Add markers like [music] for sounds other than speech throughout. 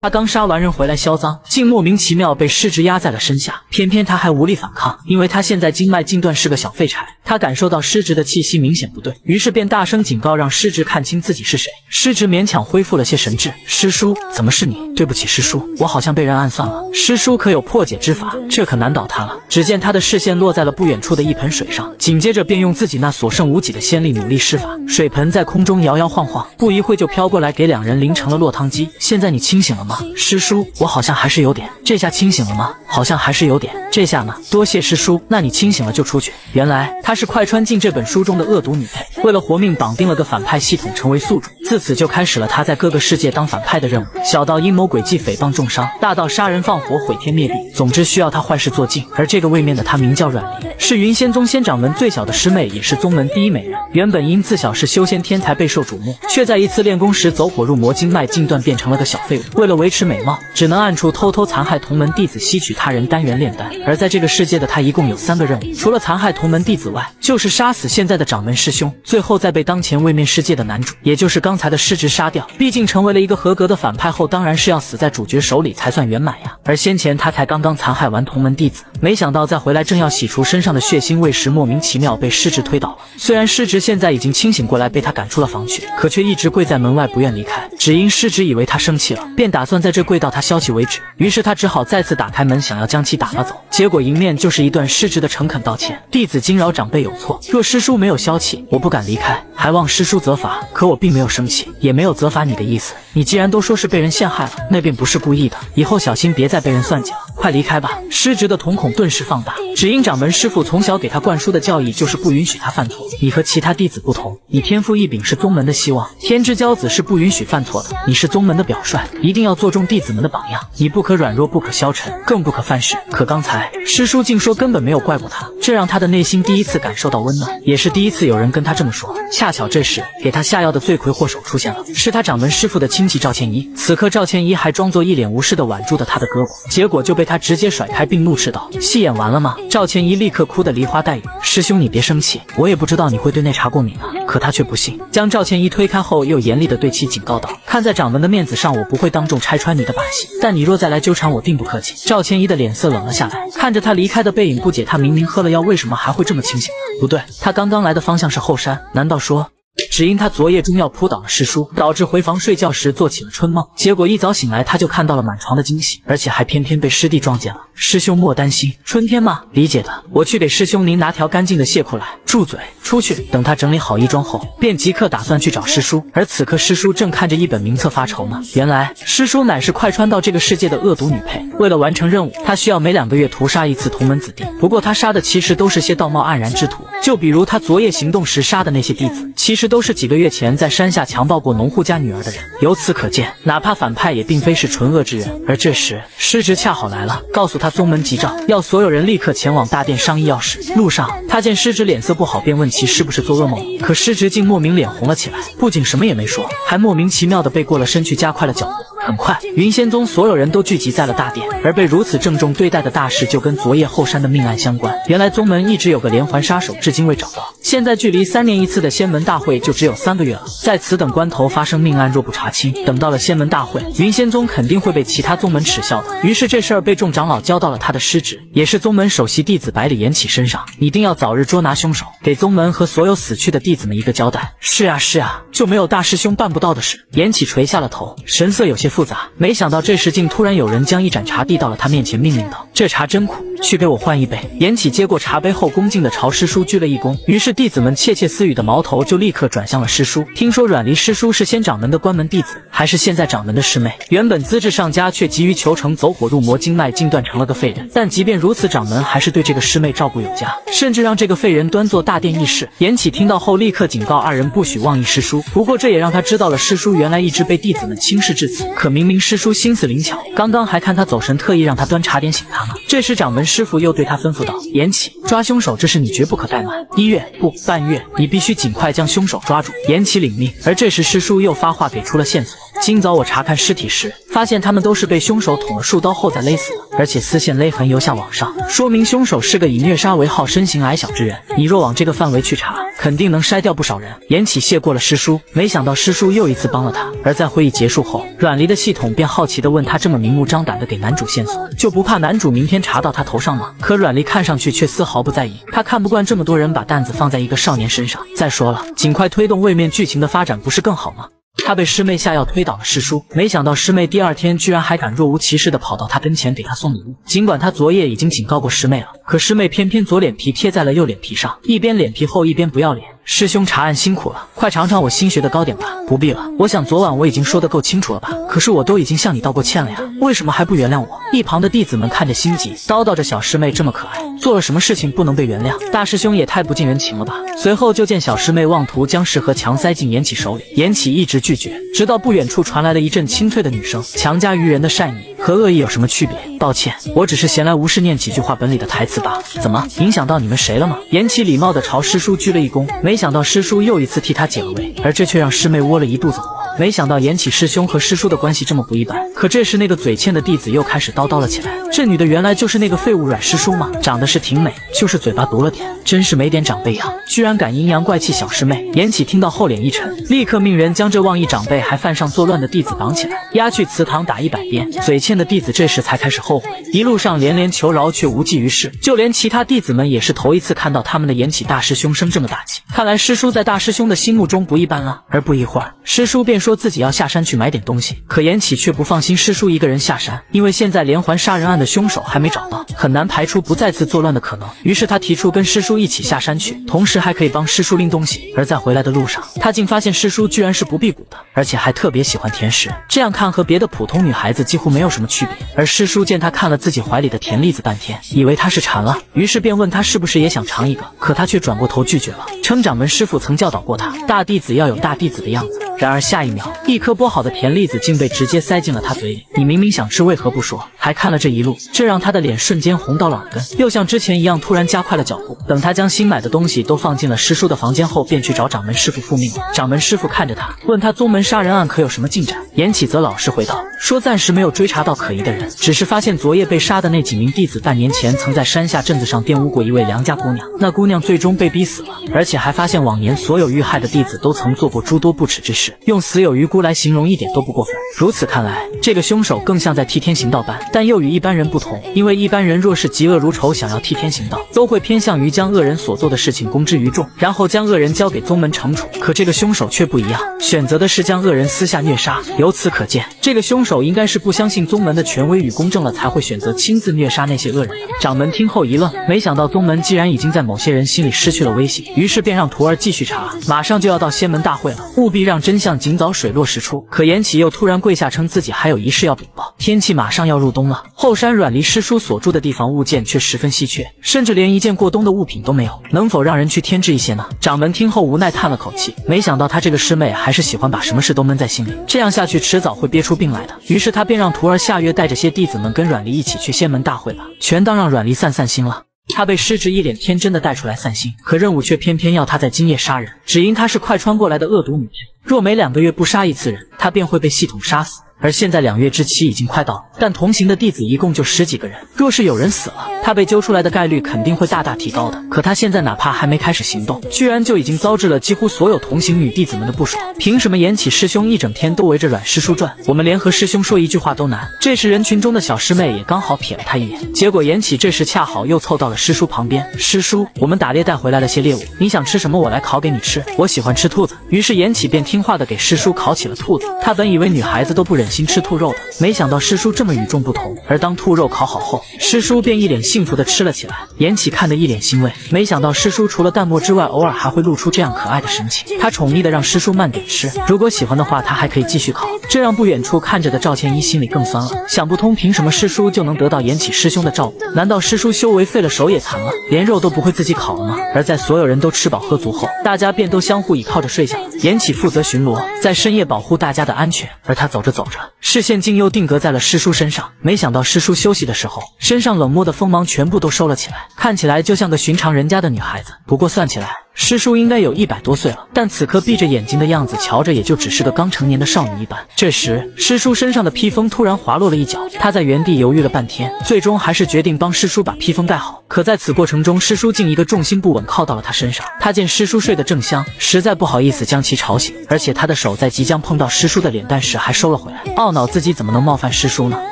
他刚杀完人回来销赃，竟莫名其妙被失职压在了身下。偏偏他还无力反抗，因为他现在经脉尽断，是个小废柴。他感受到失职的气息明显不对，于是便大声警告，让失职看清自己是谁。失职勉强恢复了些神智。师叔，怎么是你？对不起，师叔，我好像被人暗算了。师叔可有破解之法？这可难倒他了。只见他的视线落在了不远处的一盆水上，紧接着便用自己那所剩无几的仙力努力施法。水盆在空中摇摇晃晃，不一会就飘过来，给两人淋成了落汤鸡。现在你清醒了吗吗？师叔，我好像还是有点。这下清醒了吗？好像还是有点。这下呢？多谢师叔。那你清醒了就出去。原来她是快穿进这本书中的恶毒女配，为了活命绑定了个反派系统，成为宿主。自此就开始了她在各个世界当反派的任务，小到阴谋诡计诽谤重伤，大到杀人放火毁天灭地。总之需要她坏事做尽。而这个位面的她名叫阮离，是云仙宗仙掌门最小的师妹，也是宗门第一美人。原本因自小是修仙天才备受瞩目，却在一次练功时走火入魔，经脉尽断，变成了个小废物。为了维持美貌，只能暗处偷偷残害同门弟子，吸取他人丹元炼丹。而在这个世界的他，一共有三个任务，除了残害同门弟子外，就是杀死现在的掌门师兄，最后再被当前位面世界的男主，也就是刚才的师侄杀掉。毕竟成为了一个合格的反派后，当然是要死在主角手里才算圆满呀。而先前他才刚刚残害完同门弟子，没想到再回来正要洗除身上的血腥味时，莫名其妙被师侄推倒了。虽然师侄现在已经清醒过来，被他赶出了房去，可却一直跪在门外不愿离开，只因师侄以为他生气了，便打算在这跪到他消气为止。于是他只好再次打开门，想要将其打发走。结果迎面就是一段失职的诚恳道歉：“弟子惊扰长辈有错，若师叔没有消气，我不敢离开，还望师叔责罚。可我并没有生气，也没有责罚你的意思。你既然都说是被人陷害了，那便不是故意的。以后小心别再被人算计了。快离开吧！”失职的瞳孔顿时放大，只因掌门师傅从小给他灌输的教义就是不允许他犯错。你和其他弟子不同，你天赋异禀，是宗门的希望，天之骄子是不允许犯错的。你是宗门的表率，一定要做重弟子们的榜样。你不可软弱，不可消沉，更不可犯事。可刚才师叔竟说根本没有怪过他，这让他的内心第一次感受到温暖，也是第一次有人跟他这么说。恰巧这时给他下药的罪魁祸首出现了，是他掌门师傅的亲戚赵倩怡。此刻赵倩怡还装作一脸无视的挽住了他的胳膊，结果就被他直接甩开，并怒斥道：“戏演完了吗？”赵倩怡立刻哭得梨花带雨。师兄你别生气，我也不知道你会对那茶过敏啊。可他却不信，将赵倩怡推开后，又严厉地对其警告道：“看在掌门的面子上，我不会当众拆穿你的把戏，但你若再来纠缠我，定不客气。”赵倩怡的脸色冷了下来，看着他离开的背影，不解他明明喝了药，为什么还会这么清醒？不对，他刚刚来的方向是后山，难道说？只因他昨夜中药扑倒了师叔，导致回房睡觉时做起了春梦，结果一早醒来他就看到了满床的惊喜，而且还偏偏被师弟撞见了。师兄莫担心，春天嘛，理解的。我去给师兄您拿条干净的蟹裤来。住嘴，出去。等他整理好衣装后，便即刻打算去找师叔。而此刻师叔正看着一本名册发愁呢。原来师叔乃是快穿到这个世界的恶毒女配，为了完成任务，他需要每两个月屠杀一次同门子弟。不过他杀的其实都是些道貌岸然之徒，就比如他昨夜行动时杀的那些弟子，其实都都是几个月前在山下强暴过农户家女儿的人。由此可见，哪怕反派也并非是纯恶之人。而这时师侄恰好来了，告诉他宗门急召，要所有人立刻前往大殿商议要事。路上他见师侄脸色不好，便问其是不是做噩梦了。可师侄竟莫名脸红了起来，不仅什么也没说，还莫名其妙的背过了身去，加快了脚步。很快，云仙宗所有人都聚集在了大殿，而被如此郑重对待的大事，就跟昨夜后山的命案相关。原来宗门一直有个连环杀手，至今未找到。现在距离三年一次的仙门大会就只有三个月了，在此等关头发生命案，若不查清，等到了仙门大会，云仙宗肯定会被其他宗门耻笑的。于是这事儿被众长老交到了他的师侄，也是宗门首席弟子百里延启身上，一定要早日捉拿凶手，给宗门和所有死去的弟子们一个交代。是啊是啊，就没有大师兄办不到的事。延启垂下了头，神色有些复杂。没想到这时竟突然有人将一盏茶递到了他面前，命令道：“这茶真苦，去给我换一杯。”延启接过茶杯后，恭敬地朝师叔鞠了一躬。于是弟子们窃窃私语的矛头就立刻转向了师叔。听说阮离师叔是先掌门的关门弟子，还是现在掌门的师妹。原本资质上佳，却急于求成，走火入魔，经脉尽断，成了个废人。但即便如此，掌门还是对这个师妹照顾有加，甚至让这个废人端坐大殿议事。延启听到后，立刻警告二人不许妄议师叔。不过这也让他知道了师叔原来一直被弟子们轻视至此。可明明师叔心思灵巧，刚刚还看他走神，特意让他端茶点醒他呢。这时掌门师傅又对他吩咐道：“严启，抓凶手这事你绝不可怠慢，一月不半月，你必须尽快将凶手抓住。”严启领命。而这时师叔又发话给出了线索：今早我查看尸体时，发现他们都是被凶手捅了数刀后再勒死的，而且丝线勒痕由下往上，说明凶手是个以虐杀为号、身形矮小之人。你若往这个范围去查，肯定能筛掉不少人。严启谢过了师叔，没想到师叔又一次帮了他。而在会议结束后，阮离的系统便好奇地问他：这么明目张胆地给男主线索，就不怕男主明天查到他头上吗？可阮离看上去却丝毫不在意，他看不惯这么多人把担子放在一个少年身上。再说了，尽快推动位面剧情的发展不是更好吗？他被师妹下药推倒了师叔，没想到师妹第二天居然还敢若无其事地跑到他跟前给他送礼物。尽管他昨夜已经警告过师妹了，可师妹偏偏左脸皮贴在了右脸皮上，一边脸皮厚一边不要脸。师兄查案辛苦了，快尝尝我新学的糕点吧。不必了，我想昨晚我已经说得够清楚了吧？可是我都已经向你道过歉了呀，为什么还不原谅我？一旁的弟子们看着心急，叨叨着小师妹这么可爱，做了什么事情不能被原谅？大师兄也太不近人情了吧！随后就见小师妹妄图将试盒强塞进严启手里，严启一直拒绝，直到不远处传来了一阵清脆的女声：“强加于人的善意和恶意有什么区别？抱歉，我只是闲来无事念几句话本里的台词罢了。怎么影响到你们谁了吗？”严启礼貌地朝师叔鞠了一躬，没想到师叔又一次替他解了围，而这却让师妹窝了一肚子火。没想到严启师兄和师叔的关系这么不一般。可这时那个嘴欠的弟子又开始叨叨了起来：“这女的原来就是那个废物阮师叔吗？长得是挺美，就是嘴巴毒了点，真是没点长辈样，居然敢阴阳怪气小师妹。”严启听到后脸一沉，立刻命人将这妄议长辈还犯上作乱的弟子绑起来，押去祠堂打一百鞭。嘴欠的弟子这时才开始后悔，一路上连连求饶却无济于事，就连其他弟子们也是头一次看到他们的严启大师兄生这么大气。看来师叔在大师兄的心目中不一般啊。而不一会儿，师叔便说自己要下山去买点东西，可严启却不放心师叔一个人下山，因为现在连环杀人案的凶手还没找到，很难排除不再次作乱的可能。于是他提出跟师叔一起下山去，同时还可以帮师叔拎东西。而在回来的路上，他竟发现师叔居然是不辟谷的，而且还特别喜欢甜食，这样看和别的普通女孩子几乎没有什什么区别。而师叔见他看了自己怀里的甜栗子半天，以为他是馋了，于是便问他是不是也想尝一个，可他却转过头拒绝了，称掌门师傅曾教导过他，大弟子要有大弟子的样子。然而下一秒，一颗剥好的甜栗子竟被直接塞进了他嘴里。你明明想吃，为何不说？还看了这一路，这让他的脸瞬间红到了耳根，又像之前一样突然加快了脚步。等他将新买的东西都放进了师叔的房间后，便去找掌门师傅复命了。掌门师傅看着他，问他宗门杀人案可有什么进展？严启则老实回道，说暂时没有追查到可疑的人，只是发现昨夜被杀的那几名弟子，半年前曾在山下镇子上玷污过一位良家姑娘，那姑娘最终被逼死了，而且还发现往年所有遇害的弟子都曾做过诸多不耻之事。用死有余辜来形容一点都不过分。如此看来，这个凶手更像在替天行道般，但又与一般人不同。因为一般人若是嫉恶如仇，想要替天行道，都会偏向于将恶人所做的事情公之于众，然后将恶人交给宗门惩处。可这个凶手却不一样，选择的是将恶人私下虐杀。由此可见，这个凶手应该是不相信宗宗门的权威与公正了，才会选择亲自虐杀那些恶人的。掌门听后一愣，没想到宗门既然已经在某些人心里失去了威信，于是便让徒儿继续查。马上就要到仙门大会了，务必让真相尽早水落石出。可严启又突然跪下，称自己还有一事要禀报。天气马上要入冬了，后山阮离师叔所住的地方物件却十分稀缺，甚至连一件过冬的物品都没有。能否让人去添置一些呢？掌门听后无奈叹了口气，没想到他这个师妹还是喜欢把什么事都闷在心里，这样下去迟早会憋出病来的。于是他便让徒儿 [laughs] 下月带着些弟子们跟阮离一起去仙门大会吧，全当让阮离散散心了。他被师侄一脸天真的带出来散心，可任务却偏偏要他在今夜杀人，只因他是快穿过来的恶毒女人，若每两个月不杀一次人，他便会被系统杀死。而现在两月之期已经快到了，但同行的弟子一共就十几个人，若是有人死了，他被揪出来的概率肯定会大大提高的。可他现在哪怕还没开始行动，居然就已经遭致了几乎所有同行女弟子们的不爽。凭什么严启师兄一整天都围着阮师叔转，我们连和师兄说一句话都难？这时人群中的小师妹也刚好瞥了他一眼，结果严启这时恰好又凑到了师叔旁边。师叔，我们打猎带回来了些猎物，你想吃什么？我来烤给你吃。我喜欢吃兔子。于是严启便听话的给师叔烤起了兔子。他本以为女孩子都不忍心吃兔肉的。没想到师叔这么与众不同，而当兔肉烤好后，师叔便一脸幸福的吃了起来。严启看得一脸欣慰，没想到师叔除了淡漠之外，偶尔还会露出这样可爱的神情。他宠溺的让师叔慢点吃，如果喜欢的话，他还可以继续烤。这让不远处看着的赵倩一心里更酸了，想不通凭什么师叔就能得到严启师兄的照顾？难道师叔修为废了，手也残了，连肉都不会自己烤了吗？而在所有人都吃饱喝足后，大家便都相互倚靠着睡下了。严启负责巡逻，在深夜保护大家的安全，而他走着走着，视线竟又定格在了师叔身上。没想到师叔休息的时候，身上冷漠的锋芒全部都收了起来，看起来就像个寻常人家的女孩子。不过算起来，师叔应该有一百多岁了，但此刻闭着眼睛的样子，瞧着也就只是个刚成年的少女一般。这时，师叔身上的披风突然滑落了一角，他在原地犹豫了半天，最终还是决定帮师叔把披风盖好。可在此过程中，师叔竟一个重心不稳靠到了他身上。他见师叔睡得正香，实在不好意思将其吵醒，而且他的手在即将碰到师叔的脸蛋时还收了回来，懊恼自己怎么能冒犯师叔呢？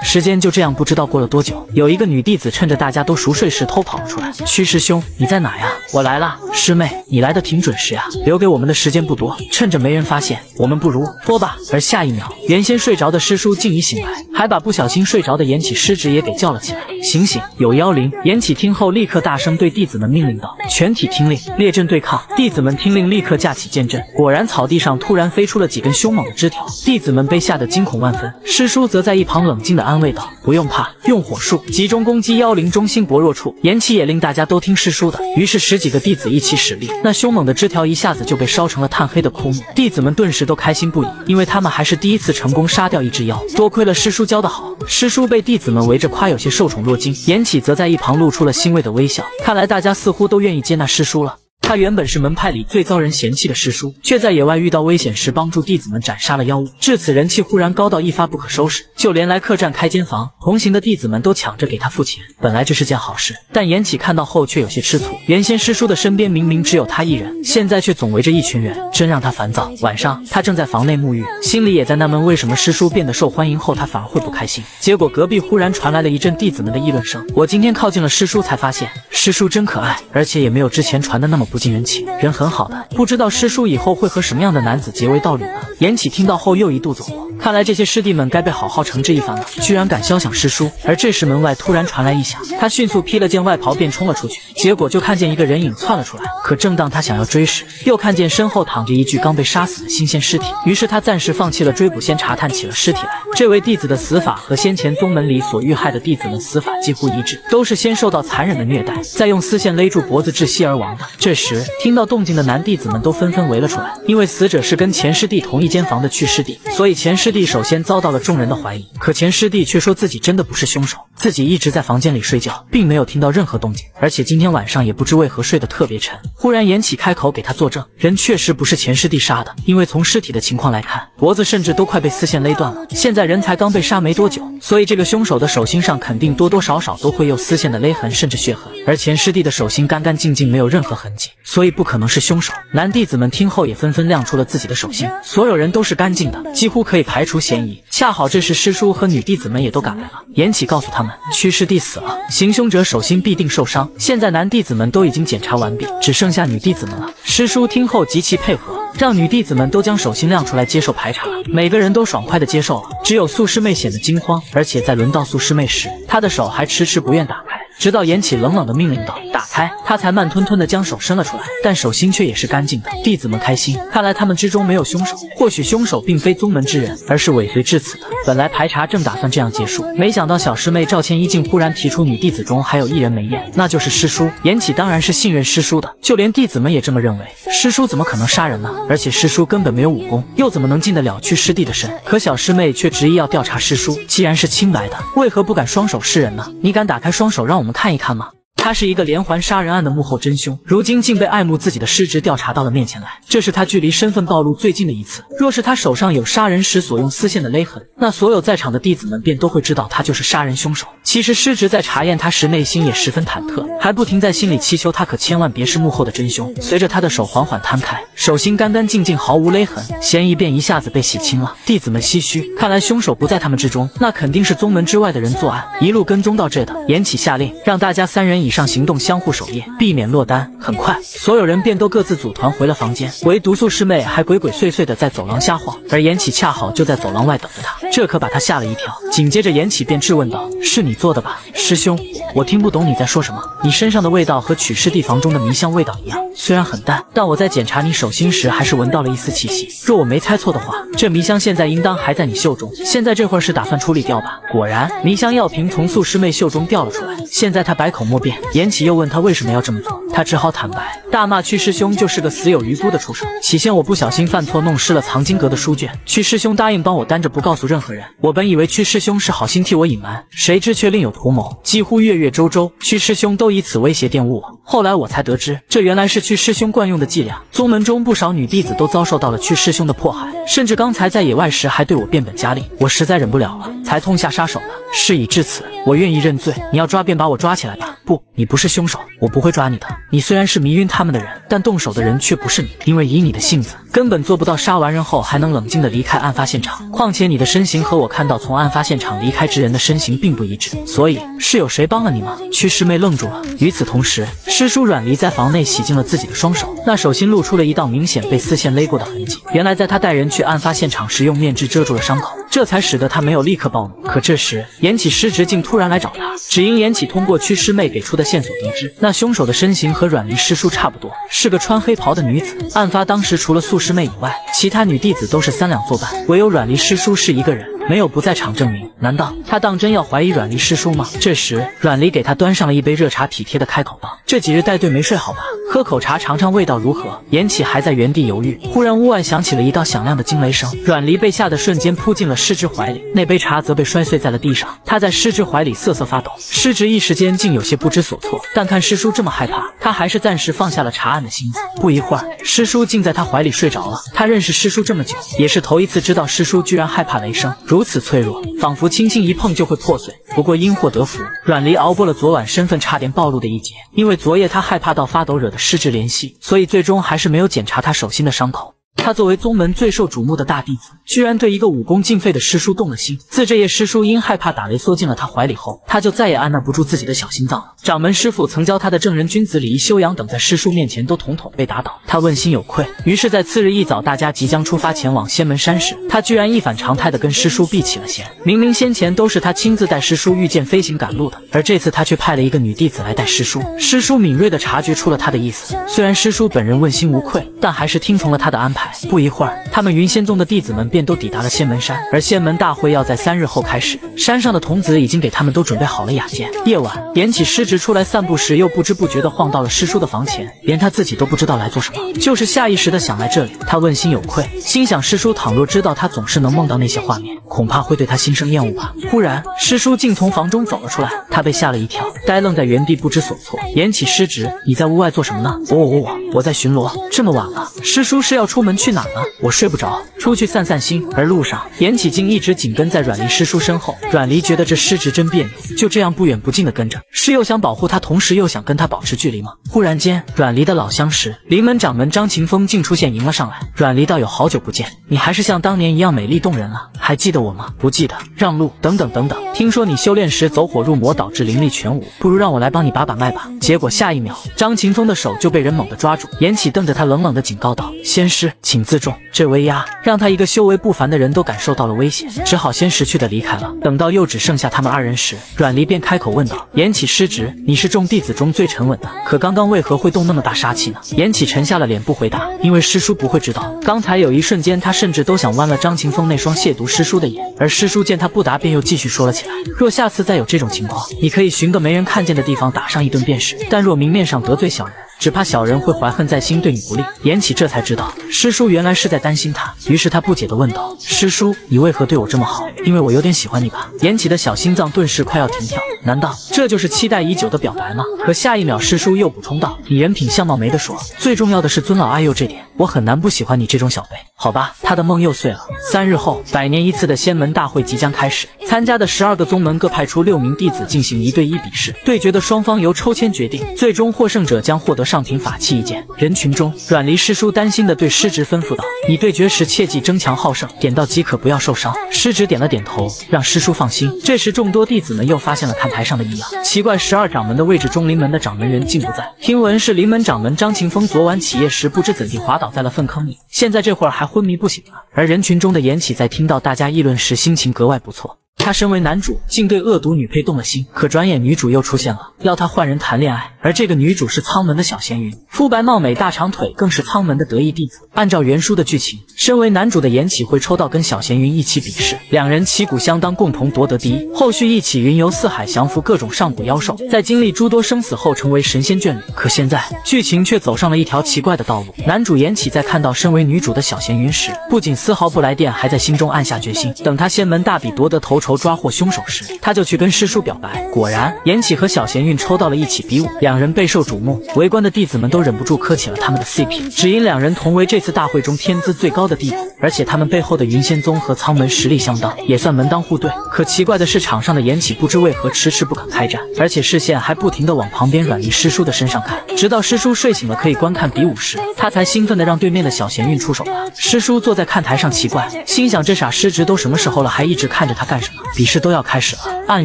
时间就这样不知道过了多久，有一个女弟子趁着大家都熟睡时偷跑了出来。屈师兄，你在哪呀？我来了。师妹，你来的挺准时呀。留给我们的时间不多，趁着没人发现，我们不如拖吧。而下一秒，原先睡着的师叔竟已醒来，还把不小心睡着的延启师侄也给叫了起来。醒醒，有妖灵！延启听后，立刻大声对弟子们命令道：“全体听令，列阵对抗！”弟子们听令，立刻架起剑阵。果然，草地上突然飞出了几根凶猛的枝条，弟子们被吓得惊恐万分。师叔则在一旁冷静地安慰道：“不用怕，用火术集中攻击妖灵中心薄弱处。”延启也令大家都听师叔的，于是十几个弟子一起使力，那凶猛的枝条一下子就被烧成了炭黑的枯木。弟子们顿时都开心不已，因为他们还是第一次成功杀掉一只妖。多亏了师叔教的好，师叔被弟子们围着夸，有些受宠若惊。严启则在一旁露出了欣慰的微笑，看来大家似乎都愿意接纳师叔了。他原本是门派里最遭人嫌弃的师叔，却在野外遇到危险时帮助弟子们斩杀了妖物，至此人气忽然高到一发不可收拾。就连来客栈开间房，同行的弟子们都抢着给他付钱。本来这是件好事，但严启看到后却有些吃醋。原先师叔的身边明明只有他一人，现在却总围着一群人，真让他烦躁。晚上，他正在房内沐浴，心里也在纳闷为什么师叔变得受欢迎后，他反而会不开心。结果隔壁忽然传来了一阵弟子们的议论声。我今天靠近了师叔，才发现师叔真可爱，而且也没有之前传的那么不。不近人情，人很好的，不知道师叔以后会和什么样的男子结为道侣呢？严启听到后又一肚子火，看来这些师弟们该被好好惩治一番了，居然敢肖想师叔。而这时门外突然传来异响，他迅速披了件外袍便冲了出去，结果就看见一个人影窜了出来。可正当他想要追时，又看见身后躺着一具刚被杀死的新鲜尸体，于是他暂时放弃了追捕，先查探起了尸体来。这位弟子的死法和先前宗门里所遇害的弟子们死法几乎一致，都是先受到残忍的虐待，再用丝线勒住脖子窒息而亡的。这时。时，听到动静的男弟子们都纷纷围了出来，因为死者是跟钱师弟同一间房的去师弟，所以钱师弟首先遭到了众人的怀疑。可钱师弟却说自己真的不是凶手，自己一直在房间里睡觉，并没有听到任何动静，而且今天晚上也不知为何睡得特别沉。忽然严启开口给他作证，人确实不是钱师弟杀的，因为从尸体的情况来看，脖子甚至都快被丝线勒断了。现在人才刚被杀没多久，所以这个凶手的手心上肯定多多少少都会有丝线的勒痕，甚至血痕。而钱师弟的手心干干净净，没有任何痕迹。所以不可能是凶手。男弟子们听后也纷纷亮出了自己的手心，所有人都是干净的，几乎可以排除嫌疑。恰好这时师叔和女弟子们也都赶来了。严启告诉他们，屈师弟死了，行凶者手心必定受伤。现在男弟子们都已经检查完毕，只剩下女弟子们了。师叔听后极其配合，让女弟子们都将手心亮出来接受排查。每个人都爽快的接受了，只有素师妹显得惊慌，而且在轮到素师妹时，她的手还迟迟不愿打开。直到严启冷冷的命令道：“打开！”他才慢吞吞的将手伸了出来，但手心却也是干净的。弟子们开心，看来他们之中没有凶手。或许凶手并非宗门之人，而是尾随至此的。本来排查正打算这样结束，没想到小师妹赵千一竟忽然提出女弟子中还有一人没验，那就是师叔。严启当然是信任师叔的，就连弟子们也这么认为。师叔怎么可能杀人呢？而且师叔根本没有武功，又怎么能进得了去师弟的身？可小师妹却执意要调查师叔，既然是清白的，为何不敢双手示人呢？你敢打开双手让我我们看一看吗？他是一个连环杀人案的幕后真凶，如今竟被爱慕自己的师侄调查到了面前来，这是他距离身份暴露最近的一次。若是他手上有杀人时所用丝线的勒痕，那所有在场的弟子们便都会知道他就是杀人凶手。其实师侄在查验他时，内心也十分忐忑，还不停在心里祈求他可千万别是幕后的真凶。随着他的手缓缓摊开，手心干干净净，毫无勒痕，嫌疑便一下子被洗清了。弟子们唏嘘，看来凶手不在他们之中，那肯定是宗门之外的人作案，一路跟踪到这的。严启下令，让大家三人以上行动相互守夜，避免落单。很快，所有人便都各自组团回了房间，唯独素师妹还鬼鬼祟祟的在走廊瞎晃，而延启恰好就在走廊外等着他，这可把他吓了一跳。紧接着，延启便质问道：“是你做的吧，师兄？我听不懂你在说什么。你身上的味道和取师地房中的迷香味道一样，虽然很淡，但我在检查你手心时还是闻到了一丝气息。若我没猜错的话，这迷香现在应当还在你袖中。现在这会儿是打算处理掉吧？”果然，迷香药瓶从素师妹袖中掉了出来。现在他百口莫辩。言启又问他为什么要这么做。他只好坦白，大骂屈师兄就是个死有余辜的畜生。起先我不小心犯错，弄湿了藏经阁的书卷，屈师兄答应帮我担着，不告诉任何人。我本以为屈师兄是好心替我隐瞒，谁知却另有图谋。几乎月月周周，屈师兄都以此威胁玷污我。后来我才得知，这原来是屈师兄惯用的伎俩。宗门中不少女弟子都遭受到了屈师兄的迫害，甚至刚才在野外时还对我变本加厉。我实在忍不了了，才痛下杀手的。事已至此，我愿意认罪。你要抓便把我抓起来吧。不，你不是凶手，我不会抓你的。你虽然是迷晕他们的人，但动手的人却不是你，因为以你的性子，根本做不到杀完人后还能冷静地离开案发现场。况且你的身形和我看到从案发现场离开之人的身形并不一致，所以是有谁帮了你吗？屈师妹愣住了。与此同时，师叔阮离在房内洗净了自己的双手，那手心露出了一道明显被丝线勒过的痕迹。原来在他带人去案发现场时，用面纸遮住了伤口，这才使得他没有立刻暴怒。可这时，延启师侄竟突然来找他，只因延启通过屈师妹。给出的线索得知，那凶手的身形和阮离师叔差不多，是个穿黑袍的女子。案发当时，除了素师妹以外，其他女弟子都是三两作伴，唯有阮离师叔是一个人。没有不在场证明，难道他当真要怀疑阮离师叔吗？这时，阮离给他端上了一杯热茶，体贴的开口道：“这几日带队没睡好吧？喝口茶尝尝味道如何？”言启还在原地犹豫，忽然屋外响起了一道响亮的惊雷声，阮离被吓得瞬间扑进了师侄怀里，那杯茶则被摔碎在了地上。他在师侄怀里瑟瑟发抖，师侄一时间竟有些不知所措。但看师叔这么害怕，他还是暂时放下了查案的心思。不一会儿，师叔竟在他怀里睡着了。他认识师叔这么久，也是头一次知道师叔居然害怕雷声。如如此脆弱，仿佛轻轻一碰就会破碎。不过因祸得福，阮离熬过了昨晚身份差点暴露的一劫。因为昨夜他害怕到发抖，惹得失职怜惜，所以最终还是没有检查他手心的伤口。他作为宗门最受瞩目的大弟子，居然对一个武功尽废的师叔动了心。自这夜师叔因害怕打雷缩进了他怀里后，他就再也按捺不住自己的小心脏了。掌门师傅曾教他的正人君子礼仪修养等，在师叔面前都统统被打倒，他问心有愧。于是，在次日一早，大家即将出发前往仙门山时，他居然一反常态的跟师叔避起了嫌。明明先前都是他亲自带师叔御剑飞行赶路的，而这次他却派了一个女弟子来带师叔。师叔敏锐的察觉出了他的意思，虽然师叔本人问心无愧，但还是听从了他的安排。不一会儿，他们云仙宗的弟子们便都抵达了仙门山，而仙门大会要在三日后开始。山上的童子已经给他们都准备好了雅间。夜晚，延启师侄出来散步时，又不知不觉地晃到了师叔的房前，连他自己都不知道来做什么，就是下意识的想来这里。他问心有愧，心想师叔倘若知道他总是能梦到那些画面，恐怕会对他心生厌恶吧。忽然，师叔竟从房中走了出来，他被吓了一跳，呆愣在原地不知所措。延启师侄，你在屋外做什么呢？我我我我我在巡逻。这么晚了，师叔是要出门去哪呢？我睡不着，出去散散心。而路上，严启竟一直紧跟在阮离师叔身后。阮离觉得这师侄真别扭，就这样不远不近的跟着，是又想保护他，同时又想跟他保持距离吗？忽然间，阮离的老相识临门掌门张秦风竟出现迎了上来。阮离道友好久不见，你还是像当年一样美丽动人啊，还记得我吗？不记得，让路，等等等等。听说你修炼时走火入魔，导致灵力全无，不如让我来帮你把把脉吧。结果下一秒，张秦风的手就被人猛地抓住，严启瞪着他，冷冷的警告道：“仙师，请自重。”这威压让他一个修为不凡的人都感受到了危险，只好先识趣的离开了。等到又只剩下他们二人时，阮离便开口问道：“延启师侄，你是众弟子中最沉稳的，可刚刚为何会动那么大杀气呢？”延启沉下了脸不回答，因为师叔不会知道。刚才有一瞬间，他甚至都想剜了张晴风那双亵渎师叔的眼。而师叔见他不答，便又继续说了起来：“若下次再有这种情况，你可以寻个没人看见的地方打上一顿便是。但若明面上得罪小人，”只怕小人会怀恨在心，对你不利。言启这才知道，师叔原来是在担心他，于是他不解地问道：“师叔，你为何对我这么好？因为我有点喜欢你吧？”言启的小心脏顿时快要停跳，难道这就是期待已久的表白吗？可下一秒，师叔又补充道：“你人品相貌没得说，最重要的是尊老爱幼这点，我很难不喜欢你这种小辈。”好吧，他的梦又碎了。三日后，百年一次的仙门大会即将开始，参加的十二个宗门各派出六名弟子进行一对一比试，对决的双方由抽签决定，最终获胜者将获得。上庭法器一件。人群中，阮离师叔担心的对师侄吩咐道：“你对决时切记争强好胜，点到即可，不要受伤。”师侄点了点头，让师叔放心。这时，众多弟子们又发现了看台上的异样，奇怪，十二掌门的位置中，临门的掌门人竟不在。听闻是临门掌门张晴风昨晚起夜时不知怎地滑倒在了粪坑里，现在这会儿还昏迷不醒呢。而人群中的严启在听到大家议论时，心情格外不错。他身为男主，竟对恶毒女配动了心。可转眼女主又出现了，要他换人谈恋爱。而这个女主是苍门的小闲云，肤白貌美，大长腿，更是苍门的得意弟子。按照原书的剧情，身为男主的岩起会抽到跟小闲云一起比试，两人旗鼓相当，共同夺得第一。后续一起云游四海，降服各种上古妖兽，在经历诸多生死后，成为神仙眷侣。可现在剧情却走上了一条奇怪的道路。男主岩起在看到身为女主的小闲云时，不仅丝毫不来电，还在心中暗下决心，等他仙门大比夺得头筹。抓获凶手时，他就去跟师叔表白。果然，严启和小贤运抽到了一起比武，两人备受瞩目，围观的弟子们都忍不住磕起了他们的 CP。只因两人同为这次大会中天资最高的弟子，而且他们背后的云仙宗和苍门实力相当，也算门当户对。可奇怪的是，场上的严启不知为何迟迟不肯开战，而且视线还不停地往旁边阮离师叔的身上看，直到师叔睡醒了可以观看比武时，他才兴奋地让对面的小贤运出手了。师叔坐在看台上奇怪，心想这傻师侄都什么时候了，还一直看着他干什么？比试都要开始了。按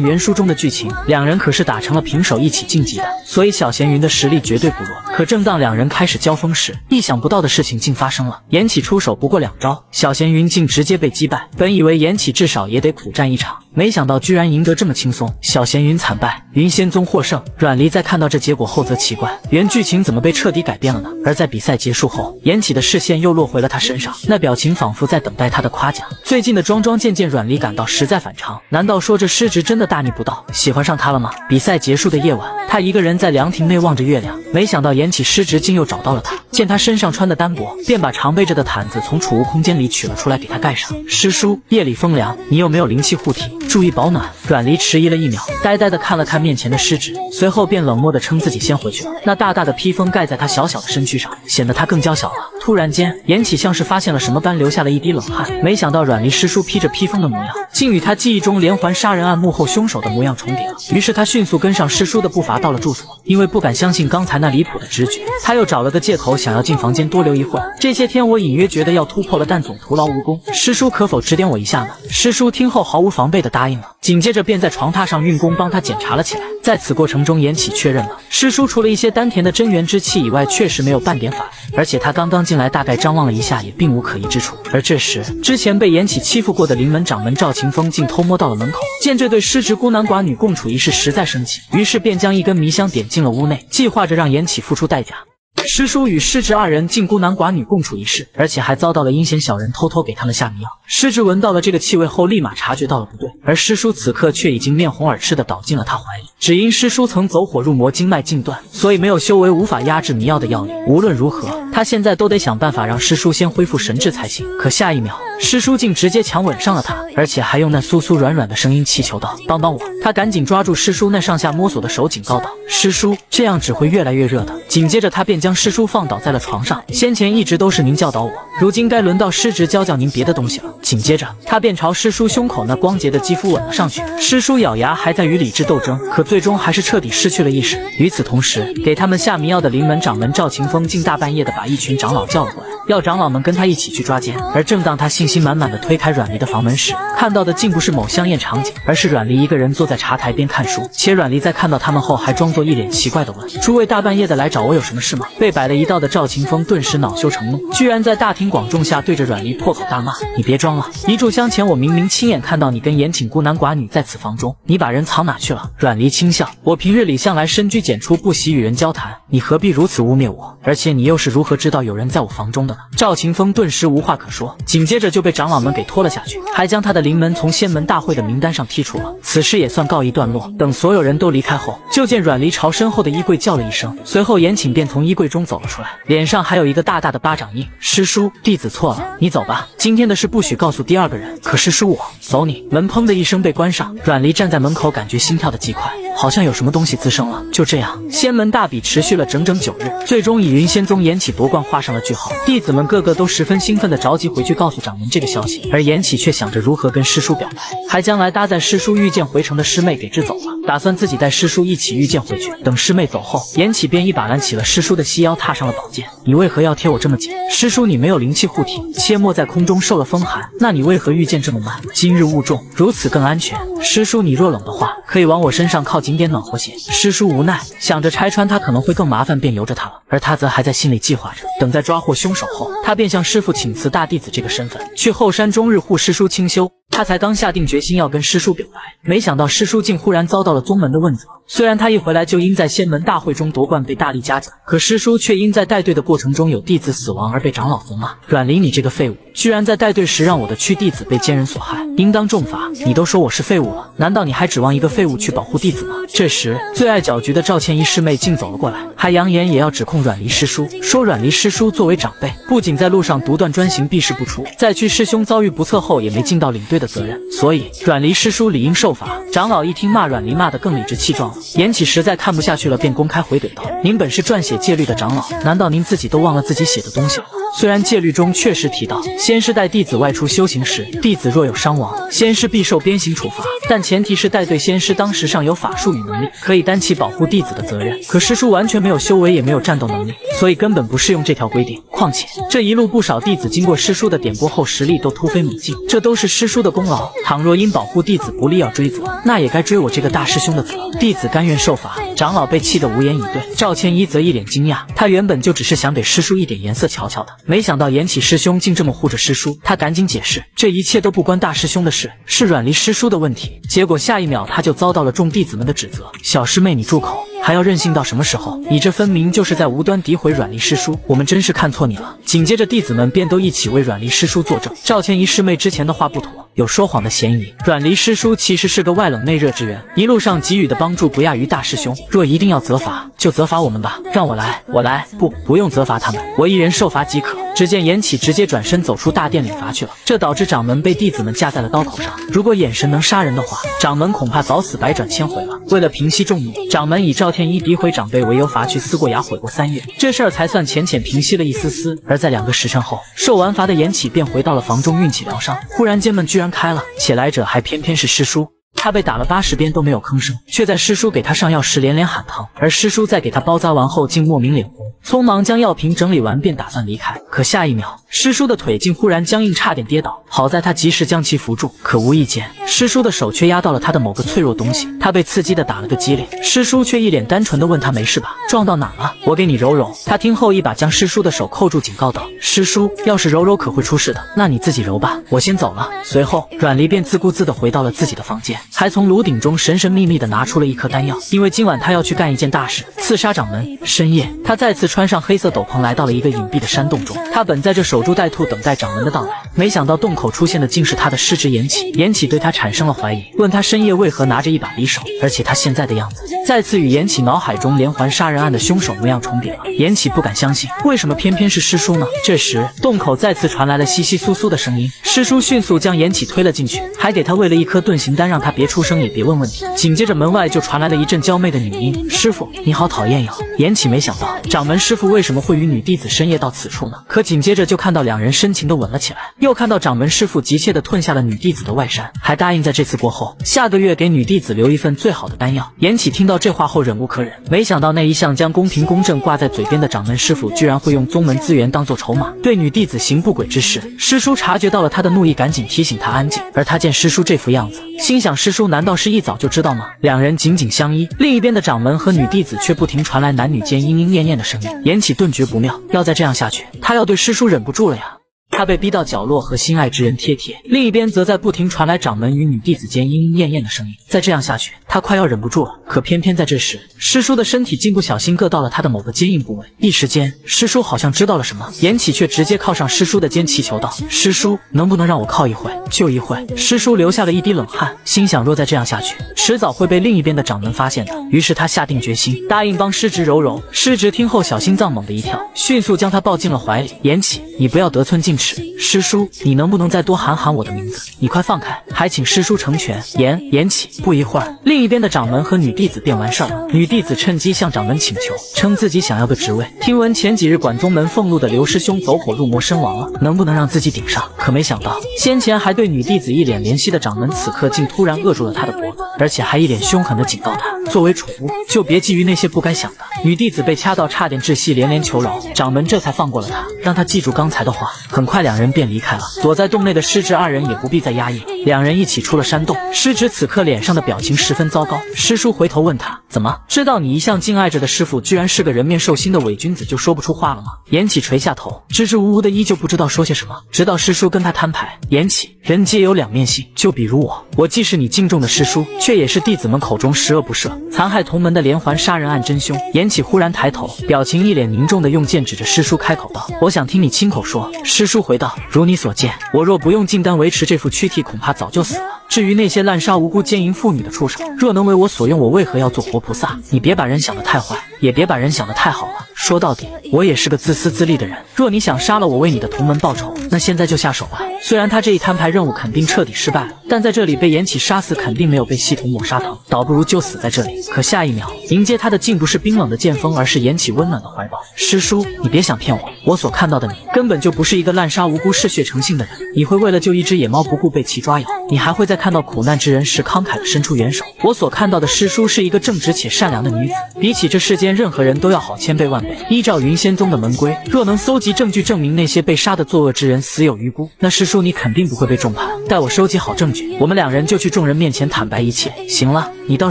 原书中的剧情，两人可是打成了平手，一起晋级的，所以小闲云的实力绝对不弱。可正当两人开始交锋时，意想不到的事情竟发生了。延启出手不过两招，小闲云竟直接被击败。本以为延启至少也得苦战一场，没想到居然赢得这么轻松。小闲云惨败，云仙宗获胜。阮离在看到这结果后则奇怪，原剧情怎么被彻底改变了呢？而在比赛结束后，严启的视线又落回了他身上，那表情仿佛在等待他的夸奖。最近的桩桩件件，阮离感到实在反常。难道说这师侄真的大逆不道，喜欢上他了吗？比赛结束的夜晚，他一个人在凉亭内望着月亮，没想到严启师侄竟又找到了他。见他身上穿的单薄，便把常备着的毯子从储物空间里取了出来给他盖上。师叔，夜里风凉，你又没有灵气护体？注意保暖。阮离迟疑了一秒，呆呆的看了看面前的师侄，随后便冷漠的称自己先回去了。那大大的披风盖在他小小的身躯上，显得他更娇小了。突然间，延启像是发现了什么般，流下了一滴冷汗。没想到阮离师叔披着披风的模样，竟与他记忆中。连环杀人案幕后凶手的模样重叠了，于是他迅速跟上师叔的步伐到了住所。因为不敢相信刚才那离谱的直觉，他又找了个借口想要进房间多留一会儿。这些天我隐约觉得要突破了，但总徒劳无功。师叔可否指点我一下呢？师叔听后毫无防备的答应了，紧接着便在床榻上运功帮他检查了起来。在此过程中，严启确认了师叔除了一些丹田的真元之气以外，确实没有半点法力，而且他刚刚进来大概张望了一下，也并无可疑之处。而这时，之前被严启欺负过的灵门掌门赵秦风竟偷摸到了门口，见这对失职孤男寡女共处一室，实在生气，于是便将一根迷香点进了屋内，计划着让严启付出代价。师叔与师侄二人竟孤男寡女共处一室，而且还遭到了阴险小人偷偷给他们下迷药。师侄闻到了这个气味后，立马察觉到了不对，而师叔此刻却已经面红耳赤的倒进了他怀里。只因师叔曾走火入魔，经脉尽断，所以没有修为，无法压制迷药的药力。无论如何，他现在都得想办法让师叔先恢复神智才行。可下一秒，师叔竟直接强吻上了他，而且还用那酥酥软软的声音祈求道：“帮帮我！”他赶紧抓住师叔那上下摸索的手，警告道：“师叔，这样只会越来越热的。”紧接着，他便将师叔放倒在了床上。先前一直都是您教导我，如今该轮到师侄教教您别的东西了。紧接着，他便朝师叔胸口那光洁的肌肤吻了上去。师叔咬牙，还在与理智斗争，可最终还是彻底失去了意识。与此同时，给他们下迷药的灵门掌门赵秦风竟大半夜的把一群长老叫了过来，要长老们跟他一起去抓奸。而正当他信心满满的推开阮离的房门时，看到的竟不是某香艳场景，而是阮离一个人坐在茶台边看书。且阮离在看到他们后，还装作一脸奇怪的问：“诸位大半夜的来找我有什么事吗？”被摆了一道的赵秦风顿时恼羞成怒，居然在大庭广众下对着阮离破口大骂：“你别装了！一炷香前我明明亲眼看到你跟严请孤男寡女在此房中，你把人藏哪去了？”阮离轻笑：“我平日里向来深居简出，不喜与人交谈，你何必如此污蔑我？而且你又是如何知道有人在我房中的呢？”赵秦风顿时无话可说，紧接着就被长老们给拖了下去，还将他的灵门从仙门大会的名单上剔除了。此事也算告一段落。等所有人都离开后，就见阮离朝身后的衣柜叫了一声，随后严请便从衣柜中走了出来，脸上还有一个大大的巴掌印。师叔，弟子错了，你走吧。今天的事不许告诉第二个人。可师叔，我走你。门砰的一声被关上，阮离站在门口，感觉心跳的极快，好像有什么东西滋生了。就这样，仙门大比持续了整整九日，最终以云仙宗延启夺冠画上了句号。弟子们个个都十分兴奋的着急回去告诉掌门这个消息，而延启却想着如何跟师叔表白，还将来搭载师叔御剑回城的师妹给支走了，打算自己带师叔一起御剑回去。等师妹走后，延启便一把揽起了师叔的膝腰，踏上了宝剑。你为何要贴我这么紧？师叔，你没有灵气护体，切莫在空中受了风寒。那你为何御剑这么慢？今日勿重，如此更安全。师叔，你若冷的话，可以往我身上靠紧点，暖和些。师叔无奈，想着拆穿他可能会更麻烦，便由着他了。而他则还在心里计划着，等在抓获凶手后，他便向师傅请辞大弟子这个身份，去后山终日护师叔清修。他才刚下定决心要跟师叔表白，没想到师叔竟忽然遭到了宗门的问责。虽然他一回来就因在仙门大会中夺冠被大力嘉奖，可师叔却因在带队的过程中有弟子死亡而被长老责骂。阮离，你这个废物，居然在带队时让我的区弟子被奸人所害，应当重罚。你都说我是废物了，难道你还指望一个废物去保护弟子吗？这时，最爱搅局的赵倩一师妹竟走了过来，还扬言也要指控阮离师叔，说阮离师叔作为长辈，不仅在路上独断专行，避世不出，在区师兄遭遇不测后也没尽到领队。的责任，所以阮离师叔理应受罚。长老一听，骂阮离骂得更理直气壮了。严启实在看不下去了，便公开回怼道：“您本是撰写戒律的长老，难道您自己都忘了自己写的东西了？”虽然戒律中确实提到，仙师带弟子外出修行时，弟子若有伤亡，仙师必受鞭刑处罚，但前提是带队仙师当时尚有法术与能力，可以担起保护弟子的责任。可师叔完全没有修为，也没有战斗能力，所以根本不适用这条规定。况且这一路不少弟子经过师叔的点拨后，实力都突飞猛进，这都是师叔的功劳。倘若因保护弟子不利要追责，那也该追我这个大师兄的责。弟子甘愿受罚。长老被气得无言以对，赵倩一则一脸惊讶，他原本就只是想给师叔一点颜色瞧瞧的。没想到延启师兄竟这么护着师叔，他赶紧解释，这一切都不关大师兄的事，是阮离师叔的问题。结果下一秒他就遭到了众弟子们的指责：“小师妹，你住口！还要任性到什么时候？你这分明就是在无端诋毁阮离师叔，我们真是看错你了。”紧接着弟子们便都一起为阮离师叔作证，赵倩一师妹之前的话不妥，有说谎的嫌疑。阮离师叔其实是个外冷内热之人，一路上给予的帮助不亚于大师兄。若一定要责罚，就责罚我们吧，让我来，我来，不，不用责罚他们，我一人受罚即可。只见严启直接转身走出大殿领罚去了，这导致掌门被弟子们架在了刀口上。如果眼神能杀人的话，掌门恐怕早死百转千回了。为了平息众怒，掌门以赵天一诋毁长辈为由罚去思过崖悔过三月，这事儿才算浅浅平息了一丝丝。而在两个时辰后，受完罚的严启便回到了房中运气疗伤，忽然间门居然开了，且来者还偏偏是师叔。他被打了八十鞭都没有吭声，却在师叔给他上药时连连喊疼，而师叔在给他包扎完后竟莫名脸红，匆忙将药瓶整理完便打算离开，可下一秒师叔的腿竟忽然僵硬，差点跌倒，好在他及时将其扶住，可无意间师叔的手却压到了他的某个脆弱东西，他被刺激的打了个激灵，师叔却一脸单纯的问他没事吧，撞到哪了？我给你揉揉。他听后一把将师叔的手扣住，警告道：师叔要是揉揉可会出事的，那你自己揉吧，我先走了。随后阮离便自顾自的回到了自己的房间。还从炉顶中神神秘秘地拿出了一颗丹药，因为今晚他要去干一件大事，刺杀掌门。深夜，他再次穿上黑色斗篷，来到了一个隐蔽的山洞中。他本在这守株待兔，等待掌门的到来，没想到洞口出现的竟是他的师侄严启。严启对他产生了怀疑，问他深夜为何拿着一把匕首，而且他现在的样子，再次与严启脑海中连环杀人案的凶手模样重叠了。延启不敢相信，为什么偏偏是师叔呢？这时，洞口再次传来了窸窸窣窣的声音，师叔迅速将严启推了进去，还给他喂了一颗遁形丹，让他别。出声，也别问问题。紧接着，门外就传来了一阵娇媚的女音：“师傅，你好讨厌哟！”严启没想到掌门师傅为什么会与女弟子深夜到此处呢？可紧接着就看到两人深情的吻了起来，又看到掌门师傅急切的吞下了女弟子的外衫，还答应在这次过后，下个月给女弟子留一份最好的丹药。严启听到这话后忍无可忍，没想到那一向将公平公正挂在嘴边的掌门师傅，居然会用宗门资源当做筹码，对女弟子行不轨之事。师叔察觉到了他的怒意，赶紧提醒他安静。而他见师叔这副样子，心想师。叔难道是一早就知道吗？两人紧紧相依，另一边的掌门和女弟子却不停传来男女间莺莺燕燕的声音。言启顿觉不妙，要再这样下去，他要对师叔忍不住了呀。他被逼到角落，和心爱之人贴贴。另一边则在不停传来掌门与女弟子间莺莺燕燕的声音。再这样下去，他快要忍不住了。可偏偏在这时，师叔的身体竟不小心硌到了他的某个坚硬部位。一时间，师叔好像知道了什么，言启却直接靠上师叔的肩，祈求道：“师叔，能不能让我靠一会，就一会？”师叔流下了一滴冷汗，心想：若再这样下去，迟早会被另一边的掌门发现的。于是他下定决心，答应帮师侄揉揉。师侄听后，小心脏猛地一跳，迅速将他抱进了怀里。言启，你不要得寸进尺。师叔，你能不能再多喊喊我的名字？你快放开，还请师叔成全。言言起，不一会儿，另一边的掌门和女弟子便完事儿了。女弟子趁机向掌门请求，称自己想要个职位。听闻前几日管宗门俸禄的刘师兄走火入魔身亡了，能不能让自己顶上？可没想到，先前还对女弟子一脸怜惜的掌门，此刻竟突然扼住了她的脖子，而且还一脸凶狠的警告她：作为宠物，就别觊觎那些不该想的。女弟子被掐到差点窒息，连连求饶，掌门这才放过了她，让她记住刚才的话。很快，快两人。便离开了，躲在洞内的师侄二人也不必再压抑，两人一起出了山洞。师侄此刻脸上的表情十分糟糕，师叔回头问他怎么知道你一向敬爱着的师傅居然是个人面兽心的伪君子，就说不出话了吗？严启垂下头，支支吾吾的，依旧不知道说些什么。直到师叔跟他摊牌，严启，人皆有两面性，就比如我，我既是你敬重的师叔，却也是弟子们口中十恶不赦、残害同门的连环杀人案真凶。严启忽然抬头，表情一脸凝重的用剑指着师叔，开口道：“我想听你亲口说。”师叔回道：“如你所见，我若不用金丹维持这副躯体，恐怕早就死了。”至于那些滥杀无辜、奸淫妇女的畜生，若能为我所用，我为何要做活菩萨？你别把人想得太坏，也别把人想得太好了。说到底，我也是个自私自利的人。若你想杀了我，为你的同门报仇，那现在就下手吧。虽然他这一摊牌任务肯定彻底失败了，但在这里被严启杀死，肯定没有被系统抹杀疼，倒不如就死在这里。可下一秒，迎接他的竟不是冰冷的剑锋，而是严启温暖的怀抱。师叔，你别想骗我，我所看到的你，根本就不是一个滥杀无辜、嗜血成性的人。你会为了救一只野猫不顾被其抓咬，你还会在看到苦难之人。时慷慨的伸出援手。我所看到的师叔是一个正直且善良的女子，比起这世间任何人都要好千倍万倍。依照云仙宗的门规，若能搜集证据证明那些被杀的作恶之人死有余辜，那师叔你肯定不会被重判。待我收集好证据，我们两人就去众人面前坦白一切。行了，你倒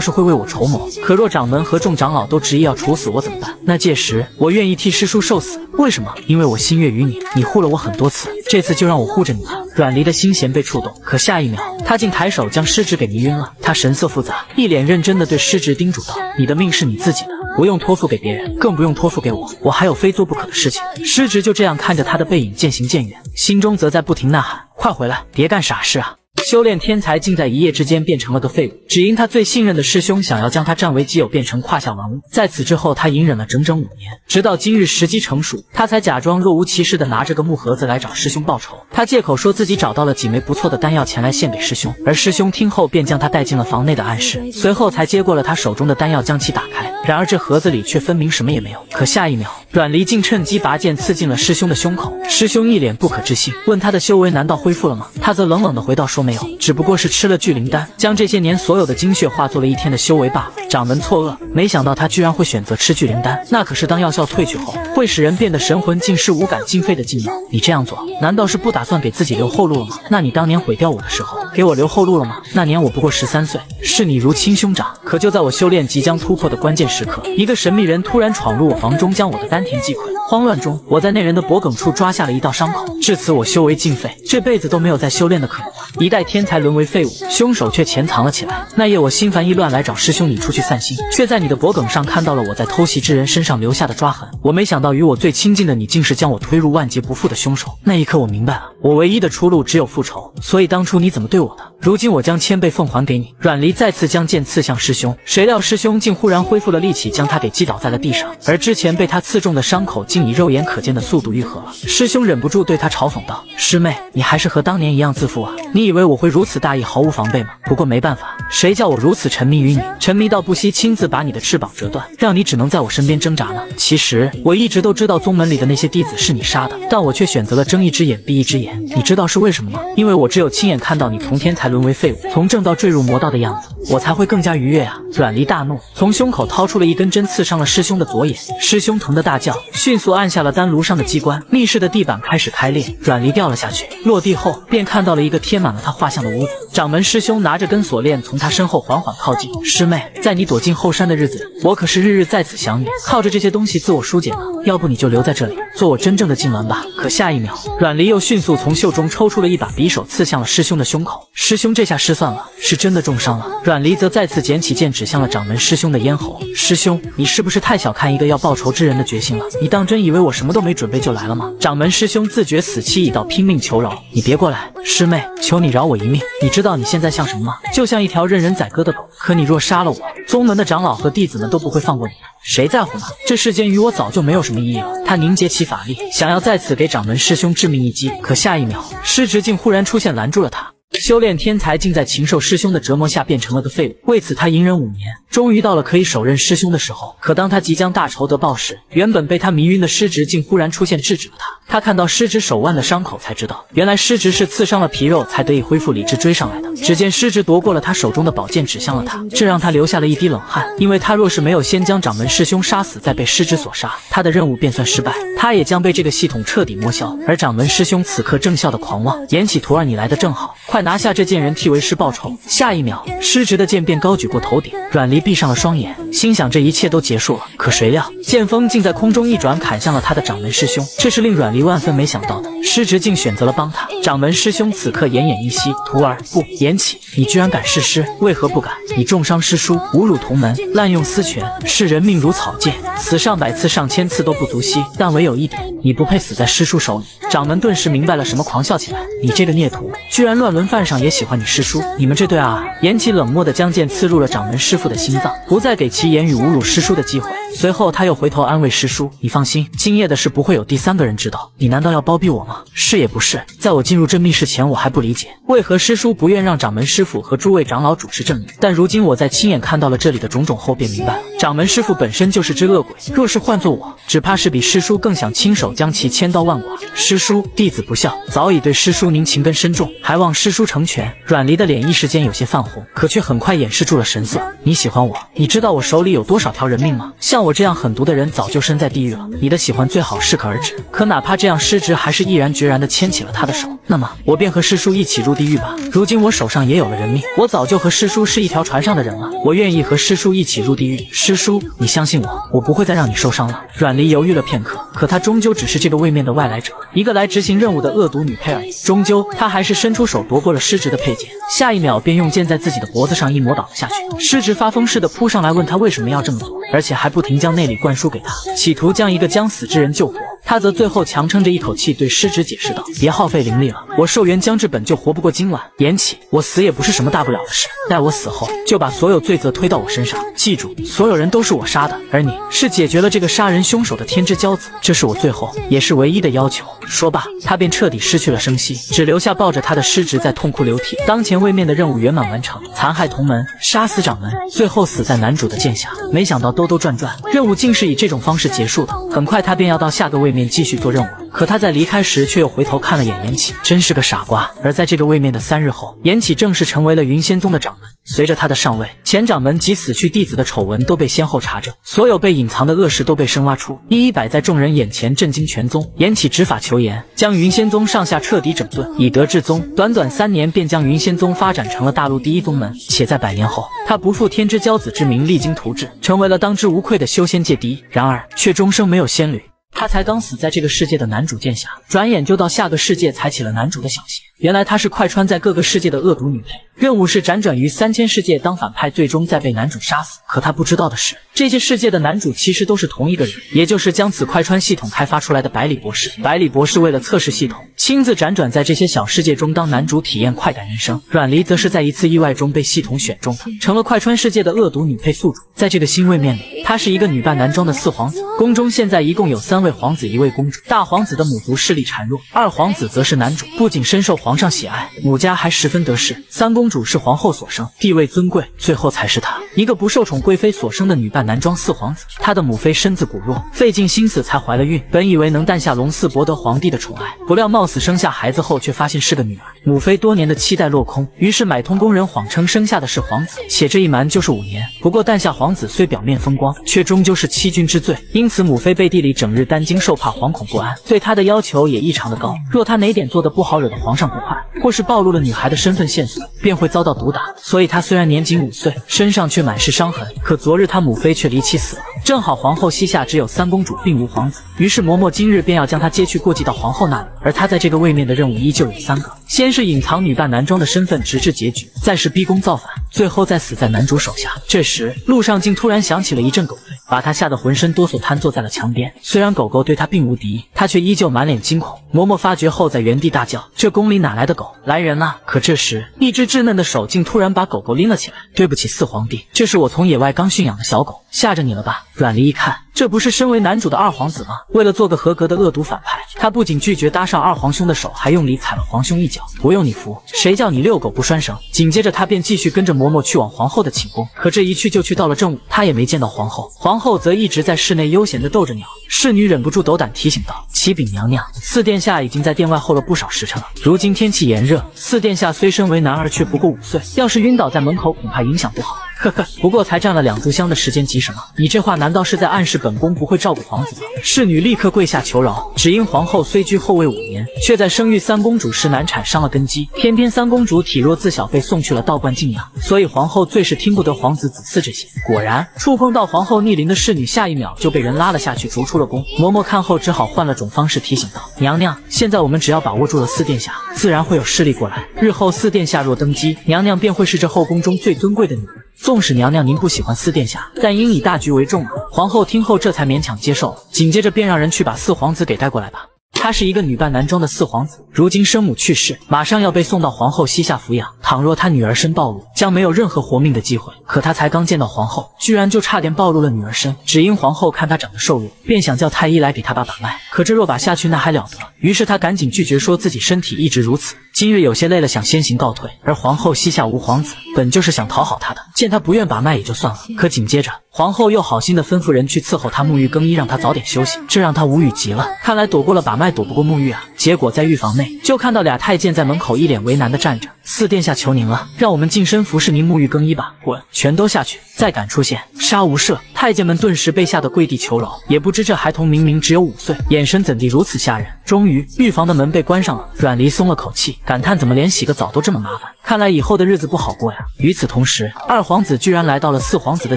是会为我筹谋。可若掌门和众长老都执意要处死我怎么办？那届时我愿意替师叔受死。为什么？因为我心悦于你，你护了我很多次，这次就让我护着你吧。阮离的心弦被触动，可下一秒，他竟抬手将师侄给迷晕了。他神色复杂，一脸认真的对师侄叮嘱道：“你的命是你自己的，不用托付给别人，更不用托付给我。我还有非做不可的事情。”师侄就这样看着他的背影渐行渐远，心中则在不停呐喊：“快回来，别干傻事啊！”修炼天才竟在一夜之间变成了个废物，只因他最信任的师兄想要将他占为己有，变成胯下玩物。在此之后，他隐忍了整整五年，直到今日时机成熟，他才假装若无其事的拿着个木盒子来找师兄报仇。他借口说自己找到了几枚不错的丹药前来献给师兄，而师兄听后便将他带进了房内的暗室，随后才接过了他手中的丹药，将其打开。然而这盒子里却分明什么也没有。可下一秒，阮离竟趁机拔剑刺进了师兄的胸口。师兄一脸不可置信，问他的修为难道恢复了吗？他则冷冷的回道说没有，只不过是吃了聚灵丹，将这些年所有的精血化作了一天的修为罢了。掌门错愕，没想到他居然会选择吃聚灵丹，那可是当药效褪去后，会使人变得神魂尽失、无感尽废的技能。你这样做，难道是不打算给自己留后路了吗？那你当年毁掉我的时候，给我留后路了吗？那年我不过十三岁，视你如亲兄长。可就在我修炼即将突破的关键时刻，一个神秘人突然闯入我房中，将我的丹田击溃。慌乱中，我在那人的脖颈处抓下了一道伤口，至此我修为尽废，这辈子都没有再修炼的可能了。一代天才沦为废物，凶手却潜藏了起来。那夜我心烦意乱来找师兄你出去散心，却在你的脖颈上看到了我在偷袭之人身上留下的抓痕。我没想到与我最亲近的你，竟是将我推入万劫不复的凶手。那一刻我明白了，我唯一的出路只有复仇。所以当初你怎么对我的，如今我将千倍奉还给你。阮离再次将剑刺向师兄，谁料师兄竟忽然恢复了力气，将他给击倒在了地上，而之前被他刺中的伤口。竟以肉眼可见的速度愈合了。师兄忍不住对他嘲讽道：“师妹，你还是和当年一样自负啊！你以为我我会如此大意，毫无防备吗？不过没办法，谁叫我如此沉迷于你，沉迷到不惜亲自把你的翅膀折断，让你只能在我身边挣扎呢？其实我一直都知道宗门里的那些弟子是你杀的，但我却选择了睁一只眼闭一只眼。你知道是为什么吗？因为我只有亲眼看到你从天才沦为废物，从正道坠入魔道的样子，我才会更加愉悦啊！”阮离大怒，从胸口掏出了一根针，刺伤了师兄的左眼。师兄疼得大叫，迅速按下了丹炉上的机关，密室的地板开始开裂，阮离掉了下去。落地后，便看到了一个贴满了他画像的屋子。掌门师兄拿着根锁链，从他身后缓缓靠近。师妹，在你躲进后山的日子里，我可是日日在此想你，靠着这些东西自我疏解呢。要不你就留在这里，做我真正的痉挛吧。可下一秒，阮离又迅速从袖中抽出了一把匕首，刺向了师兄的胸口。师兄这下失算了，是真的重伤了。阮离则再次捡起剑，指向了掌门师兄的咽喉。师兄，你是不是太小看一个要报仇之人的决心了？你当真以为我什么都没准备就来了吗？掌门师兄自觉死期已到，拼命求饶：“你别过来，师妹，求你饶我我一命。你知道你现在像什么吗？就像一条任人宰割的狗。可你若杀了我，宗门的长老和弟子们都不会放过你的，谁在乎呢？这世间与我早就没有什么意义了。”他凝结起法力，想要再次给掌门师兄致命一击，可下一秒，师侄竟忽然出现，拦住了他。修炼天才竟在禽兽师兄的折磨下变成了个废物，为此他隐忍五年，终于到了可以手刃师兄的时候。可当他即将大仇得报时，原本被他迷晕的师侄竟忽然出现制止了他。他看到师侄手腕的伤口，才知道原来师侄是刺伤了皮肉才得以恢复理智追上来的。只见师侄夺过了他手中的宝剑，指向了他，这让他流下了一滴冷汗，因为他若是没有先将掌门师兄杀死，再被师侄所杀，他的任务便算失败，他也将被这个系统彻底抹消。而掌门师兄此刻正笑得狂妄，言启徒儿，你来的正好，快拿！下这贱人替为师报仇。下一秒，失职的剑便高举过头顶。阮离闭上了双眼，心想这一切都结束了。可谁料，剑锋竟在空中一转，砍向了他的掌门师兄。这是令阮离万分没想到的。失职竟选择了帮他。掌门师兄此刻奄奄一息。徒儿，不，言起，你居然敢弑师，为何不敢？你重伤师叔，侮辱同门，滥用私权，视人命如草芥，死上百次、上千次都不足惜。但唯有一点，你不配死在师叔手里。掌门顿时明白了什么，狂笑起来：“你这个孽徒，居然乱伦犯上，也喜欢你师叔？你们这对啊！”言起冷漠的将剑刺入了掌门师傅的心脏，不再给其言语侮辱师叔的机会。随后，他又回头安慰师叔：“你放心，今夜的事不会有第三个人知道。你难道要包庇我吗？是也不是。在我进入这密室前，我还不理解为何师叔不愿让掌门师傅和诸位长老主持正义。但如今我在亲眼看到了这里的种种后，便明白了，掌门师傅本身就是只恶鬼。若是换做我，只怕是比师叔更想亲手将其千刀万剐。师叔，弟子不孝，早已对师叔您情根深重，还望师叔成全。”阮离的脸一时间有些泛红，可却很快掩饰住了神色。你喜欢我？你知道我手里有多少条人命吗？像我这样狠毒的人早就身在地狱了。你的喜欢最好适可而止。可哪怕这样，失职还是毅然决然地牵起了他的手。那么，我便和师叔一起入地狱吧。如今我手上也有了人命，我早就和师叔是一条船上的人了。我愿意和师叔一起入地狱。师叔，你相信我，我不会再让你受伤了。阮离犹豫了片刻，可他终究只是这个位面的外来者，一个来执行任务的恶毒女配而已。终究，他还是伸出手夺过了失职的佩剑，下一秒便用剑在自己的脖子上一抹倒了下去。失职发疯似的扑上来，问他为什么要这么做。而且还不停将内力灌输给他，企图将一个将死之人救活。他则最后强撑着一口气对师侄解释道：“别耗费灵力了，我寿元将至本就活不过今晚。言起，我死也不是什么大不了的事。待我死后，就把所有罪责推到我身上。记住，所有人都是我杀的，而你是解决了这个杀人凶手的天之骄子。这是我最后也是唯一的要求。”说罢，他便彻底失去了声息，只留下抱着他的师侄在痛哭流涕。当前位面的任务圆满完成，残害同门，杀死掌门，最后死在男主的剑下。没想到兜兜转转，任务竟是以这种方式结束的。很快，他便要到下个位面继续做任务了。可他在离开时，却又回头看了眼严启，真是个傻瓜。而在这个位面的三日后，严启正式成为了云仙宗的掌门。随着他的上位，前掌门及死去弟子的丑闻都被先后查证，所有被隐藏的恶事都被深挖出，一一摆在众人眼前，震惊全宗。严启执法求严，将云仙宗上下彻底整顿，以德治宗。短短三年，便将云仙宗发展成了大陆第一宗门。且在百年后，他不负天之骄子之名，励精图治，成为了当之无愧的修仙界第一。然而，却终生没有仙侣。他才刚死在这个世界的男主剑下，转眼就到下个世界踩起了男主的小鞋。原来她是快穿在各个世界的恶毒女配，任务是辗转于三千世界当反派，最终再被男主杀死。可她不知道的是，这些世界的男主其实都是同一个人，也就是将此快穿系统开发出来的百里博士。百里博士为了测试系统，亲自辗转在这些小世界中当男主，体验快感人生。阮离则是在一次意外中被系统选中的，成了快穿世界的恶毒女配宿主。在这个新位面里，她是一个女扮男装的四皇子。宫中现在一共有三位皇子，一位公主。大皇子的母族势力孱弱，二皇子则是男主，不仅深受皇。皇上喜爱，母家还十分得势。三公主是皇后所生，地位尊贵，最后才是她，一个不受宠贵妃所生的女扮男装四皇子。她的母妃身子骨弱，费尽心思才怀了孕，本以为能诞下龙嗣，博得皇帝的宠爱，不料冒死生下孩子后，却发现是个女儿。母妃多年的期待落空，于是买通宫人谎称生下的是皇子，且这一瞒就是五年。不过诞下皇子虽表面风光，却终究是欺君之罪，因此母妃背地里整日担惊受怕，惶恐不安，对她的要求也异常的高。若她哪点做的不好，惹得皇上不快。或是暴露了女孩的身份线索，便会遭到毒打。所以她虽然年仅五岁，身上却满是伤痕。可昨日她母妃却离奇死了，正好皇后膝下只有三公主，并无皇子。于是嬷嬷今日便要将她接去过继到皇后那里。而她在这个位面的任务依旧有三个：先是隐藏女扮男装的身份，直至结局；再是逼宫造反，最后再死在男主手下。这时路上竟突然响起了一阵狗吠，把他吓得浑身哆嗦，瘫坐在了墙边。虽然狗狗对他并无敌意，他却依旧满脸惊恐。嬷嬷发觉后，在原地大叫：“这宫里哪？”来的狗？来人啊！可这时，一只稚嫩的手竟突然把狗狗拎了起来。对不起，四皇帝，这是我从野外刚驯养的小狗，吓着你了吧？阮离一看。这不是身为男主的二皇子吗？为了做个合格的恶毒反派，他不仅拒绝搭上二皇兄的手，还用力踩了皇兄一脚。不用你扶，谁叫你遛狗不拴绳？紧接着他便继续跟着嬷嬷去往皇后的寝宫。可这一去就去到了正午，他也没见到皇后，皇后则一直在室内悠闲地逗着鸟。侍女忍不住斗胆提醒道：“启禀娘娘，四殿下已经在殿外候了不少时辰了。如今天气炎热，四殿下虽身为男儿，却不过五岁，要是晕倒在门口，恐怕影响不好。”呵呵，不过才占了两炷香的时间，急什么？你这话难道是在暗示本宫不会照顾皇子吗？侍女立刻跪下求饶，只因皇后虽居后位五年，却在生育三公主时难产伤了根基，偏偏三公主体弱，自小被送去了道观静养，所以皇后最是听不得皇子子嗣这些。果然，触碰到皇后逆鳞的侍女，下一秒就被人拉了下去，逐出了宫。嬷嬷看后，只好换了种方式提醒道：“娘娘，现在我们只要把握住了四殿下，自然会有势力过来。日后四殿下若登基，娘娘便会是这后宫中最尊贵的女人。”纵使娘娘您不喜欢四殿下，但应以大局为重啊！皇后听后这才勉强接受，紧接着便让人去把四皇子给带过来吧。他是一个女扮男装的四皇子，如今生母去世，马上要被送到皇后膝下抚养。倘若他女儿身暴露，将没有任何活命的机会。可他才刚见到皇后，居然就差点暴露了女儿身，只因皇后看他长得瘦弱，便想叫太医来给他把把脉。可这若把下去，那还了得？于是他赶紧拒绝，说自己身体一直如此，今日有些累了，想先行告退。而皇后膝下无皇子，本就是想讨好他的，见他不愿把脉也就算了。可紧接着，皇后又好心的吩咐人去伺候他沐浴更衣，让他早点休息，这让他无语极了。看来躲过了把脉。躲不过沐浴啊！结果在御房内就看到俩太监在门口一脸为难的站着。四殿下求您了，让我们近身不是您沐浴更衣吧。滚，全都下去！再敢出现，杀无赦！太监们顿时被吓得跪地求饶，也不知这孩童明明只有五岁，眼神怎地如此吓人。终于，浴房的门被关上了，阮离松了口气，感叹怎么连洗个澡都这么麻烦，看来以后的日子不好过呀。与此同时，二皇子居然来到了四皇子的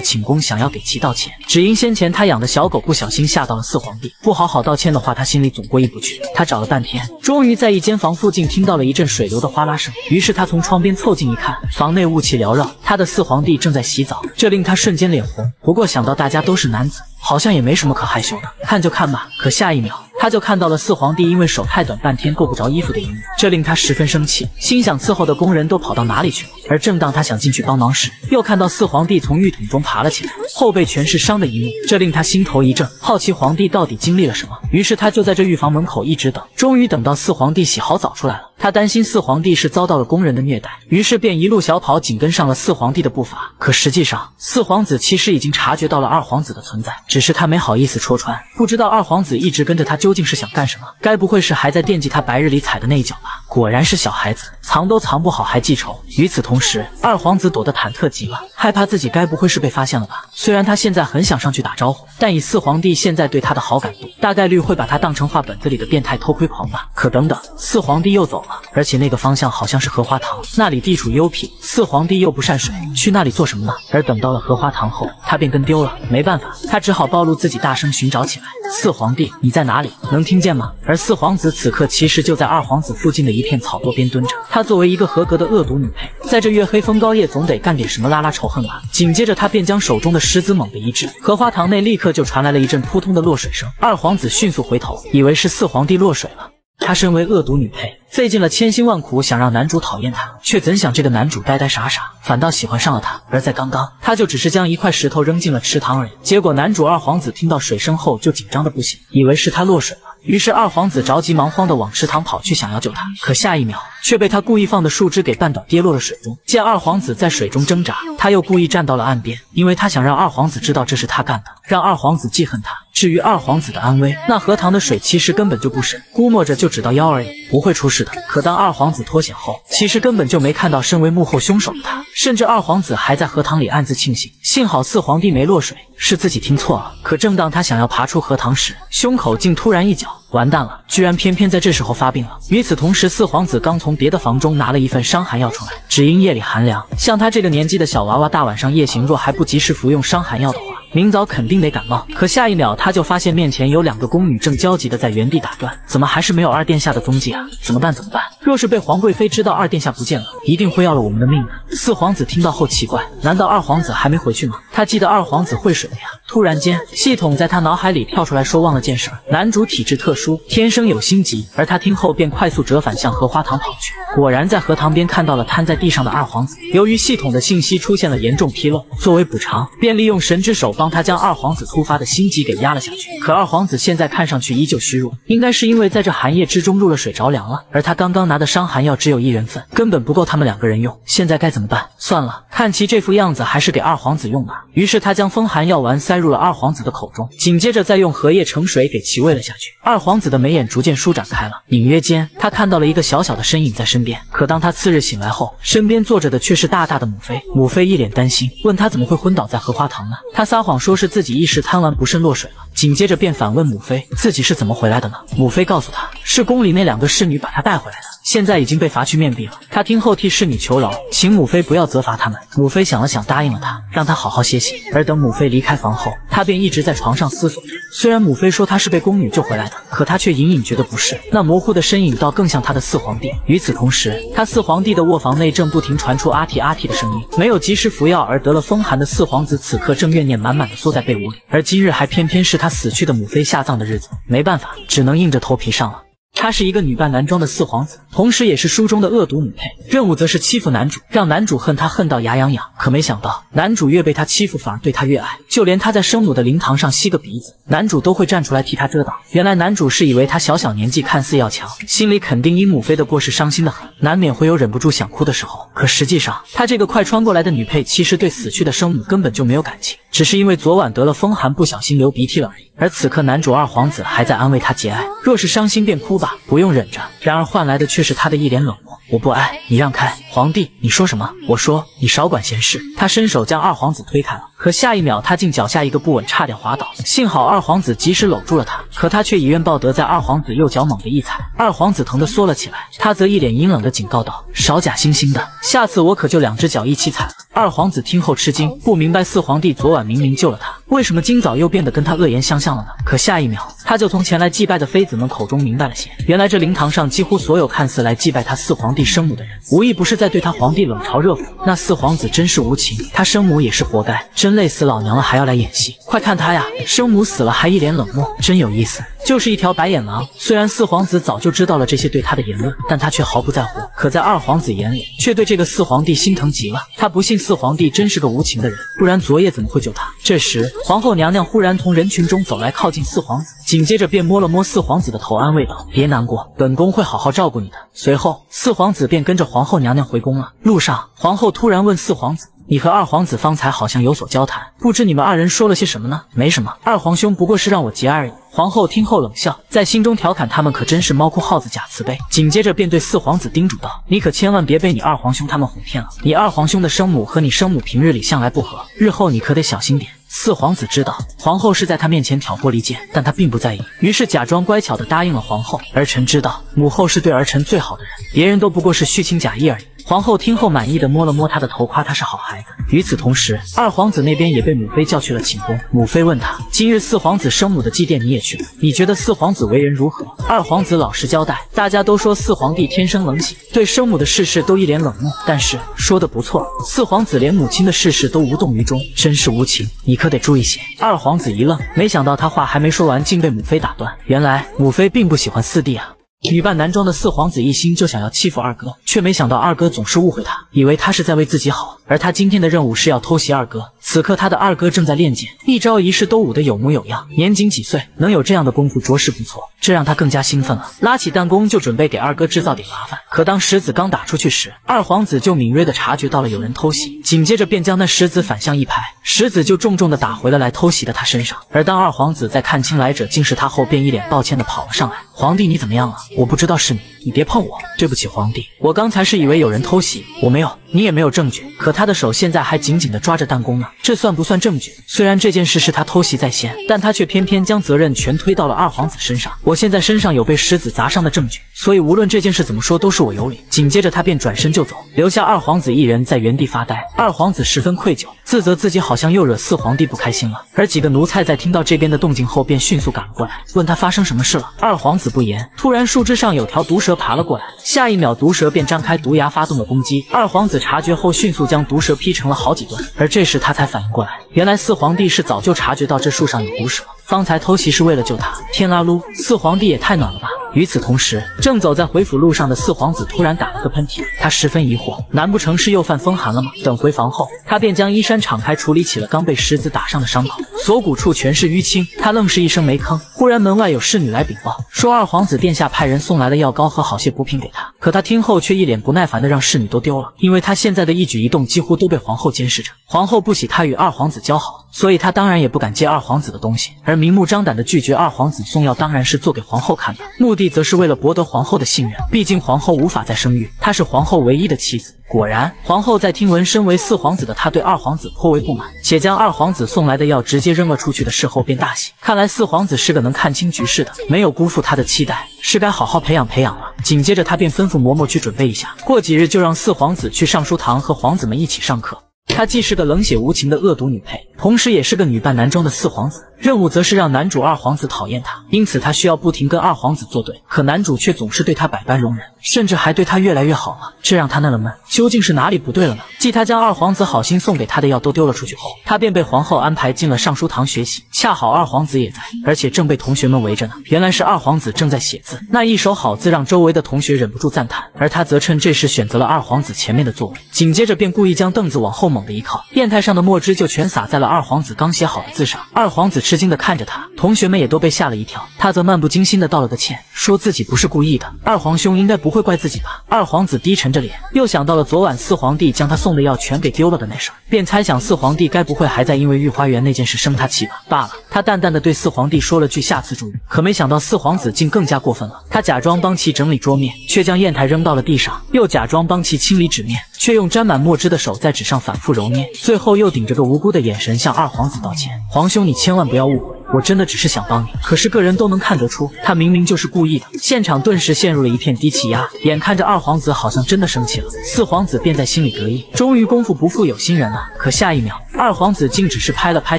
寝宫，想要给其道歉，只因先前他养的小狗不小心吓到了四皇帝，不好好道歉的话，他心里总过意不去。他找了半天，终于在一间房附近听到了一阵水流的哗啦声，于是他从窗边凑近一看，房内雾气缭绕，他的四皇帝正在洗澡，这令他瞬间脸红。不过想到大家都是男子。好像也没什么可害羞的，看就看吧。可下一秒，他就看到了四皇帝因为手太短，半天够不着衣服的一幕，这令他十分生气，心想伺候的宫人都跑到哪里去了？而正当他想进去帮忙时，又看到四皇帝从浴桶中爬了起来，后背全是伤的一幕，这令他心头一震，好奇皇帝到底经历了什么。于是他就在这浴房门口一直等，终于等到四皇帝洗好澡出来了。他担心四皇帝是遭到了工人的虐待，于是便一路小跑，紧跟上了四皇帝的步伐。可实际上，四皇子其实已经察觉到了二皇子的存在。只是他没好意思戳穿，不知道二皇子一直跟着他究竟是想干什么？该不会是还在惦记他白日里踩的那一脚吧？果然是小孩子，藏都藏不好，还记仇。与此同时，二皇子躲得忐忑极了，害怕自己该不会是被发现了吧？虽然他现在很想上去打招呼，但以四皇帝现在对他的好感度，大概率会把他当成画本子里的变态偷窥狂吧。可等等，四皇帝又走而且那个方向好像是荷花塘，那里地处幽僻，四皇帝又不善水，去那里做什么呢？而等到了荷花塘后，他便跟丢了，没办法。他只好暴露自己，大声寻找起来。四皇帝，你在哪里？能听见吗？而四皇子此刻其实就在二皇子附近的一片草垛边蹲着。他作为一个合格的恶毒女配，在这月黑风高夜，总得干点什么拉拉仇恨吧。紧接着，他便将手中的狮子猛地一掷，荷花塘内立刻就传来了一阵扑通的落水声。二皇子迅速回头，以为是四皇帝落水了。她身为恶毒女配。费尽了千辛万苦想让男主讨厌她，却怎想这个男主呆呆傻傻，反倒喜欢上了她。而在刚刚，她就只是将一块石头扔进了池塘而已。结果男主二皇子听到水声后就紧张的不行，以为是她落水了。于是二皇子着急忙慌的往池塘跑去，想要救她。可下一秒却被他故意放的树枝给绊倒，跌落了水中。见二皇子在水中挣扎，他又故意站到了岸边，因为他想让二皇子知道这是他干的，让二皇子记恨他。至于二皇子的安危，那荷塘的水其实根本就不深，估摸着就只到腰而已，不会出事的。可当二皇子脱险后，其实根本就没看到身为幕后凶手的他，甚至二皇子还在荷塘里暗自庆幸，幸好四皇帝没落水，是自己听错了。可正当他想要爬出荷塘时，胸口竟突然一绞。完蛋了，居然偏偏在这时候发病了。与此同时，四皇子刚从别的房中拿了一份伤寒药出来，只因夜里寒凉，像他这个年纪的小娃娃，大晚上夜行若还不及时服用伤寒药的话，明早肯定得感冒。可下一秒，他就发现面前有两个宫女正焦急的在原地打转，怎么还是没有二殿下的踪迹啊？怎么办？怎么办？若是被皇贵妃知道二殿下不见了，一定会要了我们的命的。四皇子听到后奇怪，难道二皇子还没回去吗？他记得二皇子会水的呀。突然间，系统在他脑海里跳出来说忘了件事，男主体质特殊，天生有心疾。而他听后便快速折返向荷花塘跑去，果然在荷塘边看到了瘫在地上的二皇子。由于系统的信息出现了严重纰漏，作为补偿，便利用神之手帮他将二皇子突发的心疾给压了下去。可二皇子现在看上去依旧虚弱，应该是因为在这寒夜之中入了水着凉了。而他刚刚拿的伤寒药只有一人份，根本不够他们两个人用。现在该怎么办？算了，看其这副样子，还是给二皇子用吧。于是他将风寒药丸塞入了二皇子的口中，紧接着再用荷叶盛水给其喂了下去。二皇子的眉眼逐渐舒展开了，隐约间他看到了一个小小的身影在身边。可当他次日醒来后，身边坐着的却是大大的母妃。母妃一脸担心，问他怎么会昏倒在荷花塘呢？他撒谎说是自己一时贪玩不慎落水了。紧接着便反问母妃自己是怎么回来的呢？母妃告诉他是宫里那两个侍女把他带回来的，现在已经被罚去面壁了。他听后替侍女求饶，请母妃不要责罚他们。母妃想了想，答应了他，让他好好歇息。而等母妃离开房后，他便一直在床上思索着。虽然母妃说他是被宫女救回来的，可他却隐隐觉得不是。那模糊的身影倒更像他的四皇帝。与此同时，他四皇帝的卧房内正不停传出阿嚏阿嚏的声音。没有及时服药而得了风寒的四皇子，此刻正怨念满满的缩在被窝里。而今日还偏偏是他。死去的母妃下葬的日子，没办法，只能硬着头皮上了。他是一个女扮男装的四皇子，同时也是书中的恶毒母配。任务则是欺负男主，让男主恨他恨到牙痒痒。可没想到，男主越被他欺负，反而对她越爱。就连他在生母的灵堂上吸个鼻子，男主都会站出来替她遮挡。原来男主是以为他小小年纪看似要强，心里肯定因母妃的过世伤心的很，难免会有忍不住想哭的时候。可实际上，他这个快穿过来的女配，其实对死去的生母根本就没有感情，只是因为昨晚得了风寒，不小心流鼻涕了而已。而此刻，男主二皇子还在安慰她节哀，若是伤心便哭吧，不用忍着。然而换来的却是他的一脸冷漠。我不爱你，让开！皇帝，你说什么？我说你少管闲事。他伸手将二皇子推开了，可下一秒他竟脚下一个不稳，差点滑倒。幸好二皇子及时搂住了他，可他却以怨报德，在二皇子右脚猛地一踩，二皇子疼得缩了起来。他则一脸阴冷的警告道：“少假惺惺的，下次我可就两只脚一起踩了。”二皇子听后吃惊，不明白四皇帝昨晚明明救了他，为什么今早又变得跟他恶言相向了呢？可下一秒，他就从前来祭拜的妃子们口中明白了些，原来这灵堂上几乎所有看似来祭拜他四皇帝生母的人，无一不是在对他皇帝冷嘲热讽。那四皇子真是无情，他生母也是活该，真累死老娘了，还还要来演戏。快看他呀，生母死了还一脸冷漠，真有意思。就是一条白眼狼。虽然四皇子早就知道了这些对他的言论，但他却毫不在乎。可在二皇子眼里，却对这个四皇帝心疼极了。他不信四皇帝真是个无情的人，不然昨夜怎么会救他？这时，皇后娘娘忽然从人群中走来，靠近四皇子，紧接着便摸了摸四皇子的头，安慰道：“别难过，本宫会好好照顾你的。”随后，四皇子便跟着皇后娘娘回宫了。路上，皇后突然问四皇子。你和二皇子方才好像有所交谈，不知你们二人说了些什么呢？没什么，二皇兄不过是让我节哀而已。皇后听后冷笑，在心中调侃他们可真是猫哭耗子假慈悲。紧接着便对四皇子叮嘱道：“你可千万别被你二皇兄他们哄骗了。你二皇兄的生母和你生母平日里向来不和，日后你可得小心点。”四皇子知道皇后是在他面前挑拨离间，但他并不在意，于是假装乖巧的答应了皇后。儿臣知道母后是对儿臣最好的人，别人都不过是虚情假意而已。皇后听后满意的摸了摸他的头，夸他是好孩子。与此同时，二皇子那边也被母妃叫去了寝宫。母妃问他：“今日四皇子生母的祭奠你也去了，你觉得四皇子为人如何？”二皇子老实交代：“大家都说四皇帝天生冷血，对生母的事事都一脸冷漠。但是说的不错，四皇子连母亲的事事都无动于衷，真是无情。你可得注意些。”二皇子一愣，没想到他话还没说完，竟被母妃打断。原来母妃并不喜欢四弟啊。女扮男装的四皇子一心就想要欺负二哥，却没想到二哥总是误会他，以为他是在为自己好。而他今天的任务是要偷袭二哥。此刻他的二哥正在练剑，一招一式都舞得有模有样。年仅几岁，能有这样的功夫，着实不错。这让他更加兴奋了，拉起弹弓就准备给二哥制造点麻烦。可当石子刚打出去时，二皇子就敏锐地察觉到了有人偷袭，紧接着便将那石子反向一拍，石子就重重地打回了来偷袭的他身上。而当二皇子在看清来者竟是他后，便一脸抱歉地跑了上来。皇帝，你怎么样了？我不知道是你，你别碰我。对不起，皇帝，我刚才是以为有人偷袭，我没有，你也没有证据。可他的手现在还紧紧地抓着弹弓呢，这算不算证据？虽然这件事是他偷袭在先，但他却偏偏将责任全推到了二皇子身上。我现在身上有被石子砸伤的证据，所以无论这件事怎么说，都是我有理。紧接着他便转身就走，留下二皇子一人在原地发呆。二皇子十分愧疚，自责自己好像又惹四皇帝不开心了。而几个奴才在听到这边的动静后，便迅速赶了过来，问他发生什么事了。二皇子不言。突然，树枝上有条毒蛇爬了过来。下一秒，毒蛇便张开毒牙，发动了攻击。二皇子察觉后，迅速将毒蛇劈成了好几段。而这时，他才反应过来，原来四皇帝是早就察觉到这树上有毒蛇。方才偷袭是为了救他。天啦噜，四皇帝也太暖了吧！与此同时，正走在回府路上的四皇子突然打了个喷嚏，他十分疑惑，难不成是又犯风寒了吗？等回房后，他便将衣衫敞开，处理起了刚被石子打伤的伤口，锁骨处全是淤青。他愣是一声没吭。忽然门外有侍女来禀报，说二皇子殿下派人送来了药膏和好些补品给他。可他听后却一脸不耐烦的让侍女都丢了，因为他现在的一举一动几乎都被皇后监视着。皇后不喜他与二皇子交好，所以他当然也不敢接二皇子的东西，而明目张胆的拒绝二皇子送药，当然是做给皇后看的，目的。则是为了博得皇后的信任，毕竟皇后无法再生育，她是皇后唯一的妻子。果然，皇后在听闻身为四皇子的他对二皇子颇为不满，且将二皇子送来的药直接扔了出去的事后，便大喜。看来四皇子是个能看清局势的，没有辜负他的期待，是该好好培养培养了。紧接着，他便吩咐嬷嬷去准备一下，过几日就让四皇子去尚书堂和皇子们一起上课。她既是个冷血无情的恶毒女配，同时也是个女扮男装的四皇子。任务则是让男主二皇子讨厌她，因此她需要不停跟二皇子作对。可男主却总是对她百般容忍，甚至还对她越来越好了，这让她纳了闷，究竟是哪里不对了呢？继他将二皇子好心送给他的药都丢了出去后，他便被皇后安排进了尚书堂学习。恰好二皇子也在，而且正被同学们围着呢。原来是二皇子正在写字，那一手好字让周围的同学忍不住赞叹，而他则趁这时选择了二皇子前面的座位，紧接着便故意将凳子往后猛地一靠，砚台上的墨汁就全洒在了二皇子刚写好的字上。二皇子吃惊的看着他，同学们也都被吓了一跳。他则漫不经心的道了个歉，说自己不是故意的。二皇兄应该不会怪自己吧？二皇子低沉着脸，又想到了昨晚四皇帝将他送的药全给丢了的那事儿，便猜想四皇帝该不会还在因为御花园那件事生他气吧？罢了，他淡淡的对四皇帝说了句下次注意。可没想到四皇子竟更加过分了，他假装帮其整理桌面，却将砚台扔到了地上，又假装帮其清理纸面。却用沾满墨汁的手在纸上反复揉捏，最后又顶着个无辜的眼神向二皇子道歉：“皇兄，你千万不要误会，我真的只是想帮你。”可是个人都能看得出，他明明就是故意的。现场顿时陷入了一片低气压，眼看着二皇子好像真的生气了，四皇子便在心里得意，终于功夫不负有心人了。可下一秒，二皇子竟只是拍了拍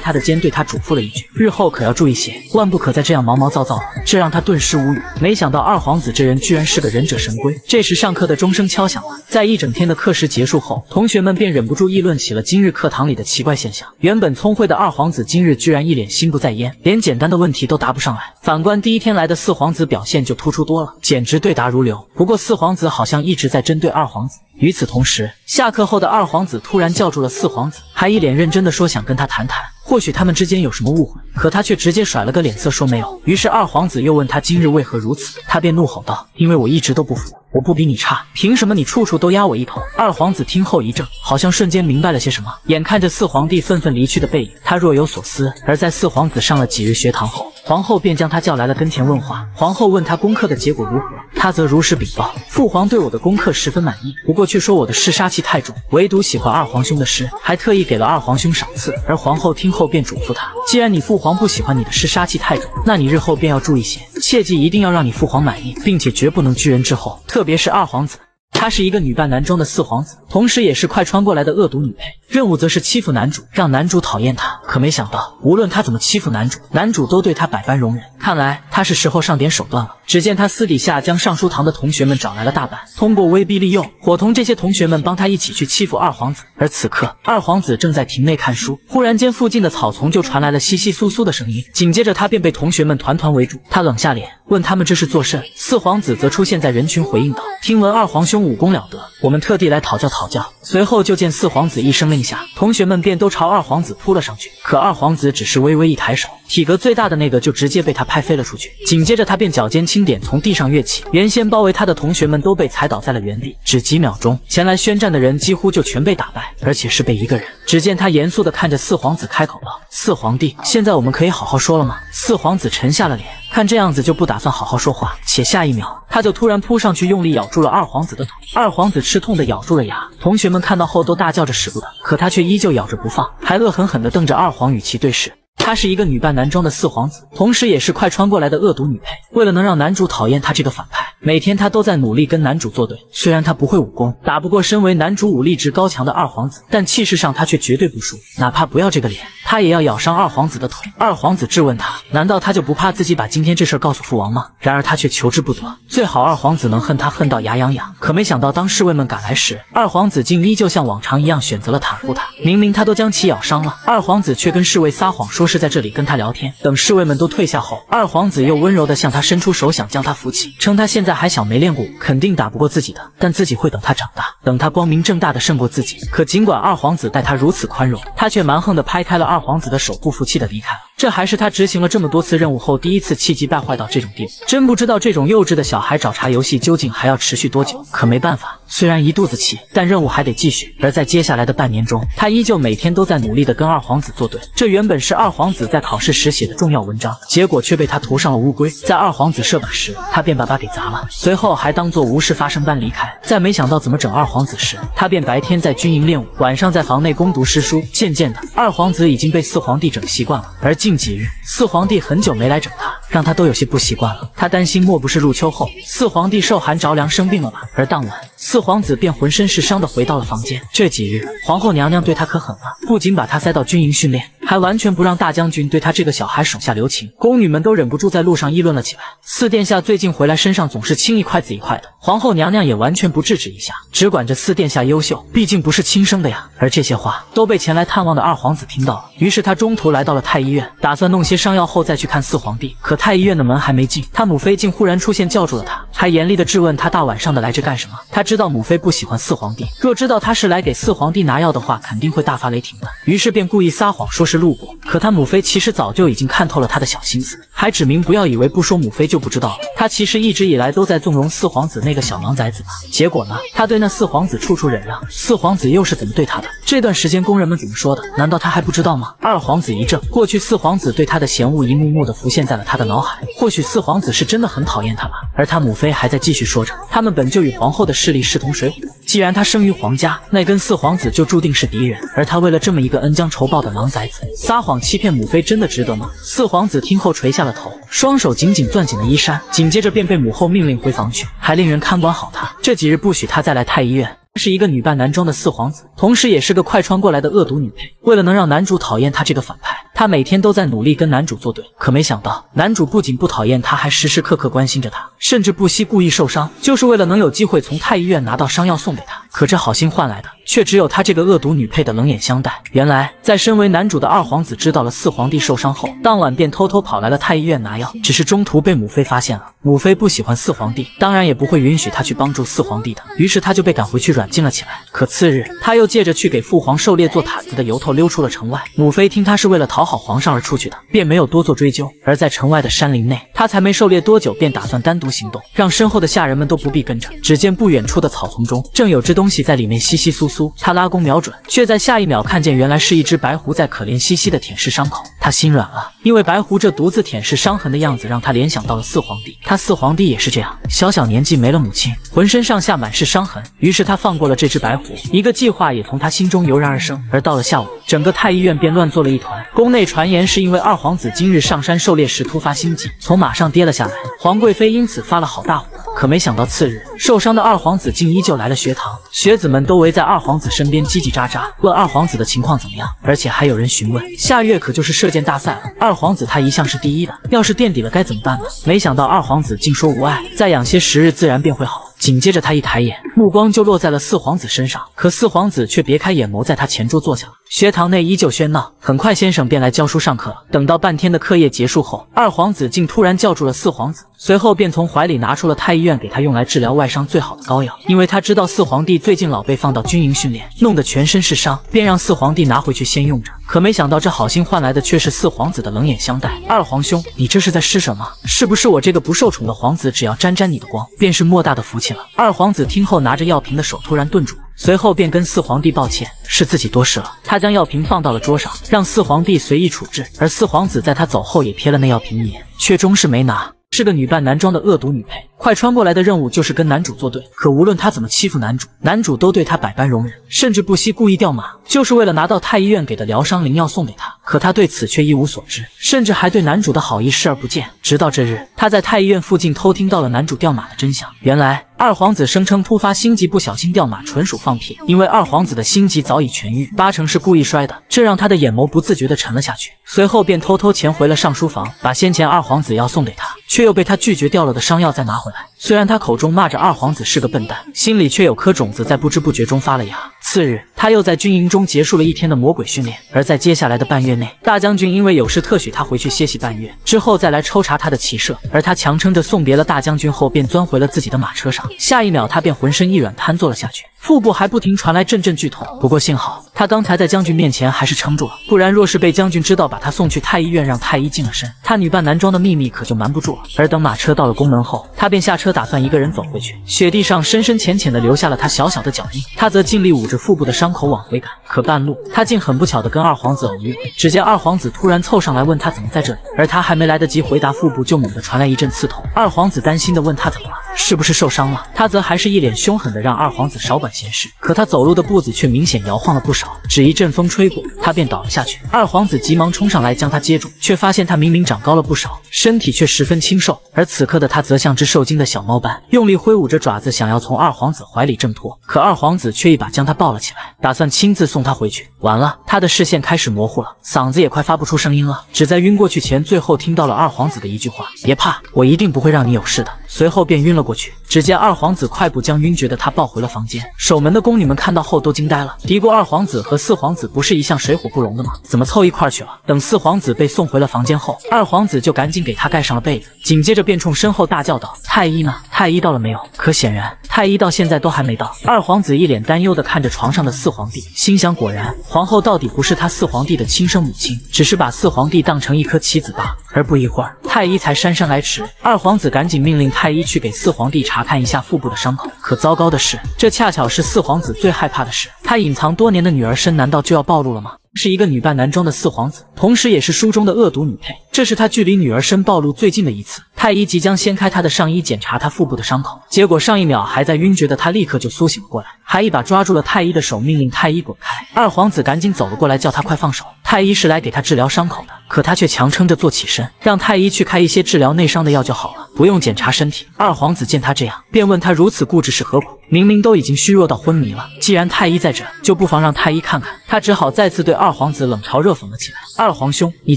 他的肩，对他嘱咐了一句：“日后可要注意些，万不可再这样毛毛躁躁了。”这让他顿时无语。没想到二皇子这人居然是个忍者神龟。这时上课的钟声敲响了，在一整天的课时结束后，同学们便忍不住议论起了今日课堂里的奇怪现象。原本聪慧的二皇子，今日居然一脸心不在焉，连简单的问题都答不上来。反观第一天来的四皇子，表现就突出多了，简直对答如流。不过四皇子好像一直在针对二皇子。与此同时，下课后的二皇子突然叫住了四皇子，还一脸认真的说想跟他谈谈，或许他们之间有什么误会。可他却直接甩了个脸色说没有。于是二皇子又问他今日为何如此，他便怒吼道：“因为我一直都不服。”我不比你差，凭什么你处处都压我一头？二皇子听后一怔，好像瞬间明白了些什么。眼看着四皇帝愤愤离去的背影，他若有所思。而在四皇子上了几日学堂后，皇后便将他叫来了跟前问话。皇后问他功课的结果如何，他则如实禀报：父皇对我的功课十分满意，不过却说我的诗杀气太重，唯独喜欢二皇兄的诗，还特意给了二皇兄赏赐。而皇后听后便嘱咐他：既然你父皇不喜欢你的诗杀气太重，那你日后便要注意些，切记一定要让你父皇满意，并且绝不能居人之后。特别是二皇子。她是一个女扮男装的四皇子，同时也是快穿过来的恶毒女配。任务则是欺负男主，让男主讨厌她。可没想到，无论她怎么欺负男主，男主都对她百般容忍。看来她是时候上点手段了。只见他私底下将尚书堂的同学们找来了大半，通过威逼利诱，伙同这些同学们帮他一起去欺负二皇子。而此刻，二皇子正在庭内看书，忽然间，附近的草丛就传来了窸窸窣窣的声音。紧接着，他便被同学们团团围住。他冷下脸问他们这是作甚。四皇子则出现在人群，回应道：“听闻二皇兄武功了得，我们特地来讨教讨教。”随后就见四皇子一声令下，同学们便都朝二皇子扑了上去。可二皇子只是微微一抬手，体格最大的那个就直接被他拍飞了出去。紧接着，他便脚尖轻点，从地上跃起，原先包围他的同学们都被踩倒在了原地。只几秒钟，前来宣战的人几乎就全被打败，而且是被一个人。只见他严肃地看着四皇子，开口道：“四皇帝，现在我们可以好好说了吗？”四皇子沉下了脸。看这样子就不打算好好说话，且下一秒他就突然扑上去，用力咬住了二皇子的腿。二皇子吃痛的咬住了牙，同学们看到后都大叫着使不得，可他却依旧咬着不放，还恶狠狠地瞪着二皇与其对视。她是一个女扮男装的四皇子，同时也是快穿过来的恶毒女配。为了能让男主讨厌她这个反派，每天她都在努力跟男主作对。虽然她不会武功，打不过身为男主武力值高强的二皇子，但气势上她却绝对不输。哪怕不要这个脸，她也要咬伤二皇子的腿。二皇子质问她，难道她就不怕自己把今天这事告诉父王吗？然而她却求之不得。最好二皇子能恨她恨到牙痒痒。可没想到，当侍卫们赶来时，二皇子竟依旧像往常一样选择了袒护她。明明他都将其咬伤了，二皇子却跟侍卫撒谎说是。在这里跟他聊天。等侍卫们都退下后，二皇子又温柔地向他伸出手，想将他扶起，称他现在还小，没练过，肯定打不过自己的，但自己会等他长大，等他光明正大的胜过自己。可尽管二皇子待他如此宽容，他却蛮横地拍开了二皇子的手，不服气地离开了。这还是他执行了这么多次任务后第一次气急败坏到这种地步。真不知道这种幼稚的小孩找茬游戏究竟还要持续多久。可没办法，虽然一肚子气，但任务还得继续。而在接下来的半年中，他依旧每天都在努力的跟二皇子作对。这原本是二皇皇子在考试时写的重要文章，结果却被他涂上了乌龟。在二皇子射靶时，他便把靶给砸了，随后还当做无事发生般离开。再没想到怎么整二皇子时，他便白天在军营练武，晚上在房内攻读诗书。渐渐的，二皇子已经被四皇帝整习惯了，而近几日，四皇帝很久没来整他，让他都有些不习惯了。他担心莫不是入秋后四皇帝受寒着凉生病了吧？而当晚，四皇子便浑身是伤的回到了房间。这几日，皇后娘娘对他可狠了，不仅把他塞到军营训练。还完全不让大将军对他这个小孩手下留情，宫女们都忍不住在路上议论了起来。四殿下最近回来，身上总是青一块紫一块的。皇后娘娘也完全不制止一下，只管着四殿下优秀，毕竟不是亲生的呀。而这些话都被前来探望的二皇子听到了，于是他中途来到了太医院，打算弄些伤药后再去看四皇帝。可太医院的门还没进，他母妃竟忽然出现，叫住了他，还严厉的质问他大晚上的来这干什么。他知知道母妃不喜欢四皇帝，若知道他是来给四皇帝拿药的话，肯定会大发雷霆的，于是便故意撒谎说是。路过，可他母妃其实早就已经看透了他的小心思，还指明不要以为不说母妃就不知道了。他其实一直以来都在纵容四皇子那个小狼崽子嘛。结果呢，他对那四皇子处处忍让，四皇子又是怎么对他的？这段时间工人们怎么说的？难道他还不知道吗？二皇子一怔，过去四皇子对他的嫌恶一幕幕的浮现在了他的脑海。或许四皇子是真的很讨厌他吧。而他母妃还在继续说着，他们本就与皇后的势力势同水火，既然他生于皇家，那跟四皇子就注定是敌人。而他为了这么一个恩将仇报的狼崽子。撒谎欺骗母妃，真的值得吗？四皇子听后垂下了头，双手紧紧攥紧了衣衫，紧接着便被母后命令回房去，还令人看管好他。这几日不许他再来太医院。是一个女扮男装的四皇子，同时也是个快穿过来的恶毒女配。为了能让男主讨厌她这个反派，她每天都在努力跟男主作对。可没想到，男主不仅不讨厌她，还时时刻刻关心着她，甚至不惜故意受伤，就是为了能有机会从太医院拿到伤药送给她。可这好心换来的，却只有他这个恶毒女配的冷眼相待。原来，在身为男主的二皇子知道了四皇帝受伤后，当晚便偷偷跑来了太医院拿药，只是中途被母妃发现了。母妃不喜欢四皇帝，当然也不会允许他去帮助四皇帝的，于是他就被赶回去软。禁了起来，可次日他又借着去给父皇狩猎做毯子的由头溜出了城外。母妃听他是为了讨好皇上而出去的，便没有多做追究。而在城外的山林内，他才没狩猎多久，便打算单独行动，让身后的下人们都不必跟着。只见不远处的草丛中，正有只东东西在里面窸窸窣窣。他拉弓瞄准，却在下一秒看见，原来是一只白狐在可怜兮兮的舔舐伤口。他心软了，因为白狐这独自舔舐伤痕的样子，让他联想到了四皇帝。他四皇帝也是这样，小小年纪没了母亲，浑身上下满是伤痕。于是他放。过了这只白狐，一个计划也从他心中油然而生。而到了下午，整个太医院便乱作了一团。宫内传言是因为二皇子今日上山狩猎时突发心悸，从马上跌了下来，皇贵妃因此发了好大火。可没想到次日，受伤的二皇子竟依旧来了学堂，学子们都围在二皇子身边叽叽喳喳，问二皇子的情况怎么样，而且还有人询问下月可就是射箭大赛了，二皇子他一向是第一的，要是垫底了该怎么办呢？没想到二皇子竟说无碍，再养些时日自然便会好。紧接着，他一抬眼，目光就落在了四皇子身上。可四皇子却别开眼眸，在他前桌坐下了。学堂内依旧喧闹，很快先生便来教书上课了。等到半天的课业结束后，二皇子竟突然叫住了四皇子，随后便从怀里拿出了太医院给他用来治疗外伤最好的膏药。因为他知道四皇帝最近老被放到军营训练，弄得全身是伤，便让四皇帝拿回去先用着。可没想到，这好心换来的却是四皇子的冷眼相待。二皇兄，你这是在施什么？是不是我这个不受宠的皇子，只要沾沾你的光，便是莫大的福气了？二皇子听后，拿着药瓶的手突然顿住，随后便跟四皇帝抱歉，是自己多事了。他将药瓶放到了桌上，让四皇帝随意处置。而四皇子在他走后也瞥了那药瓶一眼，却终是没拿。是个女扮男装的恶毒女配，快穿过来的任务就是跟男主作对。可无论她怎么欺负男主，男主都对她百般容忍，甚至不惜故意掉马，就是为了拿到太医院给的疗伤灵药送给她。可她对此却一无所知，甚至还对男主的好意视而不见。直到这日，她在太医院附近偷听到了男主掉马的真相。原来二皇子声称突发心疾不小心掉马，纯属放屁。因为二皇子的心疾早已痊愈，八成是故意摔的。这让他的眼眸不自觉地沉了下去，随后便偷偷潜回了上书房，把先前二皇子要送给他。却又被他拒绝掉了的伤药再拿回来。虽然他口中骂着二皇子是个笨蛋，心里却有颗种子在不知不觉中发了芽。次日，他又在军营中结束了一天的魔鬼训练。而在接下来的半月内，大将军因为有事特许他回去歇息半月，之后再来抽查他的骑射。而他强撑着送别了大将军后，便钻回了自己的马车上。下一秒，他便浑身一软，瘫坐了下去。腹部还不停传来阵阵剧痛，不过幸好他刚才在将军面前还是撑住了，不然若是被将军知道，把他送去太医院让太医净了身，他女扮男装的秘密可就瞒不住了。而等马车到了宫门后，他便下车，打算一个人走回去。雪地上深深浅浅的留下了他小小的脚印，他则尽力捂着腹部的伤口往回赶。可半路，他竟很不巧的跟二皇子偶遇。只见二皇子突然凑上来问他怎么在这里，而他还没来得及回答，腹部就猛地传来一阵刺痛。二皇子担心的问他怎么了，是不是受伤了？他则还是一脸凶狠的让二皇子少管闲事。可他走路的步子却明显摇晃了不少，只一阵风吹过，他便倒了下去。二皇子急忙冲上来将他接住，却发现他明明长高了不少，身体却十分清瘦。而此刻的他则像只受惊的小猫般，用力挥舞着爪子，想要从二皇子怀里挣脱。可二皇子却一把将他抱了起来，打算亲自送他回去。完了，他的视线开始模糊了，嗓子也快发不出声音了。只在晕过去前，最后听到了二皇子的一句话：“别怕，我一定不会让你有事的。”随后便晕了过去。只见二皇子快步将晕厥的他抱回了房间，守门的宫女们看到后都惊呆了，嘀咕：“二皇子和四皇子不是一向水火不容的吗？怎么凑一块去了？”等四皇子被送回了房间后，二皇子就赶紧给他盖上了被子，紧接着便冲身后大叫道：“太医呢？太医到了没有？”可显然太医到现在都还没到。二皇子一脸担忧的看着床上的四皇帝，心想：果然皇后到底不是他四皇帝的亲生母亲，只是把四皇帝当成一颗棋子罢了。而不一会儿，太医才姗姗来迟。二皇子赶紧命令太医去给四皇帝查看一下腹部的伤口。可糟糕的是，这恰巧是四皇子最害怕的事。他隐藏多年的女儿身难道就要暴露了吗？是一个女扮男装的四皇子，同时也是书中的恶毒女配。这是他距离女儿身暴露最近的一次。太医即将掀开他的上衣检查他腹部的伤口，结果上一秒还在晕厥的他立刻就苏醒了过来，还一把抓住了太医的手，命令太医滚开。二皇子赶紧走了过来，叫他快放手。太医是来给他治疗伤口的，可他却强撑着坐起身，让太医去开一些治疗内伤的药就好了，不用检查身体。二皇子见他这样，便问他如此固执是何苦？明明都已经虚弱到昏迷了，既然太医在这，就不妨让太医看看。他只好再次对二皇子冷嘲热讽了起来：“二皇兄，你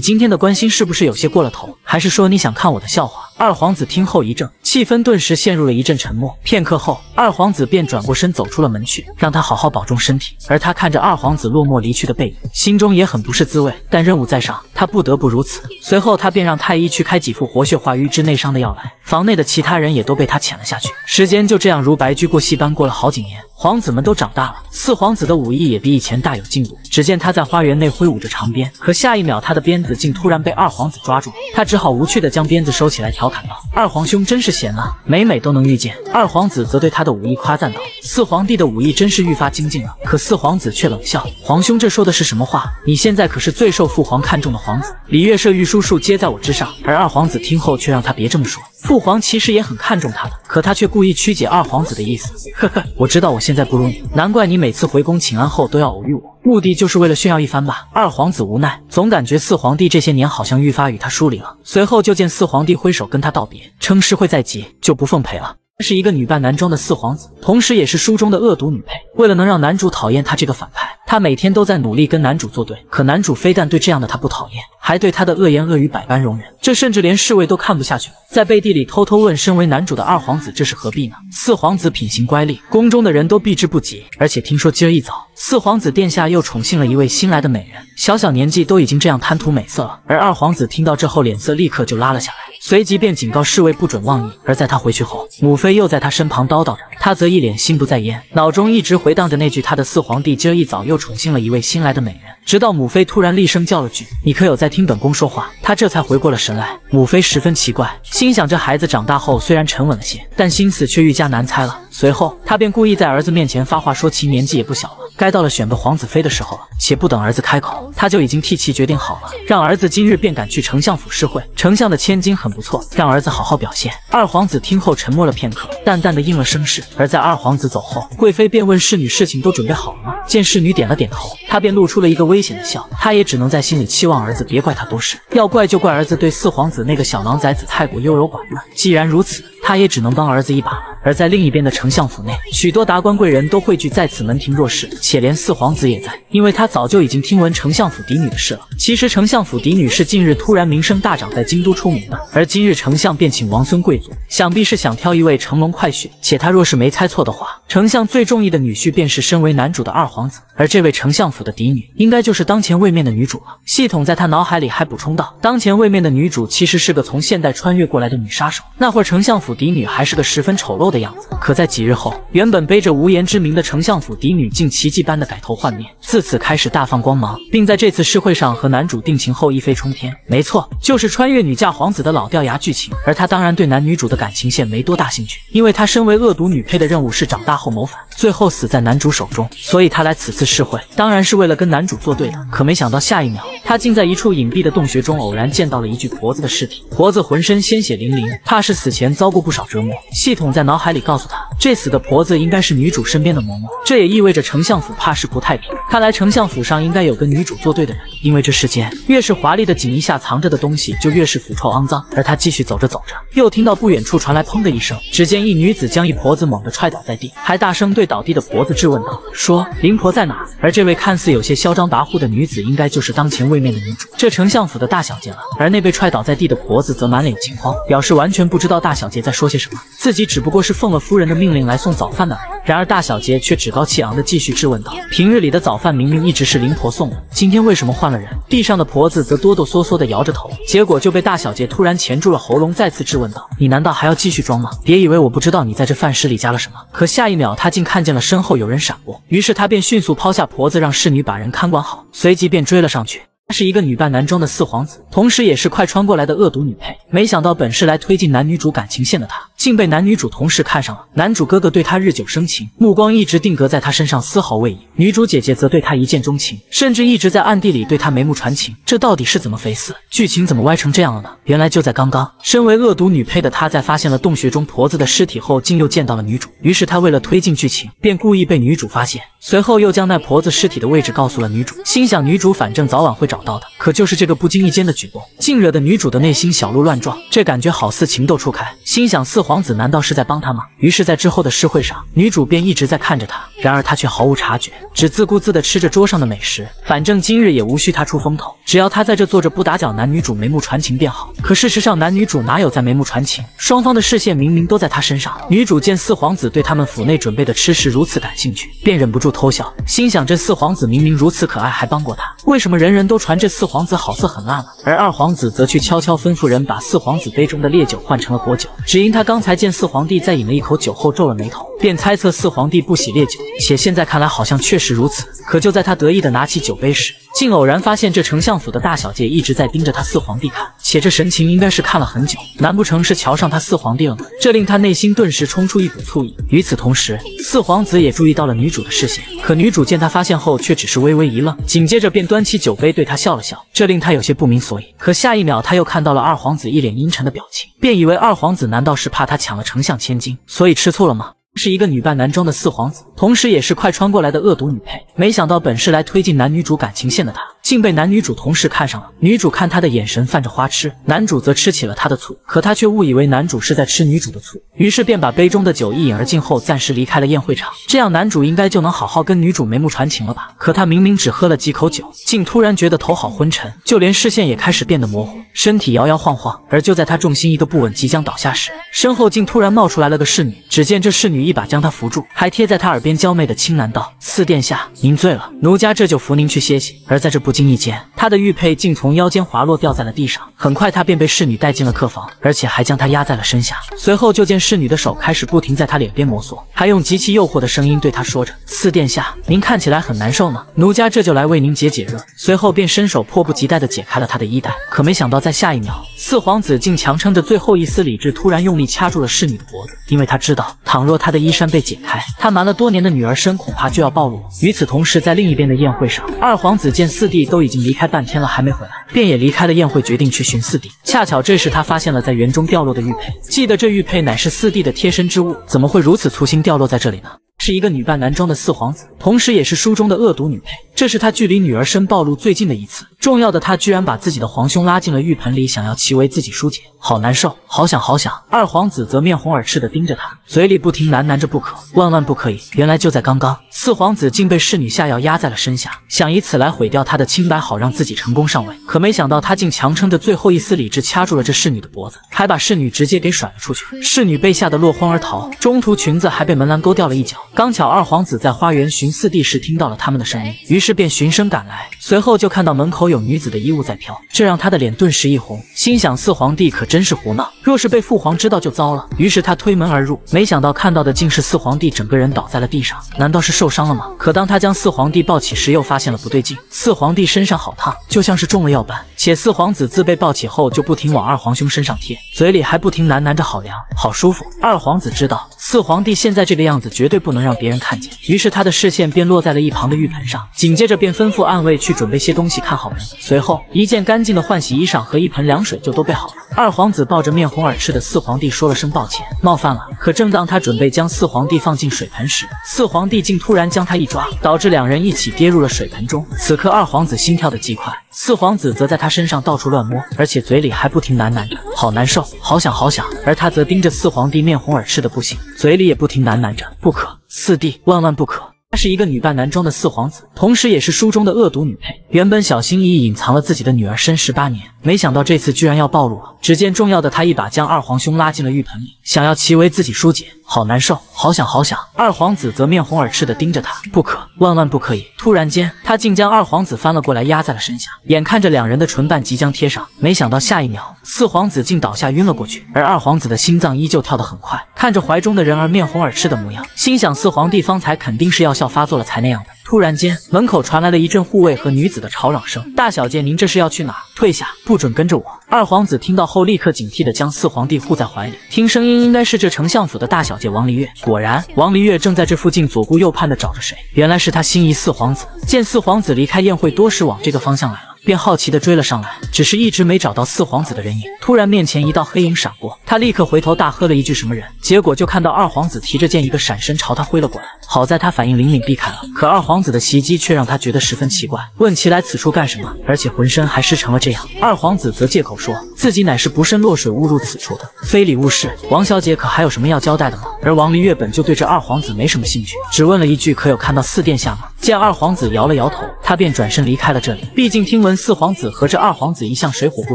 今天的关心是不是有有些过了头？还是说你想看我的笑话？”二皇子听后一怔，气氛顿时陷入了一阵沉默。片刻后，二皇子便转过身走出了门去，让他好好保重身体。而他看着二皇子落寞离去的背影，心中也很不是滋味。但任务在上，他不得不如此。随后，他便让太医去开几副活血化瘀治内伤的药来。房内的其他人也都被他遣了下去。时间就这样如白驹过隙般过了好几年。皇子们都长大了，四皇子的武艺也比以前大有进步。只见他在花园内挥舞着长鞭，可下一秒他的鞭子竟突然被二皇子抓住，他只好无趣的将鞭子收起来，调侃道：“二皇兄真是闲啊，每每都能遇见。”二皇子则对他的武艺夸赞道：“四皇帝的武艺真是愈发精进了。”可四皇子却冷笑：“皇兄这说的是什么话？你现在可是最受父皇看重的皇子，礼乐射御书数皆在我之上。”而二皇子听后却让他别这么说，父皇其实也很看重他的，可他却故意曲解二皇子的意思。呵呵，我知道我现在不如你，难怪你每次回宫请安后都要偶遇我，目的就是为了炫耀一番吧？二皇子无奈，总感觉四皇帝这些年好像愈发与他疏离了。随后就见四皇帝挥手跟他道别，称诗会在即，就不奉陪了。是一个女扮男装的四皇子，同时也是书中的恶毒女配。为了能让男主讨厌他这个反派，他每天都在努力跟男主作对。可男主非但对这样的他不讨厌，还对他的恶言恶语百般容忍，这甚至连侍卫都看不下去了，在背地里偷偷问身为男主的二皇子这是何必呢？四皇子品行乖戾，宫中的人都避之不及。而且听说今儿一早，四皇子殿下又宠幸了一位新来的美人，小小年纪都已经这样贪图美色了。而二皇子听到这后，脸色立刻就拉了下来，随即便警告侍卫不准妄议。而在他回去后，母妃又在他身旁叨叨着，他则一脸心不在焉，脑中一直回荡着那句他的四皇帝今儿一早又宠幸了一位新来的美人。直到母妃突然厉声叫了句：“你可有在听本宫说话？”他这才回过了神来。母妃十分奇怪，心想这孩子长大后虽然沉稳了些，但心思却愈加难猜了。随后，他便故意在儿子面前发话，说其年纪也不小了，该到了选个皇子妃的时候了。且不等儿子开口，他就已经替其决定好了，让儿子今日便赶去丞相府试会。丞相的千金很不错，让儿子好好表现。二皇子听后沉默了片刻，淡淡的应了声是。而在二皇子走后，贵妃便问侍女：“事情都准备好了吗？”见侍女点了点头，他便露出了一个危险的笑。他也只能在心里期望儿子别怪他多事，要怪就怪儿子对四皇子那个小狼崽子太过优柔寡断。既然如此，他也只能帮儿子一把了。而在另一边的丞相府内，许多达官贵人都汇聚在此门庭若市，且连四皇子也在，因为他早就已经听闻丞相府嫡女的事了。其实丞相府嫡女是近日突然名声大涨，在京都出名的，而今日丞相便请王孙贵族，想必是想挑一位乘龙快婿。且他若是没猜错的话，丞相最中意的女婿便是身为男主的二皇子，而这位丞相府的嫡女，应该就是当前位面的女主了。系统在他脑海里还补充道，当前位面的女主其实是个从现代穿越过来的女杀手。那会儿丞相府嫡女还是个十分丑陋的样子，可在几日后，原本背着无言之名的丞相府嫡女竟奇迹般的改头换面，自此开始大放光芒，并在这次试会上和男主定情后一飞冲天。没错，就是穿越女嫁皇子的老掉牙剧情。而她当然对男女主的感情线没多大兴趣，因为她身为恶毒女配的任务是长大后谋反，最后死在男主手中，所以他来此次试会当然是为了跟男主作对的。可没想到下一秒，他竟在一处隐蔽的洞穴中偶然见到了一具婆子的尸体，婆子浑身鲜血淋淋，怕是死前遭过不少折磨。系统在脑海里告诉他，这死的婆子应该是女主身边的嬷嬷，这也意味着丞相府怕是不太平。看来丞相府上应该有跟女主作对的人，因为这世间越是华丽的锦衣下藏着的东西，就越是腐臭肮脏。而他继续走着走着，又听到不远处传来砰的一声，只见一女子将一婆子猛地踹倒在地，还大声对倒地的婆子质问道：“说灵婆在哪？”而这位看似有些嚣张跋扈的女子，应该就是当前位面的女主，这丞相府的大小姐了。而那被踹倒在地的婆子则满脸惊慌，表示完全不知道大小姐在说些什么，自己只不过是奉了夫人的命令来送早饭的。然而大小姐却趾高气昂地继续质问道：“平日里的早饭明明一直是灵婆送的，今天为什么换了人？”地上的婆子则哆哆嗦嗦地摇着头，结果就被大小姐突然钳住了喉咙，再次质问道：“你难道还要继续装吗？别以为我不知道你在这饭食里加了什么。”可下一秒，她竟看看见了身后有人闪过，于是他便迅速抛下婆子，让侍女把人看管好，随即便追了上去。是一个女扮男装的四皇子，同时也是快穿过来的恶毒女配。没想到本是来推进男女主感情线的他，竟被男女主同时看上了。男主哥哥对她日久生情，目光一直定格在她身上，丝毫未移。女主姐姐则对他一见钟情，甚至一直在暗地里对他眉目传情。这到底是怎么回事？剧情怎么歪成这样了呢？原来就在刚刚，身为恶毒女配的她，在发现了洞穴中婆子的尸体后，竟又见到了女主。于是她为了推进剧情，便故意被女主发现，随后又将那婆子尸体的位置告诉了女主，心想女主反正早晚会找。到的，可就是这个不经意间的举动，竟惹得女主的内心小鹿乱撞。这感觉好似情窦初开，心想四皇子难道是在帮他吗？于是，在之后的诗会上，女主便一直在看着他，然而他却毫无察觉，只自顾自地吃着桌上的美食。反正今日也无需他出风头，只要他在这坐着不打搅，男女主眉目传情便好。可事实上，男女主哪有在眉目传情？双方的视线明明都在他身上。女主见四皇子对他们府内准备的吃食如此感兴趣，便忍不住偷笑，心想这四皇子明明如此可爱，还帮过他，为什么人人都传？这四皇子好似很烂了，而二皇子则去悄悄吩咐人把四皇子杯中的烈酒换成了果酒。只因他刚才见四皇帝在饮了一口酒后皱了眉头，便猜测四皇帝不喜烈酒，且现在看来好像确实如此。可就在他得意的拿起酒杯时，竟偶然发现这丞相府的大小姐一直在盯着他四皇帝看，且这神情应该是看了很久，难不成是瞧上他四皇帝了吗？这令他内心顿时冲出一股醋意。与此同时，四皇子也注意到了女主的视线，可女主见他发现后，却只是微微一愣，紧接着便端起酒杯对他笑了笑，这令他有些不明所以。可下一秒，他又看到了二皇子一脸阴沉的表情，便以为二皇子难道是怕他抢了丞相千金，所以吃醋了吗？是一个女扮男装的四皇子，同时也是快穿过来的恶毒女配。没想到本是来推进男女主感情线的她，竟被男女主同时看上了。女主看他的眼神泛着花痴，男主则吃起了他的醋。可他却误以为男主是在吃女主的醋，于是便把杯中的酒一饮而尽后，暂时离开了宴会场。这样男主应该就能好好跟女主眉目传情了吧？可他明明只喝了几口酒，竟突然觉得头好昏沉，就连视线也开始变得模糊，身体摇摇晃晃。而就在他重心一个不稳，即将倒下时，身后竟突然冒出来了个侍女。只见这侍女。一把将他扶住，还贴在他耳边娇媚的轻喃道：“四殿下，您醉了，奴家这就扶您去歇息。”而在这不不经意间，他的玉佩竟从腰间滑落，掉在了地上。很快，他便被侍女带进了客房，而且还将他压在了身下。随后，就见侍女的手开始不停在他脸边摩挲，还用极其诱惑的声音对他说着：“四殿下，您看起来很难受呢，奴家这就来为您解解热。”随后便伸手迫不及待地解开了他的衣带。可没想到，在下一秒，四皇子竟强撑着最后一丝理智，突然用力掐住了侍女的脖子，因为他知道，倘若他的衣衫被解开，他瞒了多年的女儿身恐怕就要暴露。与此同时，在另一边的宴会上，二皇子见四弟都已经离开半天了，还没回来，便也离开了宴会，决定去寻四弟。恰巧这时他发现了在园中掉落的玉佩，记得这玉佩乃是四弟的贴身之物，怎么会如此粗心掉落在这里呢？是一个女扮男装的四皇子，同时也是书中的恶毒女配。这是他距离女儿身暴露最近的一次。重要的，他居然把自己的皇兄拉进了浴盆里，想要其为自己疏解，好难受，好想好想。二皇子则面红耳赤的盯着他，嘴里不停喃喃着不可，万万不可以。原来就在刚刚，四皇子竟被侍女下药压在了身下，想以此来毁掉他的清白，好让自己成功上位。可没想到，他竟强撑着最后一丝理智，掐住了这侍女的脖子，还把侍女直接给甩了出去。侍女被吓得落荒而逃，中途裙子还被门栏勾掉了一角。刚巧二皇子在花园寻四弟时听到了他们的声音，于是便循声赶来，随后就看到门口有女子的衣物在飘，这让他的脸顿时一红，心想四皇帝可真是胡闹，若是被父皇知道就糟了。于是他推门而入，没想到看到的竟是四皇帝整个人倒在了地上，难道是受伤了吗？可当他将四皇帝抱起时，又发现了不对劲，四皇帝身上好烫，就像是中了药般，且四皇子自被抱起后就不停往二皇兄身上贴，嘴里还不停喃喃着好凉，好舒服。二皇子知道四皇帝现在这个样子绝对不能让别人看见，于是他的视线便落在了一旁的浴盆上，紧接接着便吩咐暗卫去准备些东西看好人。随后，一件干净的换洗衣裳和一盆凉水就都备好了。二皇子抱着面红耳赤的四皇帝说了声抱歉，冒犯了。可正当他准备将四皇帝放进水盆时，四皇帝竟突然将他一抓，导致两人一起跌入了水盆中。此刻，二皇子心跳的极快，四皇子则在他身上到处乱摸，而且嘴里还不停喃喃着好难受，好想好想。而他则盯着四皇帝面红耳赤的不行，嘴里也不停喃喃着不可，四弟万万不可。他是一个女扮男装的四皇子，同时也是书中的恶毒女配。原本小心翼翼隐藏了自己的女儿身十八年，没想到这次居然要暴露了。只见重要的他一把将二皇兄拉进了浴盆里，想要其为自己疏解。好难受，好想好想。二皇子则面红耳赤的盯着他，不可，万万不可以。突然间，他竟将二皇子翻了过来，压在了身下。眼看着两人的唇瓣即将贴上，没想到下一秒，四皇子竟倒下晕了过去，而二皇子的心脏依旧跳得很快，看着怀中的人儿面红耳赤的模样，心想四皇帝方才肯定是药效发作了才那样的。突然间，门口传来了一阵护卫和女子的吵嚷声：“大小姐，您这是要去哪？退下，不准跟着我！”二皇子听到后，立刻警惕地将四皇帝护在怀里。听声音，应该是这丞相府的大小姐王璃月。果然，王璃月正在这附近左顾右盼地找着谁。原来是他心仪四皇子。见四皇子离开宴会多时，往这个方向来了。便好奇地追了上来，只是一直没找到四皇子的人影。突然面前一道黑影闪过，他立刻回头大喝了一句什么人，结果就看到二皇子提着剑一个闪身朝他挥了过来。好在他反应灵敏避开了，可二皇子的袭击却让他觉得十分奇怪，问其来此处干什么，而且浑身还湿成了这样。二皇子则借口说自己乃是不慎落水误入此处的，非礼勿视。王小姐可还有什么要交代的吗？而王璃月本就对这二皇子没什么兴趣，只问了一句可有看到四殿下吗？见二皇子摇了摇头，他便转身离开了这里。毕竟听闻。四皇子和这二皇子一向水火不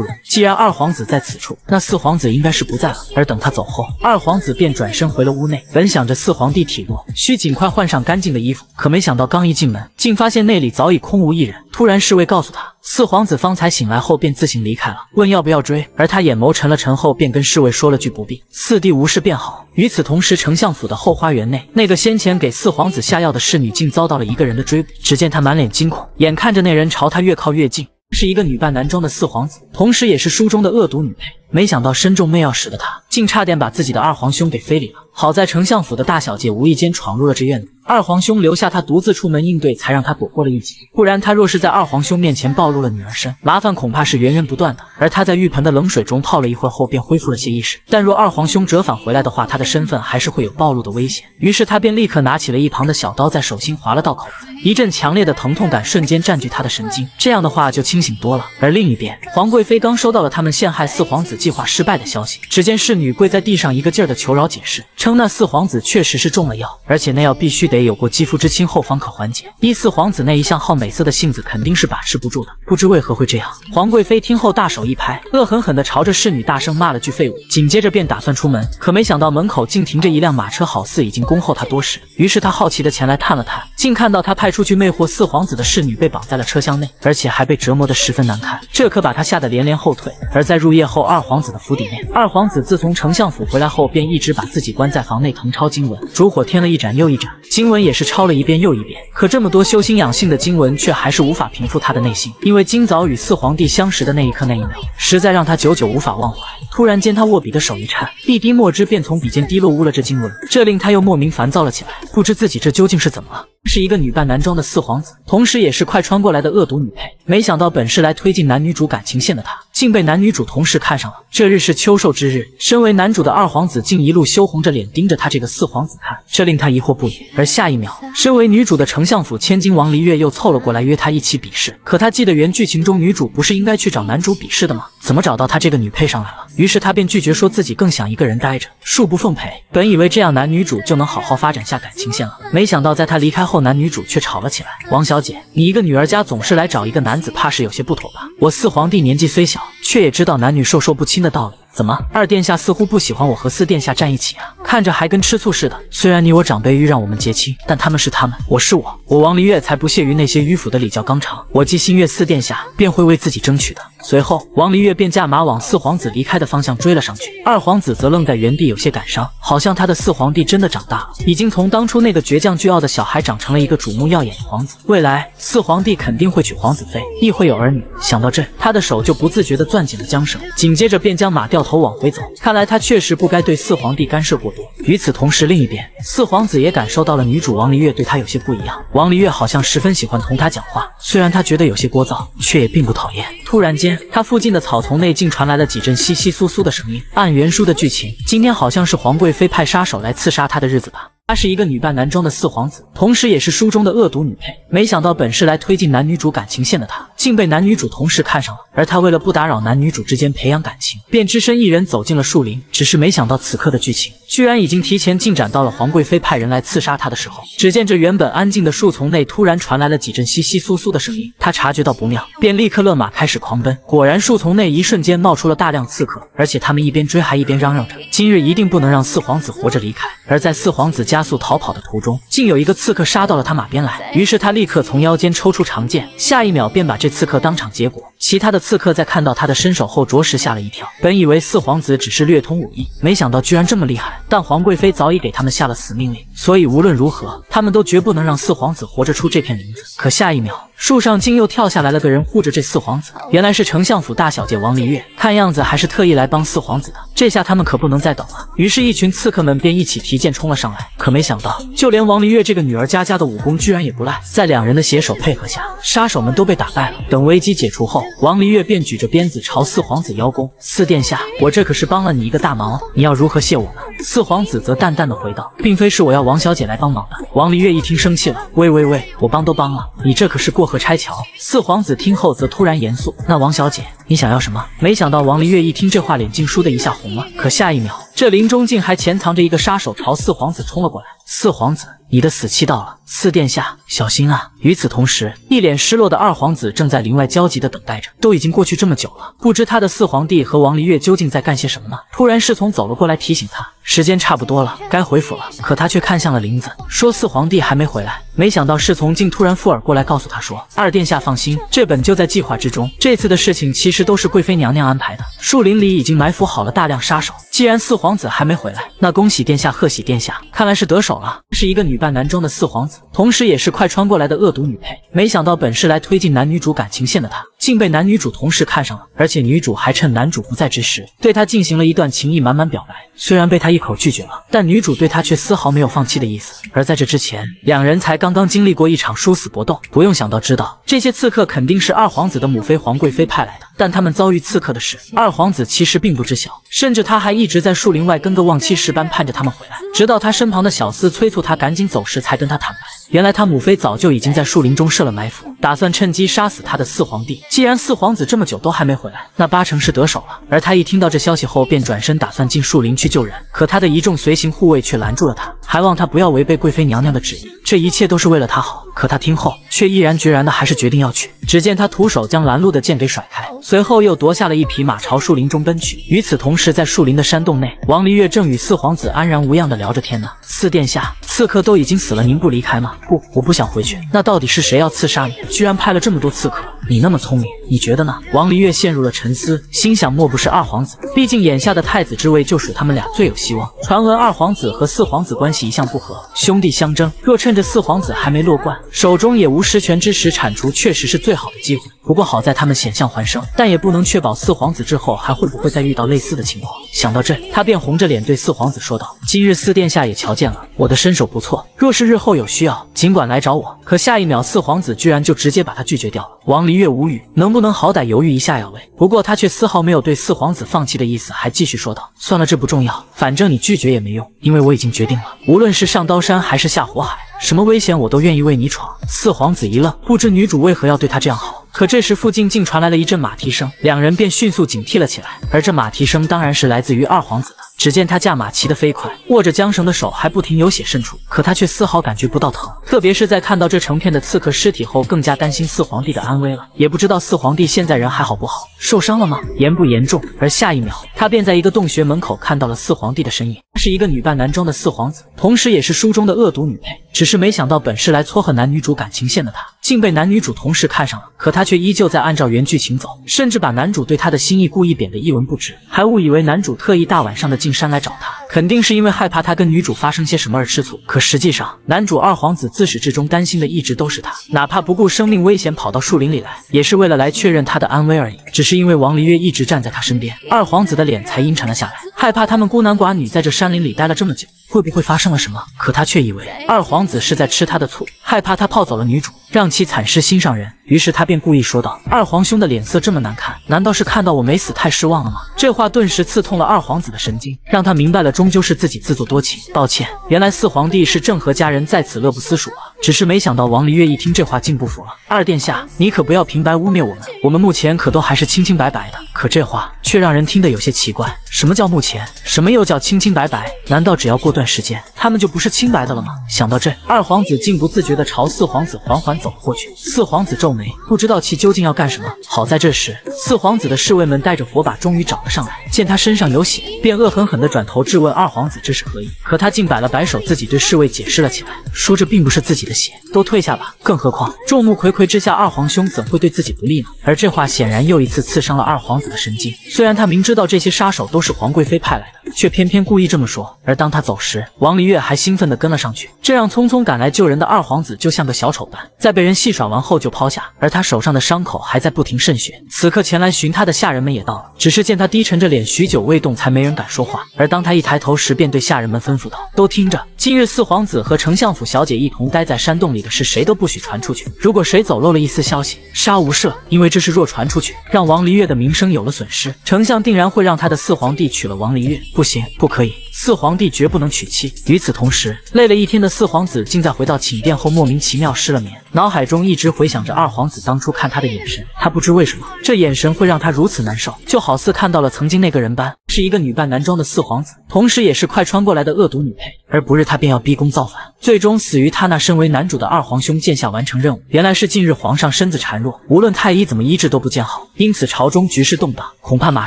容，既然二皇子在此处，那四皇子应该是不在了。而等他走后，二皇子便转身回了屋内。本想着四皇帝体弱，需尽快换上干净的衣服，可没想到刚一进门，竟发现内里早已空无一人。突然侍卫告诉他，四皇子方才醒来后便自行离开了，问要不要追。而他眼眸沉了沉后，便跟侍卫说了句不必，四弟无事便好。与此同时，丞相府的后花园内，那个先前给四皇子下药的侍女竟遭到了一个人的追捕。只见她满脸惊恐，眼看着那人朝她越靠越近。是一个女扮男装的四皇子，同时也是书中的恶毒女配。没想到身中媚药时的他，竟差点把自己的二皇兄给非礼了。好在丞相府的大小姐无意间闯入了这院子，二皇兄留下他独自出门应对，才让他躲过了一劫。不然他若是在二皇兄面前暴露了女儿身，麻烦恐怕是源源不断的。而他在浴盆的冷水中泡了一会儿后，便恢复了些意识。但若二皇兄折返回来的话，他的身份还是会有暴露的危险。于是他便立刻拿起了一旁的小刀，在手心划了道口子，一阵强烈的疼痛感瞬间占据他的神经。这样的话就清醒多了。而另一边，皇贵妃刚收到了他们陷害四皇子计划失败的消息，只见侍女跪在地上，一个劲儿的求饶解释，称那四皇子确实是中了药，而且那药必须得有过肌肤之亲后方可缓解。依四皇子那一向好美色的性子，肯定是把持不住的。不知为何会这样。皇贵妃听后大手一拍，恶狠狠地朝着侍女大声骂了句废物，紧接着便打算出门，可没想到门口竟停着一辆马车，好似已经恭候他多时。于是他好奇的前来探了探，竟看到他派出去魅惑四皇子的侍女被绑在了车厢内，而且还被折磨得十分难看，这可把他吓得连连后退。而在入夜后，二皇子的府邸内，二皇子自从丞相府回来后，便一直把自己关在房内誊抄经文，烛火添了一盏又一盏，经文也是抄了一遍又一遍。可这么多修心养性的经文，却还是无法平复他的内心，因为今早与四皇帝相识的那一刻那一秒，实在让他久久无法忘怀。突然间，他握笔的手一颤，一滴墨汁便从笔尖滴落，污了这经文。这令他又莫名烦躁了起来，不知自己这究竟是怎么了。是一个女扮男装的四皇子，同时也是快穿过来的恶毒女配。没想到本是来推进男女主感情线的她，竟被男女主同时看上了。这日是秋寿之日，身为男主的二皇子竟一路羞红着脸盯着他这个四皇子看，这令他疑惑不已。而下一秒，身为女主的丞相府千金王璃月又凑了过来约他一起比试。可他记得原剧情中女主不是应该去找男主比试的吗？怎么找到他这个女配上来了？于是他便拒绝，说自己更想一个人待着，恕不奉陪。本以为这样男女主就能好好发展下感情线了，没想到在他离开后，男女主却吵了起来。王小姐，你一个女儿家总是来找一个男子，怕是有些不妥吧？我四皇帝年纪虽小，却也知道男女授受不亲的道理。怎么，二殿下似乎不喜欢我和四殿下站一起啊？看着还跟吃醋似的。虽然你我长辈欲让我们结亲，但他们是他们，我是我，我王璃月才不屑于那些迂腐的礼教纲常。我既心悦四殿下，便会为自己争取的。随后，王璃月便驾马往四皇子离开的方向追了上去。二皇子则愣在原地，有些感伤，好像他的四皇帝真的长大了，已经从当初那个倔强倨傲的小孩长成了一个瞩目耀眼的皇子。未来，四皇帝肯定会娶皇子妃，亦会有儿女。想到这，他的手就不自觉地攥紧了缰绳，紧接着便将马掉头往回走。看来他确实不该对四皇帝干涉过多。与此同时，另一边，四皇子也感受到了女主王璃月对他有些不一样。王璃月好像十分喜欢同他讲话，虽然他觉得有些聒噪，却也并不讨厌。突然间，他附近的草丛内竟传来了几阵窸窸窣窣的声音。按原书的剧情，今天好像是皇贵妃派杀手来刺杀他的日子吧。他是一个女扮男装的四皇子，同时也是书中的恶毒女配。没想到本是来推进男女主感情线的他，竟被男女主同时看上了。而他为了不打扰男女主之间培养感情，便只身一人走进了树林。只是没想到此刻的剧情，居然已经提前进展到了皇贵妃派人来刺杀他的时候。只见这原本安静的树丛内，突然传来了几阵窸窸窣窣的声音。他察觉到不妙，便立刻勒马开始狂奔。果然，树丛内一瞬间冒出了大量刺客，而且他们一边追还一边嚷嚷着：“今日一定不能让四皇子活着离开。”而在四皇子加速逃跑的途中，竟有一个刺客杀到了他马边来。于是他立刻从腰间抽出长剑，下一秒便把这刺客当场结果。其他的刺客在看到他的身手后，着实吓了一跳。本以为四皇子只是略通武艺，没想到居然这么厉害。但皇贵妃早已给他们下了死命令，所以无论如何，他们都绝不能让四皇子活着出这片林子。可下一秒，树上竟又跳下来了个人护着这四皇子，原来是丞相府大小姐王璃月，看样子还是特意来帮四皇子的。这下他们可不能再等了，于是，一群刺客们便一起提剑冲了上来。可没想到，就连王璃月这个女儿家家的武功居然也不赖，在两人的携手配合下，杀手们都被打败了。等危机解除后，王璃月便举着鞭子朝四皇子邀功：“四殿下，我这可是帮了你一个大忙，你要如何谢我呢？”四皇子则淡淡的回道：“并非是我要王小姐来帮忙的。”王璃月一听生气了：“喂喂喂，我帮都帮了，你这可是过河拆桥。”四皇子听后则突然严肃：“那王小姐，你想要什么？”没想到王璃月一听这话，脸竟倏的一下红了。可下一秒，这林中竟还潜藏着一个杀手，朝四皇子冲了过来。四皇子，你的死期到了，四殿下小心啊！与此同时，一脸失落的二皇子正在林外焦急的等待着。都已经过去这么久了，不知他的四皇帝和王璃月究竟在干些什么呢？突然，侍从走了过来，提醒他时间差不多了，该回府了。可他却看向了林子，说四皇帝还没回来。没想到侍从竟突然附耳过来，告诉他说：“二殿下放心，这本就在计划之中。这次的事情其实都是贵妃娘娘安排的。树林里已经埋伏好了大量杀手。既然四皇子还没回来，那恭喜殿下，贺喜殿下，看来是得手了。是一个女扮男装的四皇子，同时也是快穿过来的恶毒女配。没想到本是来推进男女主感情线的他，竟被男女主同时看上了，而且女主还趁男主不在之时，对他进行了一段情意满满表白。虽然被他一口拒绝了，但女主对他却丝毫没有放弃的意思。而在这之前，两人才刚刚经历过一场殊死搏斗。不用想到知道，这些刺客肯定是二皇子的母妃皇贵妃派来的。但他们遭遇刺客的事，二皇子其实并不知晓，甚至他还一直在树林外跟个忘妻石般盼着他们回来，直到他身旁的小厮催促他赶紧走时，才跟他坦白，原来他母妃早就已经在树林中设了埋伏，打算趁机杀死他的四皇帝。既然四皇子这么久都还没回来，那八成是得手了。而他一听到这消息后，便转身打算进树林去救人，可他的一众随行护卫却拦住了他，还望他不要违背贵妃娘娘的旨意，这一切都是为了他好。可他听后却毅然决然的还是决定要去。只见他徒手将拦路的剑给甩开。随后又夺下了一匹马，朝树林中奔去。与此同时，在树林的山洞内，王离月正与四皇子安然无恙的聊着天呢。四殿下，刺客都已经死了，您不离开吗？不，我不想回去。那到底是谁要刺杀你？居然派了这么多刺客！你那么聪明，你觉得呢？王离月陷入了沉思，心想莫不是二皇子？毕竟眼下的太子之位就属他们俩最有希望。传闻二皇子和四皇子关系一向不和，兄弟相争。若趁着四皇子还没落冠，手中也无实权之时铲除，确实是最好的机会。不过好在他们险象环生，但也不能确保四皇子之后还会不会再遇到类似的情况。想到这，他便红着脸对四皇子说道：“今日四殿下也瞧见了，我的身手不错，若是日后有需要，尽管来找我。”可下一秒，四皇子居然就直接把他拒绝掉了。王离月无语，能不能好歹犹豫一下呀？喂！不过他却丝毫没有对四皇子放弃的意思，还继续说道：“算了，这不重要，反正你拒绝也没用，因为我已经决定了，无论是上刀山还是下火海。”什么危险我都愿意为你闯。四皇子一愣，不知女主为何要对他这样好。可这时附近竟传来了一阵马蹄声，两人便迅速警惕了起来。而这马蹄声当然是来自于二皇子的。只见他驾马骑得飞快，握着缰绳的手还不停有血渗出，可他却丝毫感觉不到疼。特别是在看到这成片的刺客尸体后，更加担心四皇帝的安危了。也不知道四皇帝现在人还好不好，受伤了吗？严不严重？而下一秒，他便在一个洞穴门口看到了四皇帝的身影，他是一个女扮男装的四皇子，同时也是书中的恶毒女配。只是没想到，本是来撮合男女主感情线的他，竟被男女主同时看上了。可他却依旧在按照原剧情走，甚至把男主对他的心意故意贬得一文不值，还误以为男主特意大晚上的进山来找他，肯定是因为害怕他跟女主发生些什么而吃醋。可实际上，男主二皇子自始至终担心的一直都是他，哪怕不顾生命危险跑到树林里来，也是为了来确认他的安危而已。只是因为王离月一直站在他身边，二皇子的脸才阴沉了下来，害怕他们孤男寡女在这山林里待了这么久。会不会发生了什么？可他却以为二皇子是在吃他的醋，害怕他泡走了女主，让其惨失心上人。于是他便故意说道：“二皇兄的脸色这么难看，难道是看到我没死太失望了吗？”这话顿时刺痛了二皇子的神经，让他明白了，终究是自己自作多情。抱歉，原来四皇帝是正和家人在此乐不思蜀啊！只是没想到王离月一听这话，竟不服了。二殿下，你可不要平白污蔑我们，我们目前可都还是清清白白的。可这话却让人听得有些奇怪。什么叫目前？什么又叫清清白白？难道只要过段时间，他们就不是清白的了吗？想到这，二皇子竟不自觉地朝四皇子缓缓走了过去。四皇子皱眉，不知道其究竟要干什么。好在这时，四皇子的侍卫们带着火把终于找了上来，见他身上有血，便恶狠狠地转头质问二皇子这是何意。可他竟摆了摆手，自己对侍卫解释了起来，说这并不是自己的血，都退下吧。更何况众目睽睽之下，二皇兄怎会对自己不利呢？而这话显然又一次刺伤了二皇子。的神经，虽然他明知道这些杀手都是皇贵妃派来的，却偏偏故意这么说。而当他走时，王离月还兴奋地跟了上去，这让匆匆赶来救人的二皇子就像个小丑般，在被人戏耍完后就抛下，而他手上的伤口还在不停渗血。此刻前来寻他的下人们也到了，只是见他低沉着脸，许久未动，才没人敢说话。而当他一抬头时，便对下人们吩咐道：“都听着，今日四皇子和丞相府小姐一同待在山洞里的事，谁都不许传出去。如果谁走漏了一丝消息，杀无赦。因为这事若传出去，让王离月的名声。”有了损失，丞相定然会让他的四皇帝娶了王王离月。不行，不可以，四皇帝绝不能娶妻。与此同时，累了一天的四皇子竟在回到寝殿后莫名其妙失了眠，脑海中一直回想着二皇子当初看他的眼神。他不知为什么，这眼神会让他如此难受，就好似看到了曾经那个人般，是一个女扮男装的四皇子，同时也是快穿过来的恶毒女配。而不日他便要逼宫造反，最终死于他那身为男主的二皇兄剑下完成任务。原来是近日皇上身子孱弱，无论太医怎么医治都不见好，因此朝中局势动荡，恐怕马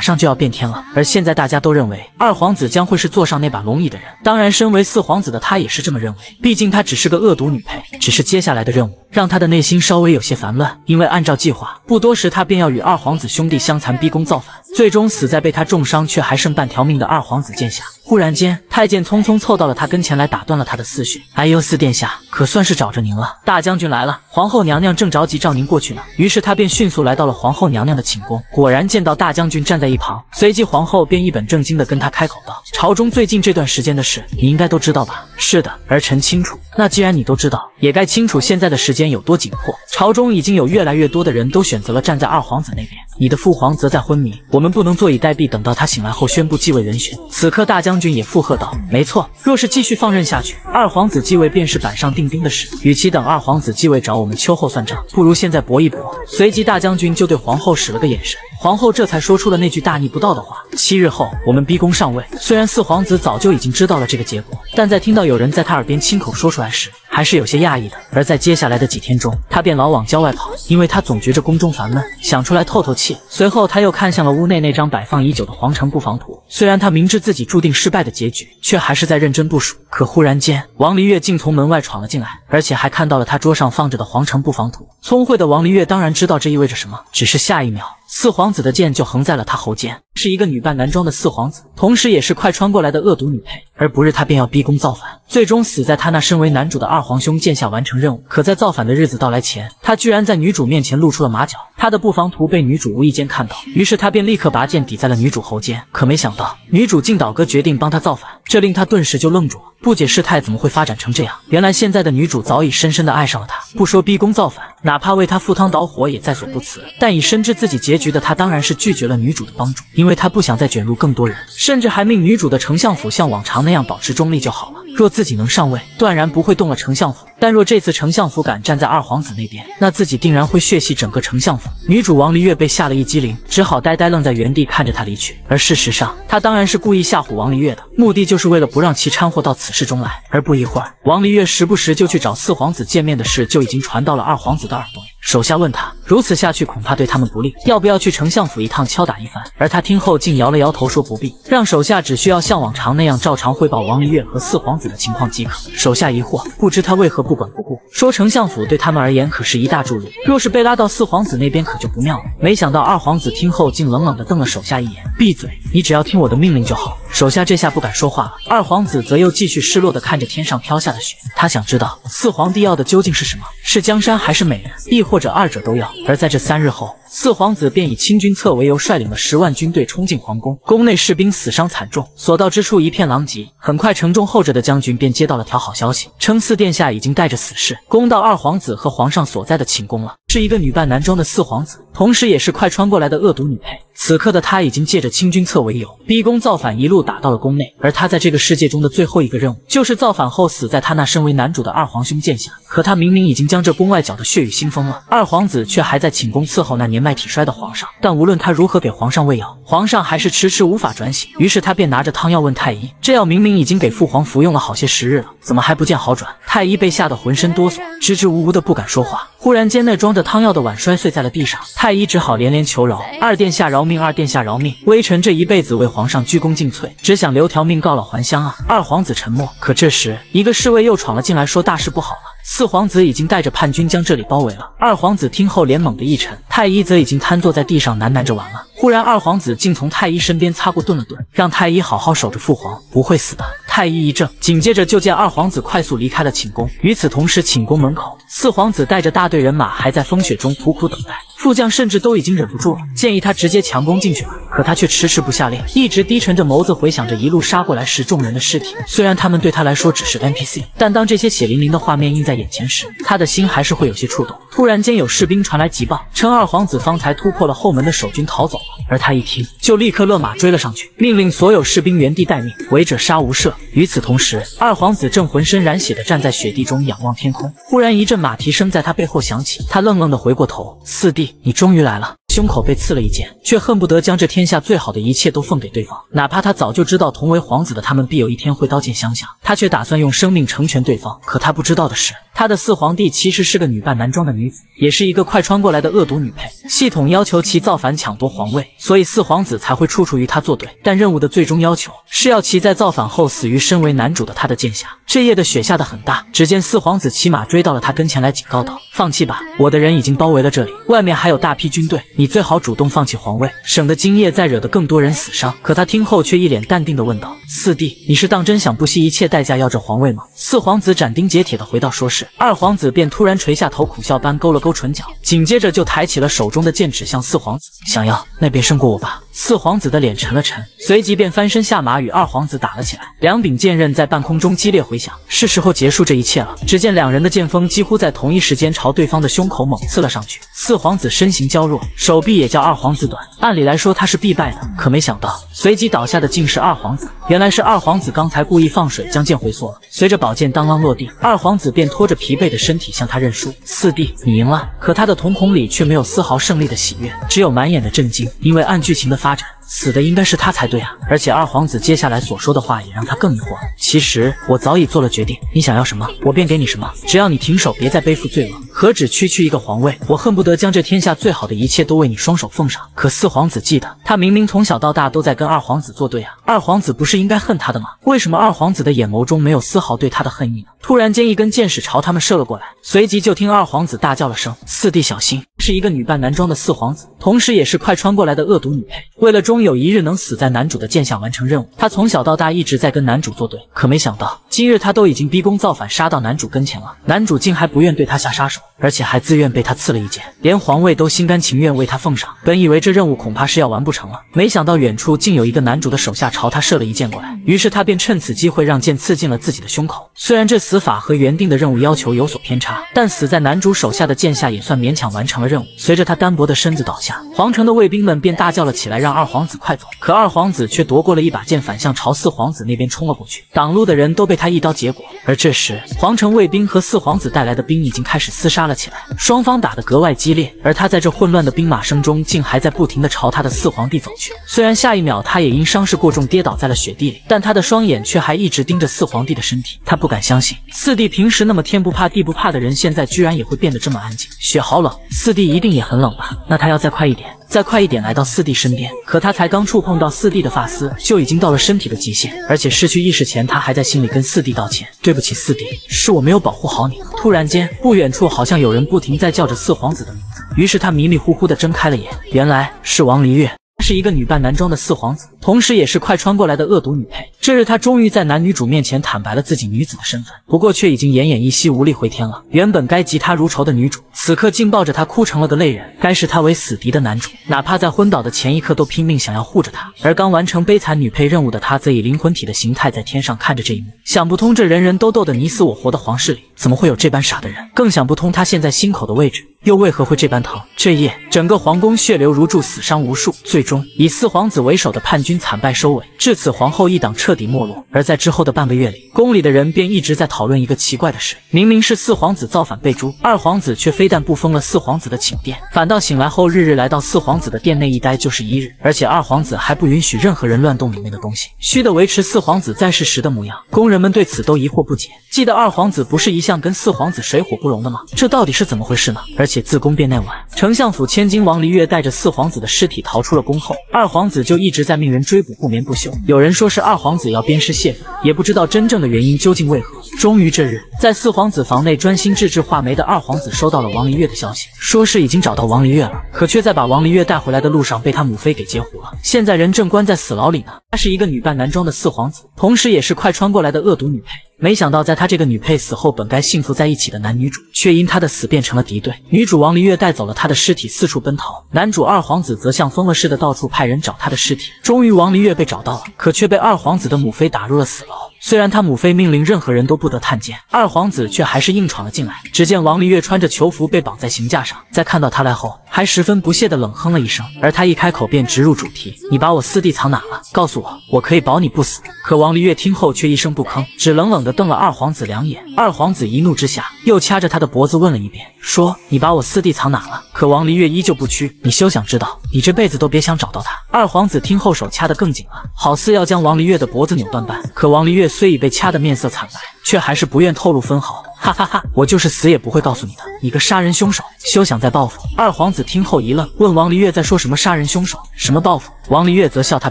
上就要变天了。而现在大家都认为二皇子将会是坐上那把龙椅的人，当然身为四皇子的他也是这么认为。毕竟他只是个恶毒女配，只是接下来的任务让他的内心稍微有些烦乱，因为按照计划，不多时他便要与二皇子兄弟相残逼宫造反，最终死在被他重伤却还剩半条命的二皇子剑下。忽然间，太监匆匆凑到了他跟前来，打断了他的思绪。哎呦，四殿下，可算是找着您了。大将军来了，皇后娘娘正着急召您过去呢。于是他便迅速来到了皇后娘娘的寝宫，果然见到大将军站在一旁。随即皇后便一本正经的跟他开口道：“朝中最近这段时间的事，你应该都知道吧？”“是的，儿臣清楚。”“那既然你都知道，也该清楚现在的时间有多紧迫。朝中已经有越来越多的人都选择了站在二皇子那边，你的父皇则在昏迷。我我们不能坐以待毙，等到他醒来后宣布继位人选。”此刻大将。军也附和道：“没错，若是继续放任下去，二皇子继位便是板上钉钉的事。与其等二皇子继位找我们秋后算账，不如现在搏一搏。”随即，大将军就对皇后使了个眼神，皇后这才说出了那句大逆不道的话：“七日后，我们逼宫上位。”虽然四皇子早就已经知道了这个结果，但在听到有人在他耳边亲口说出来时，还是有些讶异的。而在接下来的几天中，他便老往郊外跑，因为他总觉着宫中烦闷，想出来透透气。随后，他又看向了屋内那张摆放已久的皇城布防图。虽然他明知自己注定失败的结局，却还是在认真部署。可忽然间，王离月竟从门外闯了进来，而且还看到了他桌上放着的皇城布防图。聪慧的王离月当然知道这意味着什么，只是下一秒。四皇子的剑就横在了他喉间，是一个女扮男装的四皇子，同时也是快穿过来的恶毒女配。而不日他便要逼宫造反，最终死在他那身为男主的二皇兄剑下完成任务。可在造反的日子到来前，他居然在女主面前露出了马脚。他的布防图被女主无意间看到，于是他便立刻拔剑抵在了女主喉间。可没想到，女主竟倒戈决定帮他造反，这令他顿时就愣住了，不解事态怎么会发展成这样。原来现在的女主早已深深的爱上了他，不说逼宫造反，哪怕为他赴汤蹈火也在所不辞。但已深知自己结觉得他，当然是拒绝了女主的帮助，因为他不想再卷入更多人，甚至还命女主的丞相府像往常那样保持中立就好了。若自己能上位，断然不会动了丞相府。但若这次丞相府敢站在二皇子那边，那自己定然会血洗整个丞相府。女主王离月被吓了一激灵，只好呆呆愣在原地看着他离去。而事实上，他当然是故意吓唬王离月的，目的就是为了不让其掺和到此事中来。而不一会儿，王离月时不时就去找四皇子见面的事就已经传到了二皇子的耳朵里。手下问他，如此下去恐怕对他们不利，要不要去丞相府一趟敲打一番？而他听后竟摇了摇头说不必，让手下只需要像往常那样照常汇报王离月和四皇子的情况即可。手下疑惑，不知他为何不。管不顾，说丞相府对他们而言可是一大助力，若是被拉到四皇子那边，可就不妙了。没想到二皇子听后，竟冷冷地瞪了手下一眼：“闭嘴，你只要听我的命令就好。”手下这下不敢说话了。二皇子则又继续失落地看着天上飘下的雪，他想知道四皇帝要的究竟是什么，是江山还是美人，亦或者二者都要。而在这三日后。四皇子便以清君侧为由，率领了十万军队冲进皇宫，宫内士兵死伤惨重，所到之处一片狼藉。很快，城中候着的将将军便接到了条好消息，称四殿下已经带着死士攻到二皇子和皇上所在的寝宫了。是一个女扮男装的四皇子，同时也是快穿过来的恶毒女配。此刻的他已经借着清君侧为由，逼宫造反，一路打到了宫内。而他在这个世界中的最后一个任务，就是造反后死在他那身为男主的二皇兄剑下。可他明明已经将这宫外搅得血雨腥风了，二皇子却还在寝宫伺候那年迈体衰的皇上。但无论他如何给皇上喂药，皇上还是迟迟无法转醒。于是他便拿着汤药问太医：“这药明明已经给父皇服用了好些时日了，怎么还不见好转？”太医被吓得浑身哆嗦，支支吾吾的不敢说话。忽然间，那装着汤药的碗摔碎在了地上，太医只好连连求饶：“二殿下饶命，二殿下饶命！微臣这一辈子为皇上鞠躬尽瘁，只想留条命告老还乡啊！”二皇子沉默。可这时，一个侍卫又闯了进来，说：“大事不好了！四皇子已经带着叛军将这里包围了。”二皇子听后脸猛地一沉，太医则已经瘫坐在地上喃喃着完了。忽然，二皇子竟从太医身边擦过，顿了顿，让太医好好守着父皇，不会死的。太医一怔，紧接着就见二皇子快速离开了寝宫。与此同时，寝宫门口，四皇子带着大队人马还在风雪中苦苦等待。副将甚至都已经忍不住了，建议他直接强攻进去吧。可他却迟迟不下令，一直低沉着眸子回想着一路杀过来时众人的尸体。虽然他们对他来说只是 NPC，但当这些血淋淋的画面映在眼前时，他的心还是会有些触动。突然间，有士兵传来急报，称二皇子方才突破了后门的守军逃走了。而他一听，就立刻勒马追了上去，命令所有士兵原地待命，违者杀无赦。与此同时，二皇子正浑身染血的站在雪地中仰望天空。忽然一阵马蹄声在他背后响起，他愣愣的回过头，四弟。你终于来了。胸口被刺了一剑，却恨不得将这天下最好的一切都奉给对方，哪怕他早就知道同为皇子的他们必有一天会刀剑相向，他却打算用生命成全对方。可他不知道的是，他的四皇帝其实是个女扮男装的女子，也是一个快穿过来的恶毒女配。系统要求其造反抢夺皇位，所以四皇子才会处处与他作对。但任务的最终要求是要其在造反后死于身为男主的他的剑下。这夜的雪下得很大，只见四皇子骑马追到了他跟前来警告道：“放弃吧，我的人已经包围了这里，外面还有大批军队。”你最好主动放弃皇位，省得今夜再惹得更多人死伤。可他听后却一脸淡定地问道：“四弟，你是当真想不惜一切代价要这皇位吗？”四皇子斩钉截铁地回道：“说是。”二皇子便突然垂下头，苦笑般勾了勾唇角，紧接着就抬起了手中的剑，指向四皇子：“想要，那便胜过我吧。”四皇子的脸沉了沉，随即便翻身下马，与二皇子打了起来。两柄剑刃在半空中激烈回响，是时候结束这一切了。只见两人的剑锋几乎在同一时间朝对方的胸口猛刺了上去。四皇子身形娇弱，手臂也较二皇子短，按理来说他是必败的。可没想到，随即倒下的竟是二皇子。原来是二皇子刚才故意放水，将剑回缩了。随着宝剑当啷落地，二皇子便拖着疲惫的身体向他认输：“四弟，你赢了。”可他的瞳孔里却没有丝毫胜利的喜悦，只有满眼的震惊，因为按剧情的发展。死的应该是他才对啊！而且二皇子接下来所说的话也让他更疑惑。其实我早已做了决定，你想要什么，我便给你什么，只要你停手，别再背负罪恶。何止区区一个皇位，我恨不得将这天下最好的一切都为你双手奉上。可四皇子记得，他明明从小到大都在跟二皇子作对啊！二皇子不是应该恨他的吗？为什么二皇子的眼眸中没有丝毫对他的恨意呢？突然间，一根箭矢朝他们射了过来，随即就听二皇子大叫了声：“四弟小心！”是一个女扮男装的四皇子，同时也是快穿过来的恶毒女配。为了终有一日能死在男主的剑下完成任务，他从小到大一直在跟男主作对。可没想到，今日他都已经逼宫造反，杀到男主跟前了，男主竟还不愿对他下杀手，而且还自愿被他刺了一剑，连皇位都心甘情愿为他奉上。本以为这任务恐怕是要完不成了，没想到远处竟有一个男主的手下朝他射了一箭过来，于是他便趁此机会让剑刺进了自己的胸口。虽然这死法和原定的任务要求有所偏差，但死在男主手下的剑下也算勉强完成了任务。随着他单薄的身子倒下，皇城的卫兵们便大叫了起来，让二皇皇子快走。可二皇子却夺过了一把剑，反向朝四皇子那边冲了过去。挡路的人都被他一刀结果。而这时，皇城卫兵和四皇子带来的兵已经开始厮杀了起来，双方打得格外激烈。而他在这混乱的兵马声中，竟还在不停地朝他的四皇帝走去。虽然下一秒他也因伤势过重跌倒在了雪地里，但他的双眼却还一直盯着四皇帝的身体。他不敢相信，四弟平时那么天不怕地不怕的人，现在居然也会变得这么安静。雪好冷，四弟一定也很冷吧？那他要再快一点。再快一点来到四弟身边，可他才刚触碰到四弟的发丝，就已经到了身体的极限。而且失去意识前，他还在心里跟四弟道歉：“对不起，四弟，是我没有保护好你。”突然间，不远处好像有人不停在叫着四皇子的名字，于是他迷迷糊糊的睁开了眼，原来是王璃月。是一个女扮男装的四皇子，同时也是快穿过来的恶毒女配。这日，他终于在男女主面前坦白了自己女子的身份，不过却已经奄奄一息，无力回天了。原本该嫉她如仇的女主，此刻竟抱着她哭成了个泪人。该视她为死敌的男主，哪怕在昏倒的前一刻都拼命想要护着她。而刚完成悲惨女配任务的他，则以灵魂体的形态在天上看着这一幕，想不通这人人都斗得你死我活的皇室里，怎么会有这般傻的人？更想不通他现在心口的位置。又为何会这般疼？这夜，整个皇宫血流如注，死伤无数。最终，以四皇子为首的叛军惨败收尾，至此皇后一党彻底没落。而在之后的半个月里，宫里的人便一直在讨论一个奇怪的事：明明是四皇子造反被诛，二皇子却非但不封了四皇子的寝殿，反倒醒来后日日来到四皇子的殿内一待就是一日。而且二皇子还不允许任何人乱动里面的东西，虚的维持四皇子在世时的模样。宫人们对此都疑惑不解。记得二皇子不是一向跟四皇子水火不容的吗？这到底是怎么回事呢？而且且。自宫殿那晚，丞相府千金王璃月带着四皇子的尸体逃出了宫后，二皇子就一直在命人追捕，不眠不休。有人说是二皇子要鞭尸泄愤，也不知道真正的原因究竟为何。终于这日，在四皇子房内专心致志画眉的二皇子收到了王璃月的消息，说是已经找到王璃月了，可却在把王璃月带回来的路上被他母妃给截胡了，现在人正关在死牢里呢。他是一个女扮男装的四皇子，同时也是快穿过来的恶毒女配。没想到，在她这个女配死后，本该幸福在一起的男女主，却因她的死变成了敌对。女主王璃月带走了她的尸体，四处奔逃；男主二皇子则像疯了似的到处派人找她的尸体。终于，王璃月被找到了，可却被二皇子的母妃打入了死牢。虽然他母妃命令任何人都不得探监，二皇子却还是硬闯了进来。只见王璃月穿着囚服被绑在刑架上，在看到他来后，还十分不屑的冷哼了一声。而他一开口便直入主题：“你把我四弟藏哪了？告诉我，我可以保你不死。”可王璃月听后却一声不吭，只冷冷的瞪了二皇子两眼。二皇子一怒之下，又掐着他的脖子问了一遍，说：“你把我四弟藏哪了？”可王璃月依旧不屈：“你休想知道，你这辈子都别想找到他。”二皇子听后手掐得更紧了，好似要将王璃月的脖子扭断般。可王璃月。虽已被掐得面色惨白，却还是不愿透露分毫。哈哈哈！我就是死也不会告诉你的，你个杀人凶手，休想再报复！二皇子听后一愣，问王璃月在说什么杀人凶手，什么报复？王璃月则笑他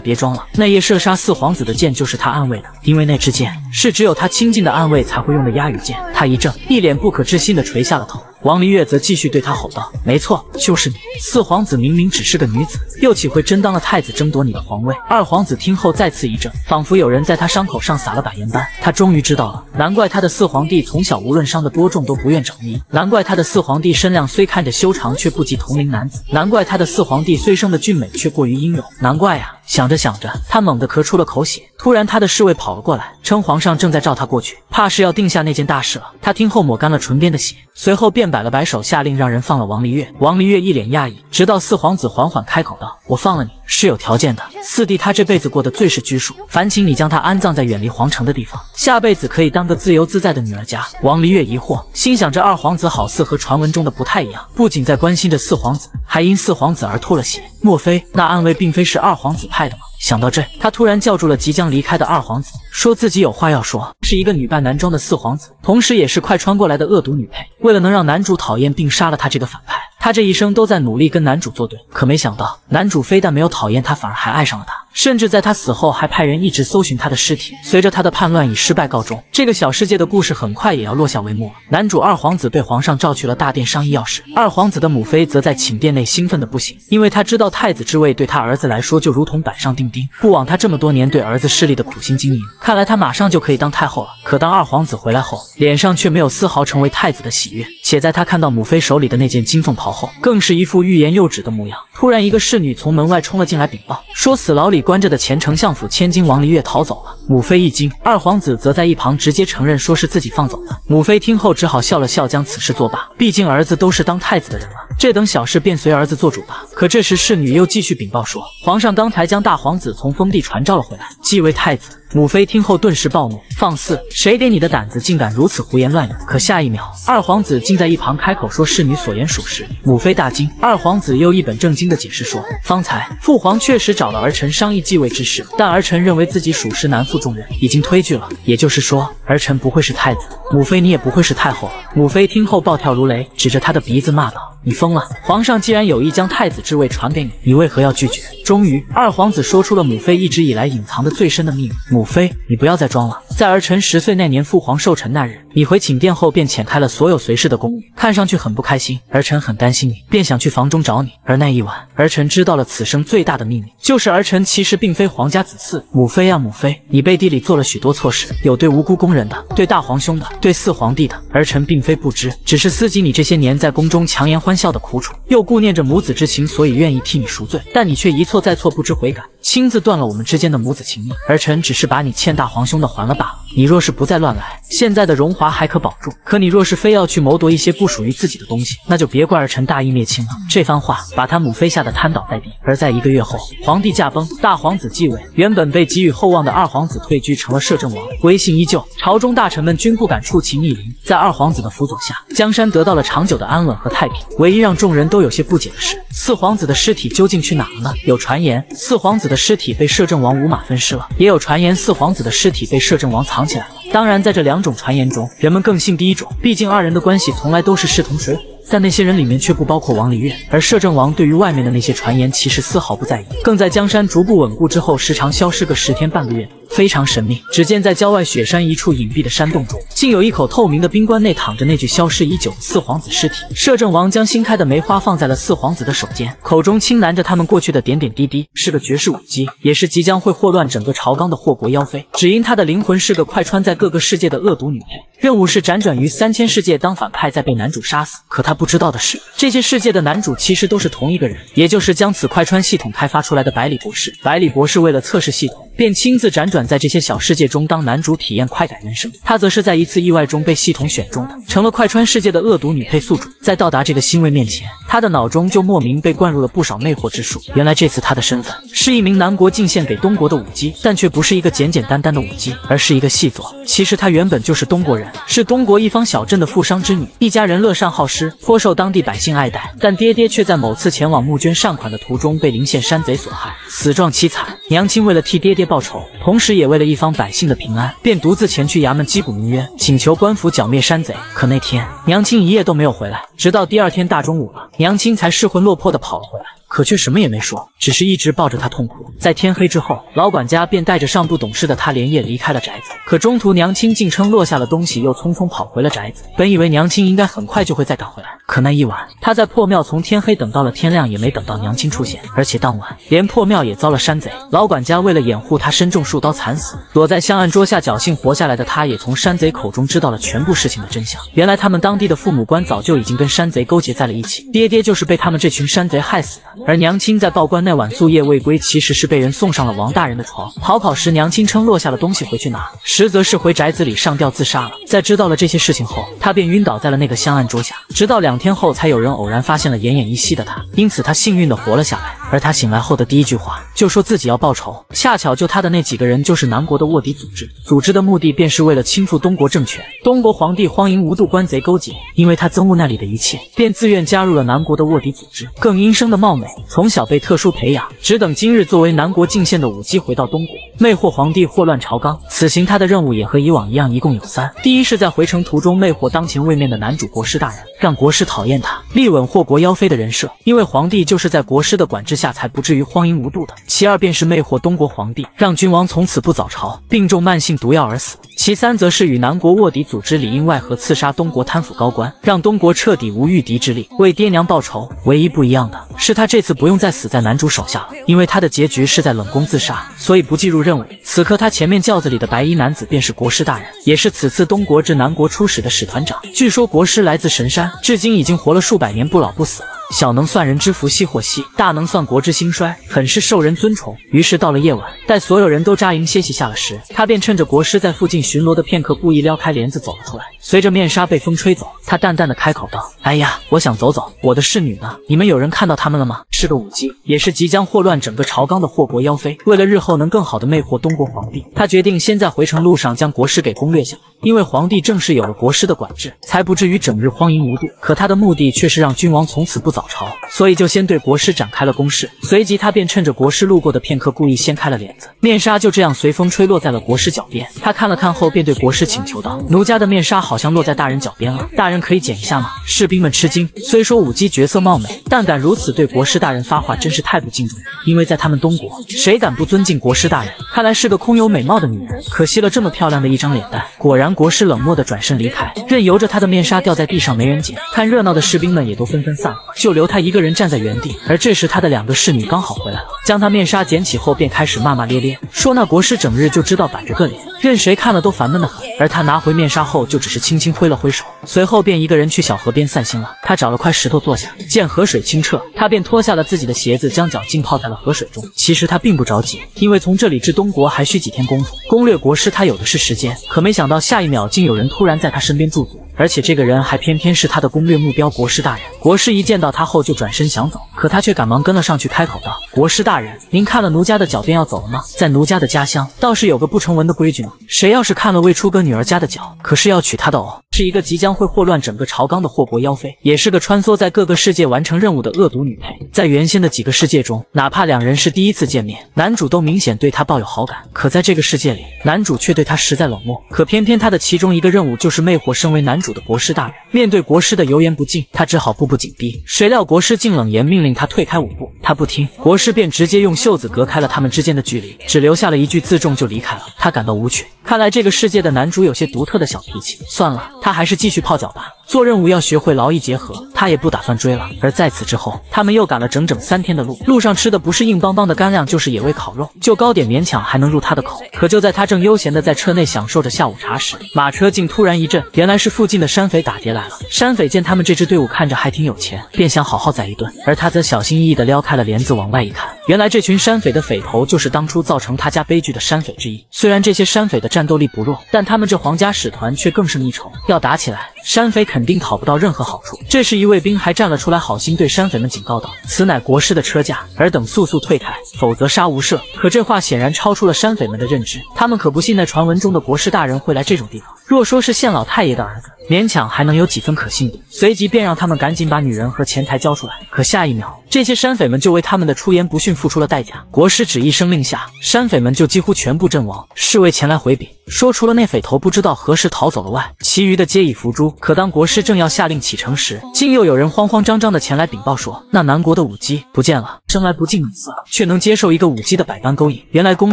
别装了，那夜射杀四皇子的剑就是他暗卫的，因为那支剑是只有他亲近的暗卫才会用的鸦羽剑。他一怔，一脸不可置信的垂下了头。王璃月则继续对他吼道：“没错，就是你！四皇子明明只是个女子，又岂会真当了太子争夺你的皇位？”二皇子听后再次一怔，仿佛有人在他伤口上撒了把盐般。他终于知道了，难怪他的四皇帝从小无论。伤得多重都不愿找医，难怪他的四皇帝身量虽看着修长，却不及同龄男子；难怪他的四皇帝虽生的俊美，却过于英勇。难怪呀！想着想着，他猛地咳出了口血。突然，他的侍卫跑了过来，称皇上正在召他过去，怕是要定下那件大事了。他听后抹干了唇边的血，随后便摆了摆手，下令让人放了王璃月。王璃月一脸讶异，直到四皇子缓缓开口道：“我放了你是有条件的，四弟他这辈子过得最是拘束，烦请你将他安葬在远离皇城的地方，下辈子可以当个自由自在的女儿家。”王璃月疑惑，心想这二皇子好似和传闻中的不太一样，不仅在关心着四皇子，还因四皇子而吐了血。莫非那暗卫并非是二皇子？派的吗？想到这，他突然叫住了即将离开的二皇子，说自己有话要说。是一个女扮男装的四皇子，同时也是快穿过来的恶毒女配。为了能让男主讨厌并杀了他这个反派，他这一生都在努力跟男主作对。可没想到，男主非但没有讨厌他，反而还爱上了他。甚至在他死后，还派人一直搜寻他的尸体。随着他的叛乱以失败告终，这个小世界的故事很快也要落下帷幕了。男主二皇子被皇上召去了大殿商议要事，二皇子的母妃则在寝殿内兴奋的不行，因为他知道太子之位对他儿子来说就如同板上钉丁，不枉他这么多年对儿子势力的苦心经营。看来他马上就可以当太后了。可当二皇子回来后，脸上却没有丝毫成为太子的喜悦，且在他看到母妃手里的那件金凤袍后，更是一副欲言又止的模样。突然，一个侍女从门外冲了进来禀报，说死牢里。关着的前丞相府千金王璃月逃走了，母妃一惊，二皇子则在一旁直接承认说是自己放走的。母妃听后只好笑了笑，将此事作罢。毕竟儿子都是当太子的人了，这等小事便随儿子做主吧。可这时侍女又继续禀报说，皇上刚才将大皇子子从封地传召了回来，继位太子。母妃听后顿时暴怒，放肆！谁给你的胆子，竟敢如此胡言乱语？可下一秒，二皇子竟在一旁开口说侍女所言属实。母妃大惊，二皇子又一本正经的解释说，方才父皇确实找了儿臣商议继位之事，但儿臣认为自己属实难负重任，已经推拒了。也就是说，儿臣不会是太子，母妃你也不会是太后。母妃听后暴跳如雷，指着他的鼻子骂道。你疯了！皇上既然有意将太子之位传给你，你为何要拒绝？终于，二皇子说出了母妃一直以来隐藏的最深的秘密。母母妃，你不要再装了。在儿臣十岁那年，父皇寿辰那日，你回寝殿后便遣开了所有随侍的宫女，看上去很不开心。儿臣很担心你，便想去房中找你。而那一晚，儿臣知道了此生最大的秘密，就是儿臣其实并非皇家子嗣。母妃啊，母妃，你背地里做了许多错事，有对无辜宫人的，对大皇兄的，对四皇帝的。儿臣并非不知，只是思及你这些年在宫中强颜欢。欢笑的苦楚，又顾念着母子之情，所以愿意替你赎罪。但你却一错再错，不知悔改，亲自断了我们之间的母子情谊。儿臣只是把你欠大皇兄的还了罢了。你若是不再乱来，现在的荣华还可保住。可你若是非要去谋夺一些不属于自己的东西，那就别怪儿臣大义灭亲了。这番话把他母妃吓得瘫倒在地。而在一个月后，皇帝驾崩，大皇子继位，原本被给予厚望的二皇子退居成了摄政王，威信依旧。朝中大臣们均不敢触其逆鳞。在二皇子的辅佐下，江山得到了长久的安稳和太平。唯一让众人都有些不解的是，四皇子的尸体究竟去哪了呢？有传言四皇子的尸体被摄政王五马分尸了，也有传言四皇子的尸体被摄政王藏起来了。当然，在这两种传言中，人们更信第一种，毕竟二人的关系从来都是势同水火。但那些人里面却不包括王璃月，而摄政王对于外面的那些传言其实丝毫不在意，更在江山逐步稳固之后，时常消失个十天半个月，非常神秘。只见在郊外雪山一处隐蔽的山洞中，竟有一口透明的冰棺，内躺着那具消失已久的四皇子尸体。摄政王将新开的梅花放在了四皇子的手间，口中轻喃着他们过去的点点滴滴，是个绝世武姬，也是即将会祸乱整个朝纲的祸国妖妃。只因他的灵魂是个快穿在各个世界的恶毒女配，任务是辗转于三千世界当反派，再被男主杀死。可他不知道的是，这些世界的男主其实都是同一个人，也就是将此快穿系统开发出来的百里博士。百里博士为了测试系统，便亲自辗转在这些小世界中当男主，体验快感人生。他则是在一次意外中被系统选中的，成了快穿世界的恶毒女配宿主。在到达这个新位面前，他的脑中就莫名被灌入了不少魅惑之术。原来这次他的身份是一名南国进献给东国的舞姬，但却不是一个简简单单的舞姬，而是一个细作。其实他原本就是东国人，是东国一方小镇的富商之女，一家人乐善好施，颇受当。地百姓爱戴，但爹爹却在某次前往募捐善款的途中被临县山贼所害，死状凄惨。娘亲为了替爹爹报仇，同时也为了一方百姓的平安，便独自前去衙门击鼓鸣冤，请求官府剿灭山贼。可那天，娘亲一夜都没有回来，直到第二天大中午了，娘亲才失魂落魄的跑了回来。可却什么也没说，只是一直抱着他痛哭。在天黑之后，老管家便带着尚不懂事的他连夜离开了宅子。可中途娘亲竟称落下了东西，又匆匆跑回了宅子。本以为娘亲应该很快就会再赶回来，可那一晚，他在破庙从天黑等到了天亮，也没等到娘亲出现。而且当晚，连破庙也遭了山贼。老管家为了掩护他，身中数刀惨死。躲在香案桌下侥幸活下来的他，也从山贼口中知道了全部事情的真相。原来他们当地的父母官早就已经跟山贼勾结在了一起，爹爹就是被他们这群山贼害死的。而娘亲在报官那晚宿夜未归，其实是被人送上了王大人的床。逃跑时，娘亲称落下了东西回去拿，实则是回宅子里上吊自杀了。在知道了这些事情后，他便晕倒在了那个香案桌下，直到两天后，才有人偶然发现了奄奄一息的他，因此他幸运的活了下来。而他醒来后的第一句话，就说自己要报仇。恰巧救他的那几个人，就是南国的卧底组织，组织的目的便是为了倾覆东国政权。东国皇帝荒淫无度，官贼勾结，因为他憎恶那里的一切，便自愿加入了南国的卧底组织。更阴生的貌美。从小被特殊培养，只等今日作为南国进献的舞姬回到东国，魅惑皇帝，祸乱朝纲。此行他的任务也和以往一样，一共有三：第一是在回程途中魅惑当前位面的男主国师大人，让国师讨厌他，立稳祸国妖妃的人设，因为皇帝就是在国师的管制下才不至于荒淫无度的；其二便是魅惑东国皇帝，让君王从此不早朝，病中慢性毒药而死。其三则是与南国卧底组织里应外合刺杀东国贪腐高官，让东国彻底无御敌之力，为爹娘报仇。唯一不一样的是，他这次不用再死在男主手下了，因为他的结局是在冷宫自杀，所以不计入任务。此刻他前面轿子里的白衣男子便是国师大人，也是此次东国至南国出使的使团长。据说国师来自神山，至今已经活了数百年，不老不死了。小能算人之福兮祸兮，大能算国之兴衰，很是受人尊崇。于是到了夜晚，待所有人都扎营歇息下了时，他便趁着国师在附近巡逻的片刻，故意撩开帘子走了出来。随着面纱被风吹走，他淡淡的开口道：“哎呀，我想走走，我的侍女呢？你们有人看到他们了吗？是个舞姬，也是即将祸乱整个朝纲的祸国妖妃。为了日后能更好的魅惑东国皇帝，他决定先在回程路上将国师给攻略下来。因为皇帝正是有了国师的管制，才不至于整日荒淫无度。可他的目的却是让君王从此不早。”朝，所以就先对国师展开了攻势。随即他便趁着国师路过的片刻，故意掀开了帘子，面纱就这样随风吹落在了国师脚边。他看了看后，便对国师请求道：“奴家的面纱好像落在大人脚边了，大人可以剪一下吗？”士兵们吃惊，虽说舞姬绝色貌美，但敢如此对国师大人发话，真是太不敬重了。因为在他们东国，谁敢不尊敬国师大人？看来是个空有美貌的女人，可惜了这么漂亮的一张脸蛋。果然，国师冷漠的转身离开，任由着他的面纱掉在地上，没人捡。看热闹的士兵们也都纷纷散了，就。留他一个人站在原地，而这时他的两个侍女刚好回来了，将他面纱捡起后，便开始骂骂咧咧，说那国师整日就知道板着个脸，任谁看了都烦闷的很。而他拿回面纱后，就只是轻轻挥了挥手，随后便一个人去小河边散心了。他找了块石头坐下，见河水清澈，他便脱下了自己的鞋子，将脚浸泡在了河水中。其实他并不着急，因为从这里至东国还需几天功夫，攻略国师他有的是时间。可没想到下一秒，竟有人突然在他身边驻足。而且这个人还偏偏是他的攻略目标国师大人。国师一见到他后就转身想走，可他却赶忙跟了上去，开口道：“国师大人，您看了奴家的脚便要走了吗？在奴家的家乡倒是有个不成文的规矩呢，谁要是看了未出阁女儿家的脚，可是要娶她的哦。是一个即将会祸乱整个朝纲的祸国妖妃，也是个穿梭在各个世界完成任务的恶毒女配。在原先的几个世界中，哪怕两人是第一次见面，男主都明显对她抱有好感，可在这个世界里，男主却对她实在冷漠。可偏偏他的其中一个任务就是魅惑身为男主的国师大人。面对国师的油盐不进，他只好步步紧逼。谁料国师竟冷言命令他退开五步，他不听，国师便直接用袖子隔开了他们之间的距离，只留下了一句自重就离开了。他感到无趣，看来这个世界的男主有些独特的小脾气。算了。他还是继续泡脚吧。做任务要学会劳逸结合，他也不打算追了。而在此之后，他们又赶了整整三天的路，路上吃的不是硬邦邦的干粮，就是野味烤肉，就糕点勉强还能入他的口。可就在他正悠闲的在车内享受着下午茶时，马车竟突然一震，原来是附近的山匪打劫来了。山匪见他们这支队伍看着还挺有钱，便想好好宰一顿，而他则小心翼翼地撩开了帘子往外一看，原来这群山匪的匪头就是当初造成他家悲剧的山匪之一。虽然这些山匪的战斗力不弱，但他们这皇家使团却更胜一筹，要打起来，山匪肯。定讨不到任何好处。这时，一位兵还站了出来，好心对山匪们警告道：“此乃国师的车驾，尔等速速退开，否则杀无赦。”可这话显然超出了山匪们的认知，他们可不信那传闻中的国师大人会来这种地方。若说是县老太爷的儿子，勉强还能有几分可信度。随即便让他们赶紧把女人和钱财交出来。可下一秒，这些山匪们就为他们的出言不逊付出了代价。国师只一声令下，山匪们就几乎全部阵亡。侍卫前来回禀说，除了那匪头不知道何时逃走了外，其余的皆已伏诛。可当国师正要下令启程时，竟又有人慌慌张张的前来禀报说，那南国的舞姬不见了。生来不近女色，却能接受一个舞姬的百般勾引。原来攻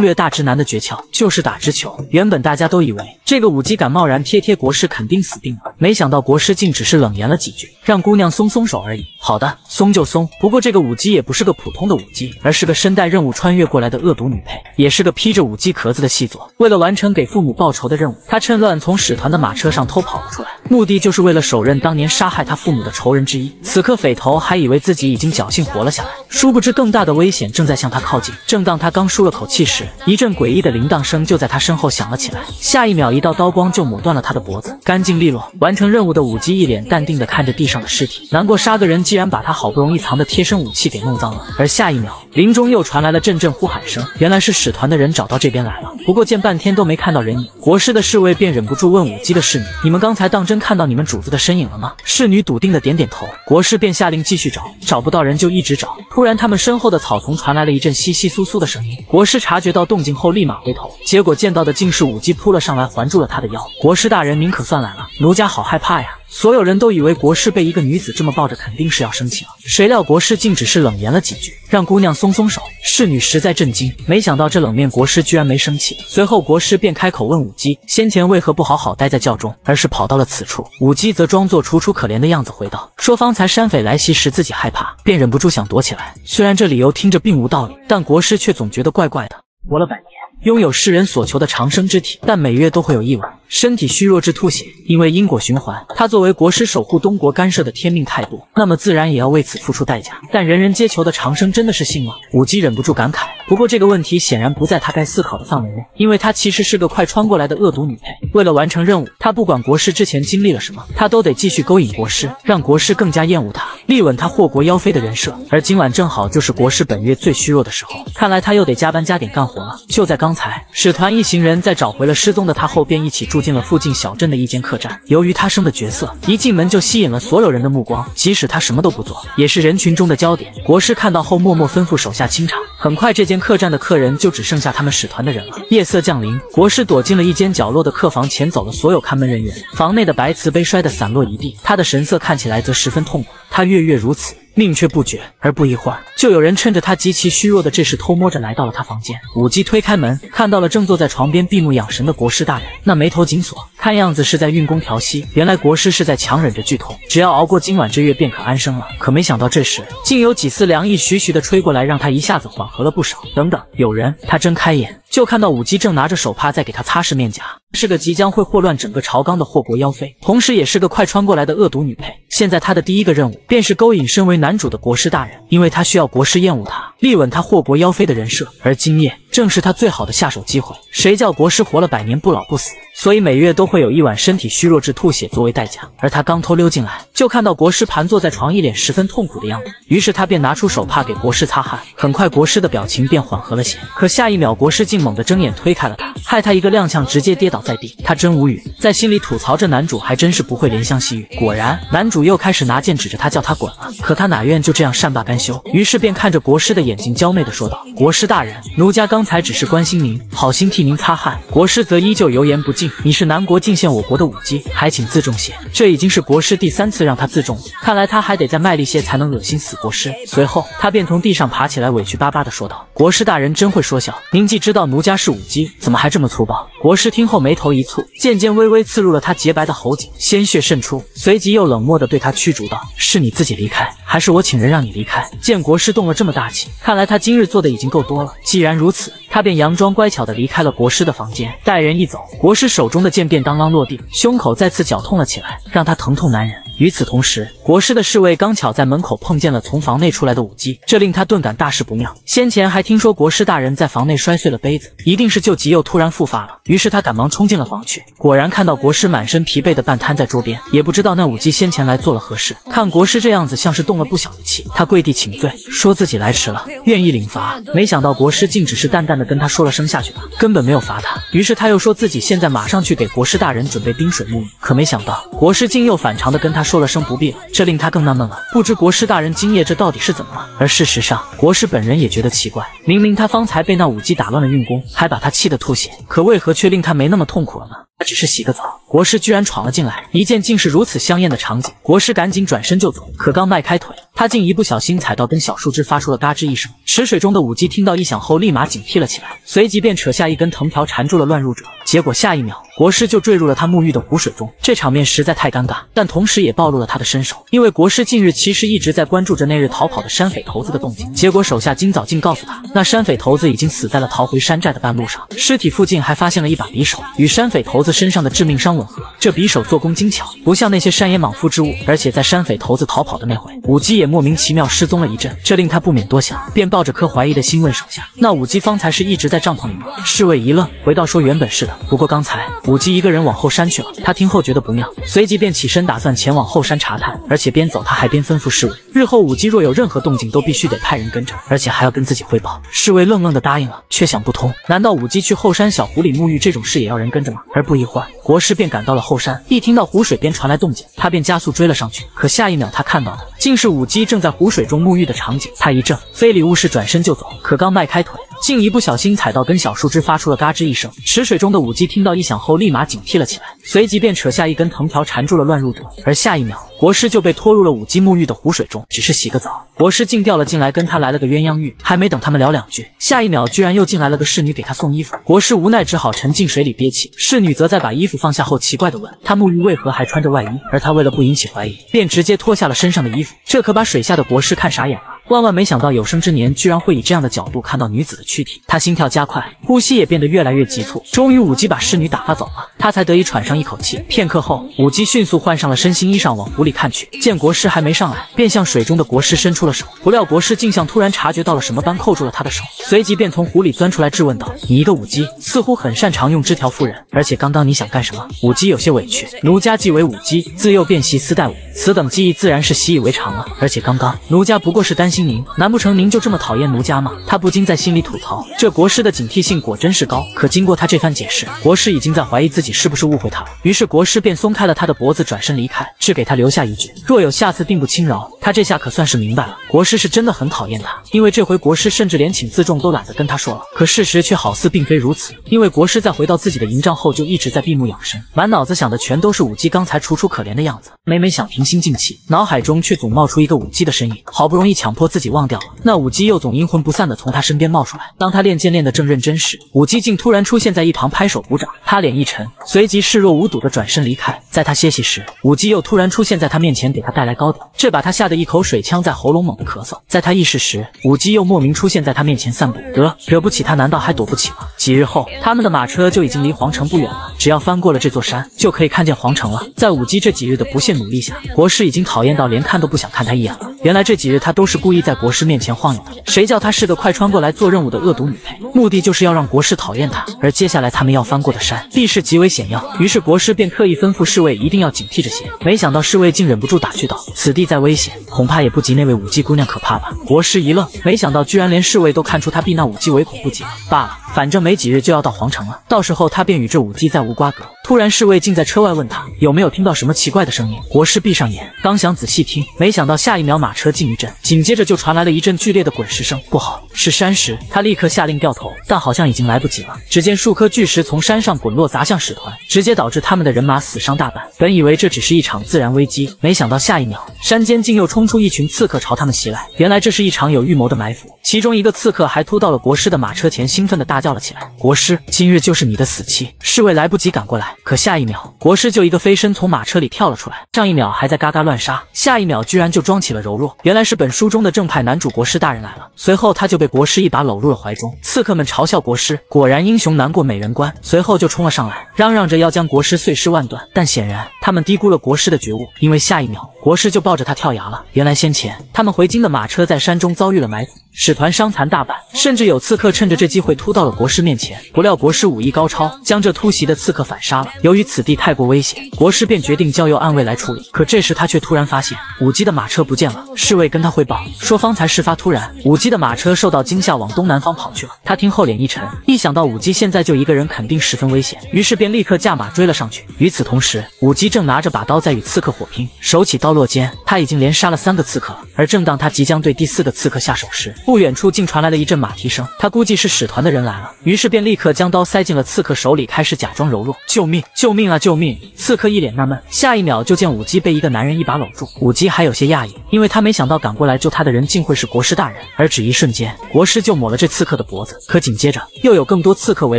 略大直男的诀窍就是打直球。原本大家都以为这个舞姬敢贸然贴贴国师，肯定死定了。没想到国师竟只是冷言了几句，让姑娘松松手而已。好的，松就松。不过这个舞姬也不是个普通的舞姬，而是个身带任务穿越过来的恶毒女配，也是个披着舞姬壳子的细作。为了完成给父母报仇的任务，他趁乱从使团的马车上偷跑了出来，目的就是为了手刃当年杀害他父母的仇人之一。此刻匪头还以为自己已经侥幸活了下来，殊不知。更大的危险正在向他靠近。正当他刚舒了口气时，一阵诡异的铃铛声就在他身后响了起来。下一秒，一道刀光就抹断了他的脖子，干净利落，完。成任务的武姬一脸淡定的看着地上的尸体，难过杀个人，竟然把他好不容易藏的贴身武器给弄脏了。而下一秒，林中又传来了阵阵呼喊声，原来是使团的人找到这边来了。不过见半天都没看到人影，国师的侍卫便忍不住问舞姬的侍女：“你们刚才当真看到你们主子的身影了吗？”侍女笃定的点点头。国师便下令继续找，找不到人就一直找。突然，他们身后的草丛传来了一阵窸窸窣窣的声音。国师察觉到动静后，立马回头，结果见到的竟是舞姬扑了上来，环住了他的腰。国师大人，您可算来了，奴家好害怕呀！所有人都以为国师被一个女子这么抱着，肯定是要生气了。谁料国师竟只是冷言了几句，让姑娘松松手。侍女实在震惊，没想到这冷面国师居然没生气。随后国师便开口问武姬，先前为何不好好待在教中，而是跑到了此处？武姬则装作楚楚可怜的样子回道：“说方才山匪来袭时自己害怕，便忍不住想躲起来。虽然这理由听着并无道理，但国师却总觉得怪怪的。”活了百年。拥有世人所求的长生之体，但每月都会有一晚身体虚弱至吐血。因为因果循环，他作为国师守护东国干涉的天命太多，那么自然也要为此付出代价。但人人皆求的长生，真的是幸吗？武姬忍不住感慨。不过这个问题显然不在他该思考的范围内，因为她其实是个快穿过来的恶毒女配。为了完成任务，她不管国师之前经历了什么，她都得继续勾引国师，让国师更加厌恶她，力稳她祸国妖妃的人设。而今晚正好就是国师本月最虚弱的时候，看来他又得加班加点干活了。就在刚。才使团一行人在找回了失踪的他后，便一起住进了附近小镇的一间客栈。由于他生的角色一进门就吸引了所有人的目光，即使他什么都不做，也是人群中的焦点。国师看到后，默默吩咐手下清场。很快，这间客栈的客人就只剩下他们使团的人了。夜色降临，国师躲进了一间角落的客房，遣走了所有看门人员。房内的白瓷杯摔得散落一地，他的神色看起来则十分痛苦。他跃跃如此。命却不绝，而不一会儿，就有人趁着他极其虚弱的这时，偷摸着来到了他房间。武姬推开门，看到了正坐在床边闭目养神的国师大人，那眉头紧锁，看样子是在运功调息。原来国师是在强忍着剧痛，只要熬过今晚这月，便可安生了。可没想到这时，竟有几丝凉意徐徐的吹过来，让他一下子缓和了不少。等等，有人！他睁开眼，就看到武姬正拿着手帕在给他擦拭面颊。是个即将会祸乱整个朝纲的祸国妖妃，同时也是个快穿过来的恶毒女配。现在她的第一个任务便是勾引身为男主的国师大人，因为她需要国师厌恶她，立稳她祸国妖妃的人设。而今夜正是她最好的下手机会。谁叫国师活了百年不老不死？所以每月都会有一晚身体虚弱至吐血作为代价，而他刚偷溜进来，就看到国师盘坐在床，一脸十分痛苦的样子。于是他便拿出手帕给国师擦汗。很快，国师的表情便缓和了些。可下一秒，国师竟猛地睁眼推开了他，害他一个踉跄，直接跌倒在地。他真无语，在心里吐槽这男主还真是不会怜香惜玉。果然，男主又开始拿剑指着他叫他滚了。可他哪愿就这样善罢甘休？于是便看着国师的眼睛，娇媚的说道：“国师大人，奴家刚才只是关心您，好心替您擦汗。”国师则依旧油盐不进。你是南国进献我国的武姬，还请自重些。这已经是国师第三次让他自重了，看来他还得再卖力些才能恶心死国师。随后，他便从地上爬起来，委屈巴巴的说道：“国师大人真会说笑，您既知道奴家是武姬，怎么还这么粗暴？”国师听后没眉头一蹙，剑尖微微刺入了他洁白的喉颈，鲜血渗出，随即又冷漠地对他驱逐道：“是你自己离开，还是我请人让你离开？”见国师动了这么大气，看来他今日做的已经够多了。既然如此，他便佯装乖巧地离开了国师的房间。待人一走，国师手中的剑便当啷落地，胸口再次绞痛了起来，让他疼痛难忍。与此同时，国师的侍卫刚巧在门口碰见了从房内出来的武姬，这令他顿感大事不妙。先前还听说国师大人在房内摔碎了杯子，一定是旧疾又突然复发了。于是他赶忙冲进了房去，果然看到国师满身疲惫的半瘫在桌边，也不知道那武姬先前来做了何事。看国师这样子，像是动了不小的气，他跪地请罪，说自己来迟了，愿意领罚。没想到国师竟只是淡淡的跟他说了声下去吧，根本没有罚他。于是他又说自己现在马上去给国师大人准备冰水沐浴。可没想到国师竟又反常的跟他。说说了声不必了，这令他更纳闷了，不知国师大人今夜这到底是怎么了？而事实上，国师本人也觉得奇怪，明明他方才被那武姬打乱了运功，还把他气得吐血，可为何却令他没那么痛苦了呢？他只是洗个澡，国师居然闯了进来，一见竟是如此香艳的场景，国师赶紧转身就走，可刚迈开腿，他竟一不小心踩到根小树枝，发出了嘎吱一声。池水中的武姬听到异响后，立马警惕了起来，随即便扯下一根藤条缠住了乱入者。结果下一秒，国师就坠入了他沐浴的湖水中。这场面实在太尴尬，但同时也暴露了他的身手，因为国师近日其实一直在关注着那日逃跑的山匪头子的动静。结果手下今早竟告诉他，那山匪头子已经死在了逃回山寨的半路上，尸体附近还发现了一把匕首，与山匪头子。身上的致命伤吻合，这匕首做工精巧，不像那些山野莽夫之物。而且在山匪头子逃跑的那回，武姬也莫名其妙失踪了一阵，这令他不免多想，便抱着颗怀疑的心问手下：“那武姬方才是一直在帐篷里吗？”侍卫一愣，回到：“说原本是的，不过刚才武姬一个人往后山去了，他听后觉得不妙，随即便起身打算前往后山查探，而且边走他还边吩咐侍卫，日后武姬若有任何动静，都必须得派人跟着，而且还要跟自己汇报。侍卫愣愣的答应了，却想不通，难道武姬去后山小湖里沐浴这种事也要人跟着吗？而不一会儿，国师便赶到了后山，一听到湖水边传来动静，他便加速追了上去。可下一秒，他看到的竟是武姬正在湖水中沐浴的场景，他一怔，非礼勿视，转身就走，可刚迈开腿。竟一不小心踩到根小树枝，发出了嘎吱一声。池水中的舞姬听到异响后，立马警惕了起来，随即便扯下一根藤条缠住了乱入者。而下一秒，国师就被拖入了舞姬沐浴的湖水中，只是洗个澡，国师竟掉了进来，跟他来了个鸳鸯浴。还没等他们聊两句，下一秒居然又进来了个侍女给他送衣服。国师无奈只好沉进水里憋气。侍女则在把衣服放下后，奇怪的问他沐浴为何还穿着外衣，而他为了不引起怀疑，便直接脱下了身上的衣服。这可把水下的国师看傻眼了。万万没想到，有生之年居然会以这样的角度看到女子的躯体，他心跳加快，呼吸也变得越来越急促。终于，舞姬把侍女打发走了，他才得以喘上一口气。片刻后，舞姬迅速换上了身心衣裳，往湖里看去，见国师还没上来，便向水中的国师伸出了手。不料，国师竟像突然察觉到了什么般，扣住了他的手，随即便从湖里钻出来，质问道：“你一个舞姬，似乎很擅长用枝条夫人，而且刚刚你想干什么？”舞姬有些委屈：“奴家既为舞姬，自幼便习丝带舞，此等技艺自然是习以为常了。而且刚刚奴家不过是担心您，难不成？”您就这么讨厌奴家吗？他不禁在心里吐槽，这国师的警惕性果真是高。可经过他这番解释，国师已经在怀疑自己是不是误会他了。于是国师便松开了他的脖子，转身离开，只给他留下一句：若有下次，定不轻饶。他这下可算是明白了，国师是真的很讨厌他，因为这回国师甚至连请自重都懒得跟他说了。可事实却好似并非如此，因为国师在回到自己的营帐后，就一直在闭目养神，满脑子想的全都是武姬刚才楚楚可怜的样子。每每想平心静气，脑海中却总冒出一个武姬的身影，好不容易强迫自己忘掉了那武姬。又总阴魂不散的从他身边冒出来。当他练剑练得正认真时，武姬竟突然出现在一旁拍手鼓掌。他脸一沉，随即视若无睹的转身离开。在他歇息时，武姬又突然出现在他面前，给他带来糕点，这把他吓得一口水呛在喉咙，猛地咳嗽。在他意识时，武姬又莫名出现在他面前散步。得惹不起他，难道还躲不起吗？几日后，他们的马车就已经离皇城不远了。只要翻过了这座山，就可以看见皇城了。在武姬这几日的不懈努力下，国师已经讨厌到连看都不想看他一眼了。原来这几日他都是故意在国师面前晃悠的。谁叫她是个快穿过来做任务的恶毒女配，目的就是要让国师讨厌她。而接下来他们要翻过的山，必是极为险要。于是国师便刻意吩咐侍卫一定要警惕这些。没想到侍卫竟忍不住打趣道：“此地再危险，恐怕也不及那位舞姬姑娘可怕吧？”国师一愣，没想到居然连侍卫都看出他避那舞姬唯恐不及。罢了，反正没几日就要到皇城了，到时候他便与这舞姬再无瓜葛。突然，侍卫竟在车外问他有没有听到什么奇怪的声音。国师闭上眼，刚想仔细听，没想到下一秒马车竟一震，紧接着这就传来了一阵剧烈的滚石声。不好，是山石！他立刻下令掉头，但好像已经来不及了。只见数颗巨石从山上滚落，砸向使团，直接导致他们的人马死伤大半。本以为这只是一场自然危机，没想到下一秒，山间竟又冲出一群刺客朝他们袭来。原来这是一场有预谋的埋伏。其中一个刺客还突到了国师的马车前，兴奋地大叫了起来：“国师，今日就是你的死期！”侍卫来不及赶过来。可下一秒，国师就一个飞身从马车里跳了出来，上一秒还在嘎嘎乱杀，下一秒居然就装起了柔弱。原来是本书中的正派男主国师大人来了。随后他就被国师一把搂入了怀中。刺客们嘲笑国师，果然英雄难过美人关。随后就冲了上来，嚷嚷着要将国师碎尸万段。但显然他们低估了国师的觉悟，因为下一秒国师就抱着他跳崖了。原来先前他们回京的马车在山中遭遇了埋伏。使团伤残大半，甚至有刺客趁着这机会突到了国师面前。不料国师武艺高超，将这突袭的刺客反杀了。由于此地太过危险，国师便决定交由暗卫来处理。可这时他却突然发现武姬的马车不见了。侍卫跟他汇报说，方才事发突然，武姬的马车受到惊吓，往东南方跑去了。他听后脸一沉，一想到武姬现在就一个人，肯定十分危险，于是便立刻驾马追了上去。与此同时，武姬正拿着把刀在与刺客火拼，手起刀落间，他已经连杀了三个刺客。而正当他即将对第四个刺客下手时，不远处竟传来了一阵马蹄声，他估计是使团的人来了，于是便立刻将刀塞进了刺客手里，开始假装柔弱。救命！救命啊！救命！刺客一脸纳闷，下一秒就见武姬被一个男人一把搂住。武姬还有些讶异，因为他没想到赶过来救他的人竟会是国师大人。而只一瞬间，国师就抹了这刺客的脖子。可紧接着又有更多刺客围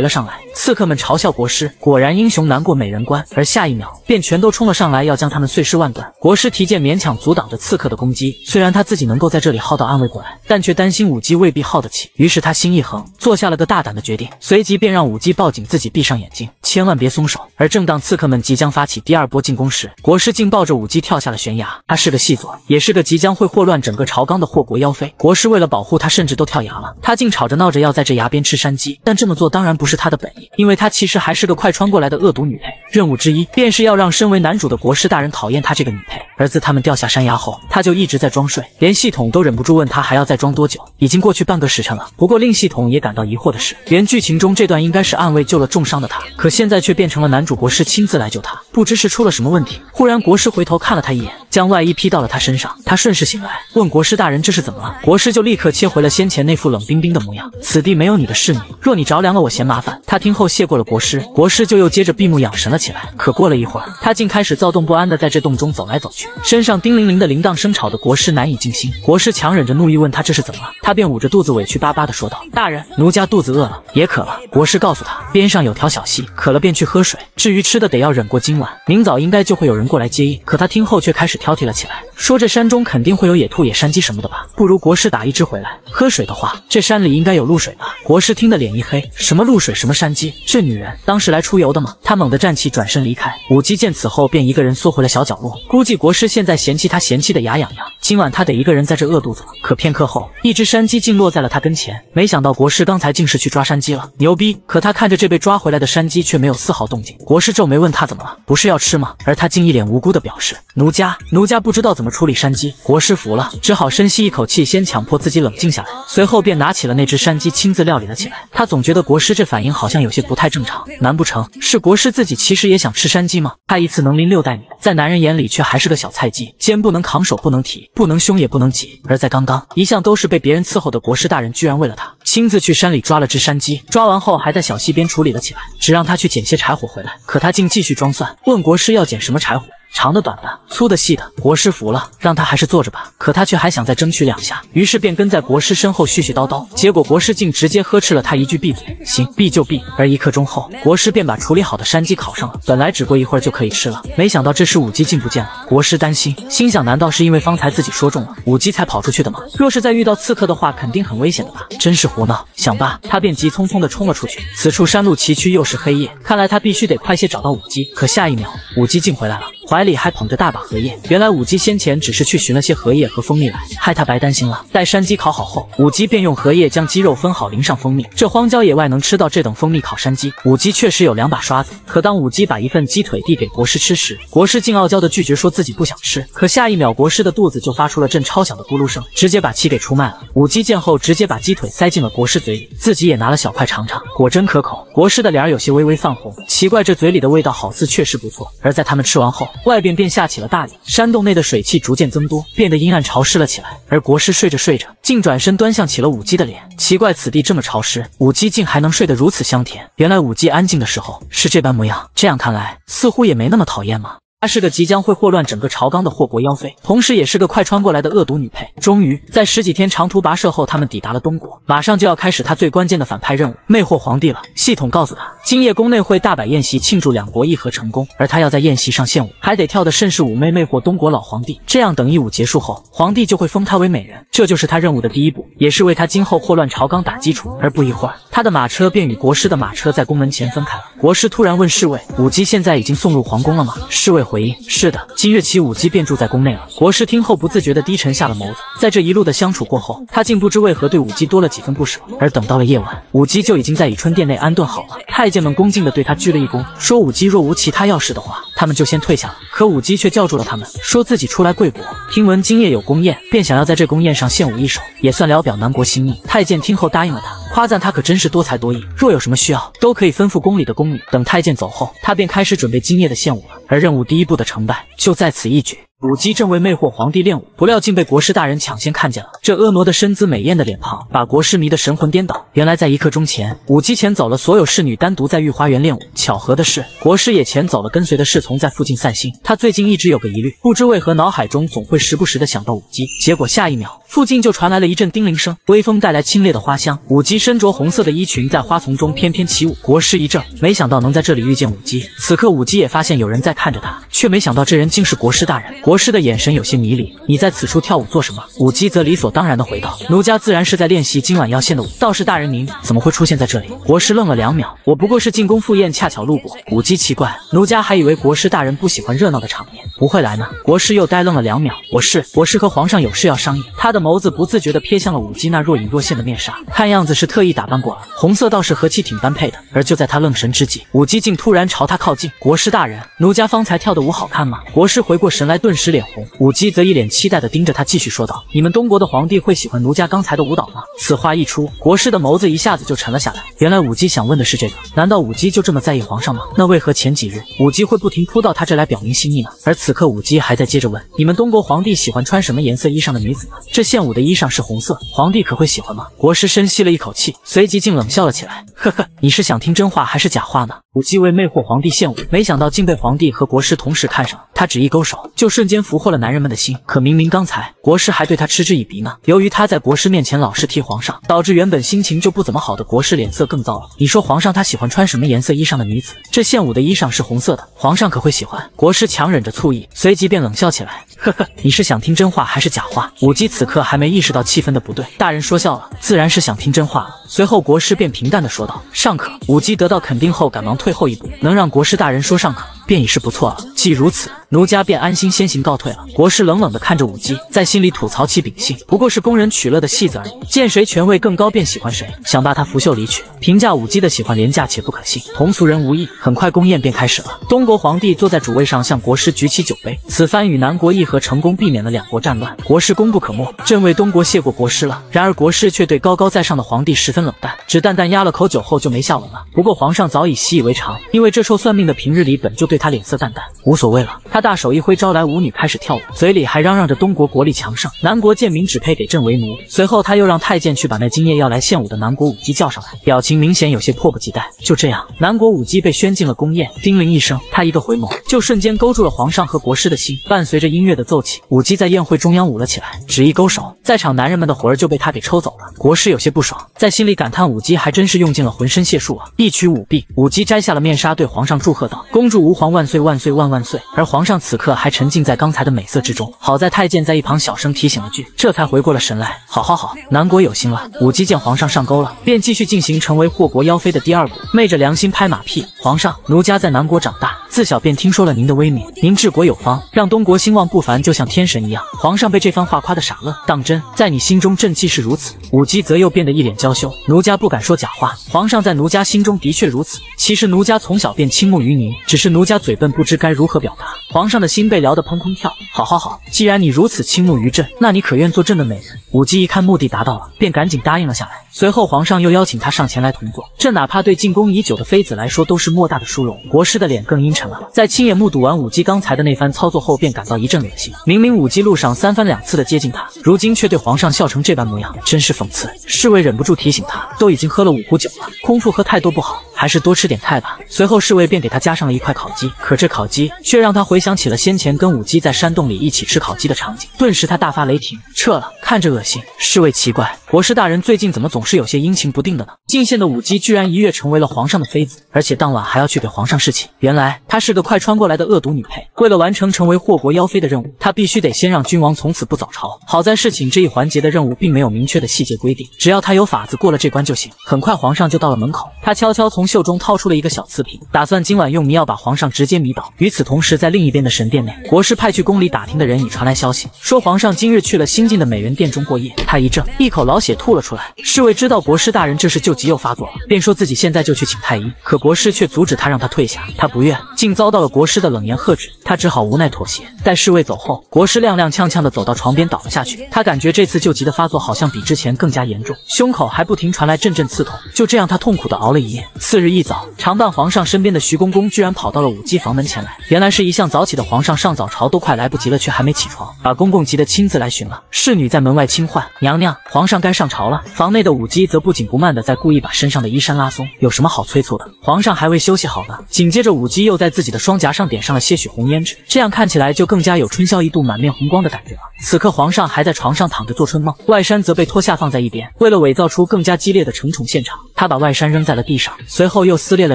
了上来，刺客们嘲笑国师，果然英雄难过美人关。而下一秒便全都冲了上来，要将他们碎尸万段。国师提剑勉强阻挡着刺客的攻击，虽然他自己能够在这里耗到安慰过来，但却担心武姬。未必耗得起，于是他心一横，做下了个大胆的决定，随即便让武姬抱紧自己，闭上眼睛。千万别松手。而正当刺客们即将发起第二波进攻时，国师竟抱着武姬跳下了悬崖。他是个细作，也是个即将会祸乱整个朝纲的祸国妖妃。国师为了保护他，甚至都跳崖了。他竟吵着闹着要在这崖边吃山鸡，但这么做当然不是他的本意，因为他其实还是个快穿过来的恶毒女配。任务之一便是要让身为男主的国师大人讨厌他这个女配。而自他们掉下山崖后，他就一直在装睡，连系统都忍不住问他还要再装多久。已经过去半个时辰了。不过令系统也感到疑惑的是，原剧情中这段应该是暗卫救了重伤的他，可现在却变成了男主国师亲自来救他，不知是出了什么问题。忽然国师回头看了他一眼，将外衣披到了他身上。他顺势醒来，问国师大人人这是怎么了？国师就立刻切回了先前那副冷冰冰的模样。此地没有你的侍女，若你着凉了，我嫌麻烦。他听后谢过了国师，国师就又接着闭目养神了起来。可过了一会儿，他竟开始躁动不安的在这洞中走来走去，身上叮铃铃的铃铛声吵得国师难以静心。国师强忍着怒意问他这是怎么了，他便捂着肚子委屈巴巴的说道：“大人，奴家肚子饿了，也渴了。”国师告诉他，边上有条小溪，渴了便去喝水。至于吃的，得要忍过今晚，明早应该就会有人过来接应。可他听后却开始挑剔了起来，说这山中肯定会有野兔、野山鸡什么的吧？不如国师打一只回来喝水的话，这山里应该有露水吧？国师听得脸一黑，什么露水，什么山鸡？这女人当是来出游的吗？他猛地站起，转身离开。武姬见此后，便一个人缩回了小角落。估计国师现在嫌弃他，嫌弃的牙痒痒。今晚他得一个人在这饿肚子了。可片刻后，一只山鸡竟落在了他跟前。没想到国师刚才竟是去抓山鸡了，牛逼！可他看着这被抓回来的山鸡，却没有丝毫动静。国师皱眉问他怎么了，不是要吃吗？而他竟一脸无辜的表示：奴家，奴家不知道怎么处理山鸡。国师服了，只好深吸一口气，先强迫自己冷静下来，随后便拿起了那只山鸡，亲自料理了起来。他总觉得国师这反应好像有些不太正常，难不成是国师自己其实也想吃山鸡吗？他一次能拎六袋米，在男人眼里却还是个小菜鸡，肩不能扛，手不能提，不能凶也不能挤。而在刚刚，一向都是被别人伺候的国师大人，居然为了他亲自去山里抓了只山鸡，抓完后还在小溪边处理了起来，只让他去捡些柴火回来。可他竟继续装蒜，问国师要捡什么柴火。长的、短的、粗的、细的，国师服了，让他还是坐着吧。可他却还想再争取两下，于是便跟在国师身后絮絮叨叨。结果国师竟直接呵斥了他一句：“闭嘴！”行，闭就闭。而一刻钟后，国师便把处理好的山鸡烤上了。本来只过一会儿就可以吃了，没想到这时五姬竟不见了。国师担心，心想：难道是因为方才自己说中了五姬才跑出去的吗？若是再遇到刺客的话，肯定很危险的吧？真是胡闹！想罢，他便急匆匆地冲了出去。此处山路崎岖，又是黑夜，看来他必须得快些找到五姬。可下一秒，五姬竟回来了。怀里还捧着大把荷叶，原来武姬先前只是去寻了些荷叶和蜂蜜来，害他白担心了。待山鸡烤好后，武姬便用荷叶将鸡肉分好，淋上蜂蜜。这荒郊野外能吃到这等蜂蜜烤山鸡，武姬确实有两把刷子。可当武姬把一份鸡腿递给国师吃时，国师竟傲娇的拒绝，说自己不想吃。可下一秒，国师的肚子就发出了阵超响的咕噜声，直接把鸡给出卖了。武姬见后，直接把鸡腿塞进了国师嘴里，自己也拿了小块尝尝，果真可口。国师的脸有些微微泛红，奇怪，这嘴里的味道好似确实不错。而在他们吃完后，外边便下起了大雨，山洞内的水汽逐渐增多，变得阴暗潮湿了起来。而国师睡着睡着，竟转身端详起了武姬的脸。奇怪，此地这么潮湿，武姬竟还能睡得如此香甜。原来武姬安静的时候是这般模样，这样看来，似乎也没那么讨厌吗？她是个即将会祸乱整个朝纲的祸国妖妃，同时也是个快穿过来的恶毒女配。终于在十几天长途跋涉后，他们抵达了东国，马上就要开始他最关键的反派任务——魅惑皇帝了。系统告诉他，今夜宫内会大摆宴席庆祝两国议和成功，而他要在宴席上献舞，还得跳的甚是妩媚，魅惑东国老皇帝。这样等一舞结束后，皇帝就会封她为美人。这就是他任务的第一步，也是为他今后祸乱朝纲打基础。而不一会儿，他的马车便与国师的马车在宫门前分开了。国师突然问侍卫：“武姬现在已经送入皇宫了吗？”侍卫。回应是的，今日起武姬便住在宫内了。国师听后不自觉地低沉下了眸子。在这一路的相处过后，他竟不知为何对武姬多了几分不舍。而等到了夜晚，武姬就已经在以春殿内安顿好了。太监们恭敬地对他鞠了一躬，说武姬若无其他要事的话，他们就先退下了。可武姬却叫住了他们，说自己出来贵国，听闻今夜有宫宴，便想要在这宫宴上献舞一首，也算聊表南国心意。太监听后答应了他，夸赞他可真是多才多艺，若有什么需要，都可以吩咐宫里的宫女。等太监走后，他便开始准备今夜的献舞了。而任务第一步的成败就在此一举。武姬正为魅惑皇帝练武，不料竟被国师大人抢先看见了。这婀娜的身姿、美艳的脸庞，把国师迷得神魂颠倒。原来在一刻钟前，武姬遣走了所有侍女，单独在御花园练武。巧合的是，国师也遣走了跟随的侍从，在附近散心。他最近一直有个疑虑，不知为何脑海中总会时不时的想到武姬。结果下一秒，附近就传来了一阵叮铃声，微风带来清冽的花香。武姬身着红色的衣裙，在花丛中翩翩起舞。国师一怔，没想到能在这里遇见武姬。此刻武姬也发现有人在看着他，却没想到这人竟是国师大人。国。国师的眼神有些迷离。你在此处跳舞做什么？舞姬则理所当然的回道：奴家自然是在练习今晚要献的舞。道士大人，您怎么会出现在这里？国师愣了两秒，我不过是进宫赴宴，恰巧路过。舞姬奇怪，奴家还以为国师大人不喜欢热闹的场面，不会来呢。国师又呆愣了两秒，我是我是和皇上有事要商议。他的眸子不自觉地瞥向了舞姬那若隐若现的面纱，看样子是特意打扮过了。红色倒是和其挺般配的。而就在他愣神之际，舞姬竟突然朝他靠近。国师大人，奴家方才跳的舞好看吗？国师回过神来，顿时脸红。舞姬则一脸期待地盯着他，继续说道：“你们东国的皇帝会喜欢奴家刚才的舞蹈吗？”此话一出，国师的眸子一下子就沉了下来。原来舞姬想问的是这个，难道舞姬就这么在意皇上吗？那为何前几日舞姬会不停扑到他这来表明心意呢？而此刻舞姬还在接着问：“你们东国皇帝喜欢穿什么颜色衣裳的女子呢？这献舞的衣裳是红色，皇帝可会喜欢吗？”国师深吸了一口气，随即竟冷笑了起来：“呵呵，你是想听真话还是假话呢？”舞姬为魅惑皇帝献舞，没想到竟被皇帝和国师同时看上了。他只一勾手，就是瞬间俘获了男人们的心。可明明刚才国师还对他嗤之以鼻呢。由于他在国师面前老是替皇上，导致原本心情就不怎么好的国师脸色更糟了。你说皇上他喜欢穿什么颜色衣裳的女子？这献舞的衣裳是红色的，皇上可会喜欢？国师强忍着醋意，随即便冷笑起来：“呵呵，你是想听真话还是假话？”舞姬此刻还没意识到气氛的不对，大人说笑了，自然是想听真话了。随后国师便平淡的说道：“尚可。”舞姬得到肯定后，赶忙。退后一步，能让国师大人说尚可，便已是不错了。既如此，奴家便安心先行告退了。国师冷冷地看着舞姬，在心里吐槽其秉性，不过是供人取乐的戏子而已。见谁权位更高，便喜欢谁，想罢他拂袖离去。评价舞姬的喜欢廉价且不可信，同俗人无异。很快，宫宴便开始了。东国皇帝坐在主位上，向国师举起酒杯。此番与南国议和和成功，避免了两国战乱。国师功不可没，朕为东国谢过国师了。然而国师却对高高在上的皇帝十分冷淡，只淡淡压了口酒后就没下文了。不过皇上早已习以为。常，因为这臭算命的平日里本就对他脸色淡淡，无所谓了。他大手一挥，招来舞女开始跳舞，嘴里还嚷嚷着东国国力强盛，南国贱民只配给朕为奴。随后他又让太监去把那今夜要来献舞的南国舞姬叫上来，表情明显有些迫不及待。就这样，南国舞姬被宣进了宫宴。叮铃一声，他一个回眸，就瞬间勾住了皇上和国师的心。伴随着音乐的奏起，舞姬在宴会中央舞了起来，只一勾手，在场男人们的魂儿就被他给抽走了。国师有些不爽，在心里感叹舞姬还真是用尽了浑身解数啊！一曲舞毕，舞姬摘下了面。纱对皇上祝贺道：“恭祝吾皇万岁万岁万万岁！”而皇上此刻还沉浸在刚才的美色之中。好在太监在一旁小声提醒了句，这才回过了神来。好好好，南国有心了。武姬见皇上上钩了，便继续进行成为祸国妖妃的第二步，昧着良心拍马屁。皇上，奴家在南国长大，自小便听说了您的威名，您治国有方，让东国兴旺不凡，就像天神一样。皇上被这番话夸得傻乐，当真？在你心中，朕既是如此。武姬则又变得一脸娇羞。奴家不敢说假话，皇上在奴家心中的确如此。其实奴家从。小便倾慕于您，只是奴家嘴笨，不知该如何表达。皇上的心被撩得砰砰跳。好好好，既然你如此倾慕于朕，那你可愿做朕的美人？武姬一看目的达到了，便赶紧答应了下来。随后皇上又邀请他上前来同坐，这哪怕对进宫已久的妃子来说都是莫大的殊荣。国师的脸更阴沉了，在亲眼目睹完武姬刚才的那番操作后，便感到一阵明明武姬路上三番两次的接近他，如今却对皇上笑成这般模样，真是讽刺。侍卫忍不住提醒他，都已经喝了五壶酒了，空腹喝太多不好，还是多吃点菜吧。随后侍卫便给他加上了一块烤鸡，可这烤鸡却让他回想起了先前跟武姬在山洞里一起吃烤鸡的场景，顿时他大发雷霆，撤了。看着恶心。侍卫奇怪，国师大人最近怎么总是有些阴晴不定的呢？进献的武姬居然一跃成为了皇上的妃子，而且当晚还要去给皇上侍寝。原来她是个快穿过来的恶毒女配。为了完成成为祸国妖妃的任务，他必须得先让君王从此不早朝。好在侍寝这一环节的任务并没有明确的细节规定，只要他有法子过了这关就行。很快皇上就到了门口，他悄悄从袖中掏出了一个小瓷瓶，打算今晚用迷药把皇上直接迷倒。与此同时，在另一边的神殿内，国师派去宫里打听的人已传来消息，说皇上今日去了新进的美人殿中过夜。他一怔，一口老血吐了出来。侍卫知道国师大人这是救急又发作了，便说自己现在就去请太医。可国师却阻止他，让他退下。他不愿，竟遭到了国师的冷言呵止。他只好无奈妥协。待侍卫走走后，国师踉踉跄跄地走到床边倒了下去。他感觉这次救急的发作好像比之前更加严重，胸口还不停传来阵阵刺痛。就这样，他痛苦地熬了一夜。次日一早，常伴皇上身边的徐公公居然跑到了舞姬房门前来。原来是一向早起的皇上上早朝都快来不及了，却还没起床，把公公急得亲自来寻了。侍女在门外轻唤娘娘，皇上该上朝了。房内的舞姬则不紧不慢的在故意把身上的衣衫拉松，有什么好催促的？皇上还未休息好呢。紧接着，舞姬又在自己的双颊上点上了些许红胭脂，这样看起来就更加有春宵一度满面红光的感觉了。此刻，皇上还在床上躺着做春梦，外衫则被脱下放在一边。为了伪造出更加激烈的承宠现场，他。把外衫扔在了地上，随后又撕裂了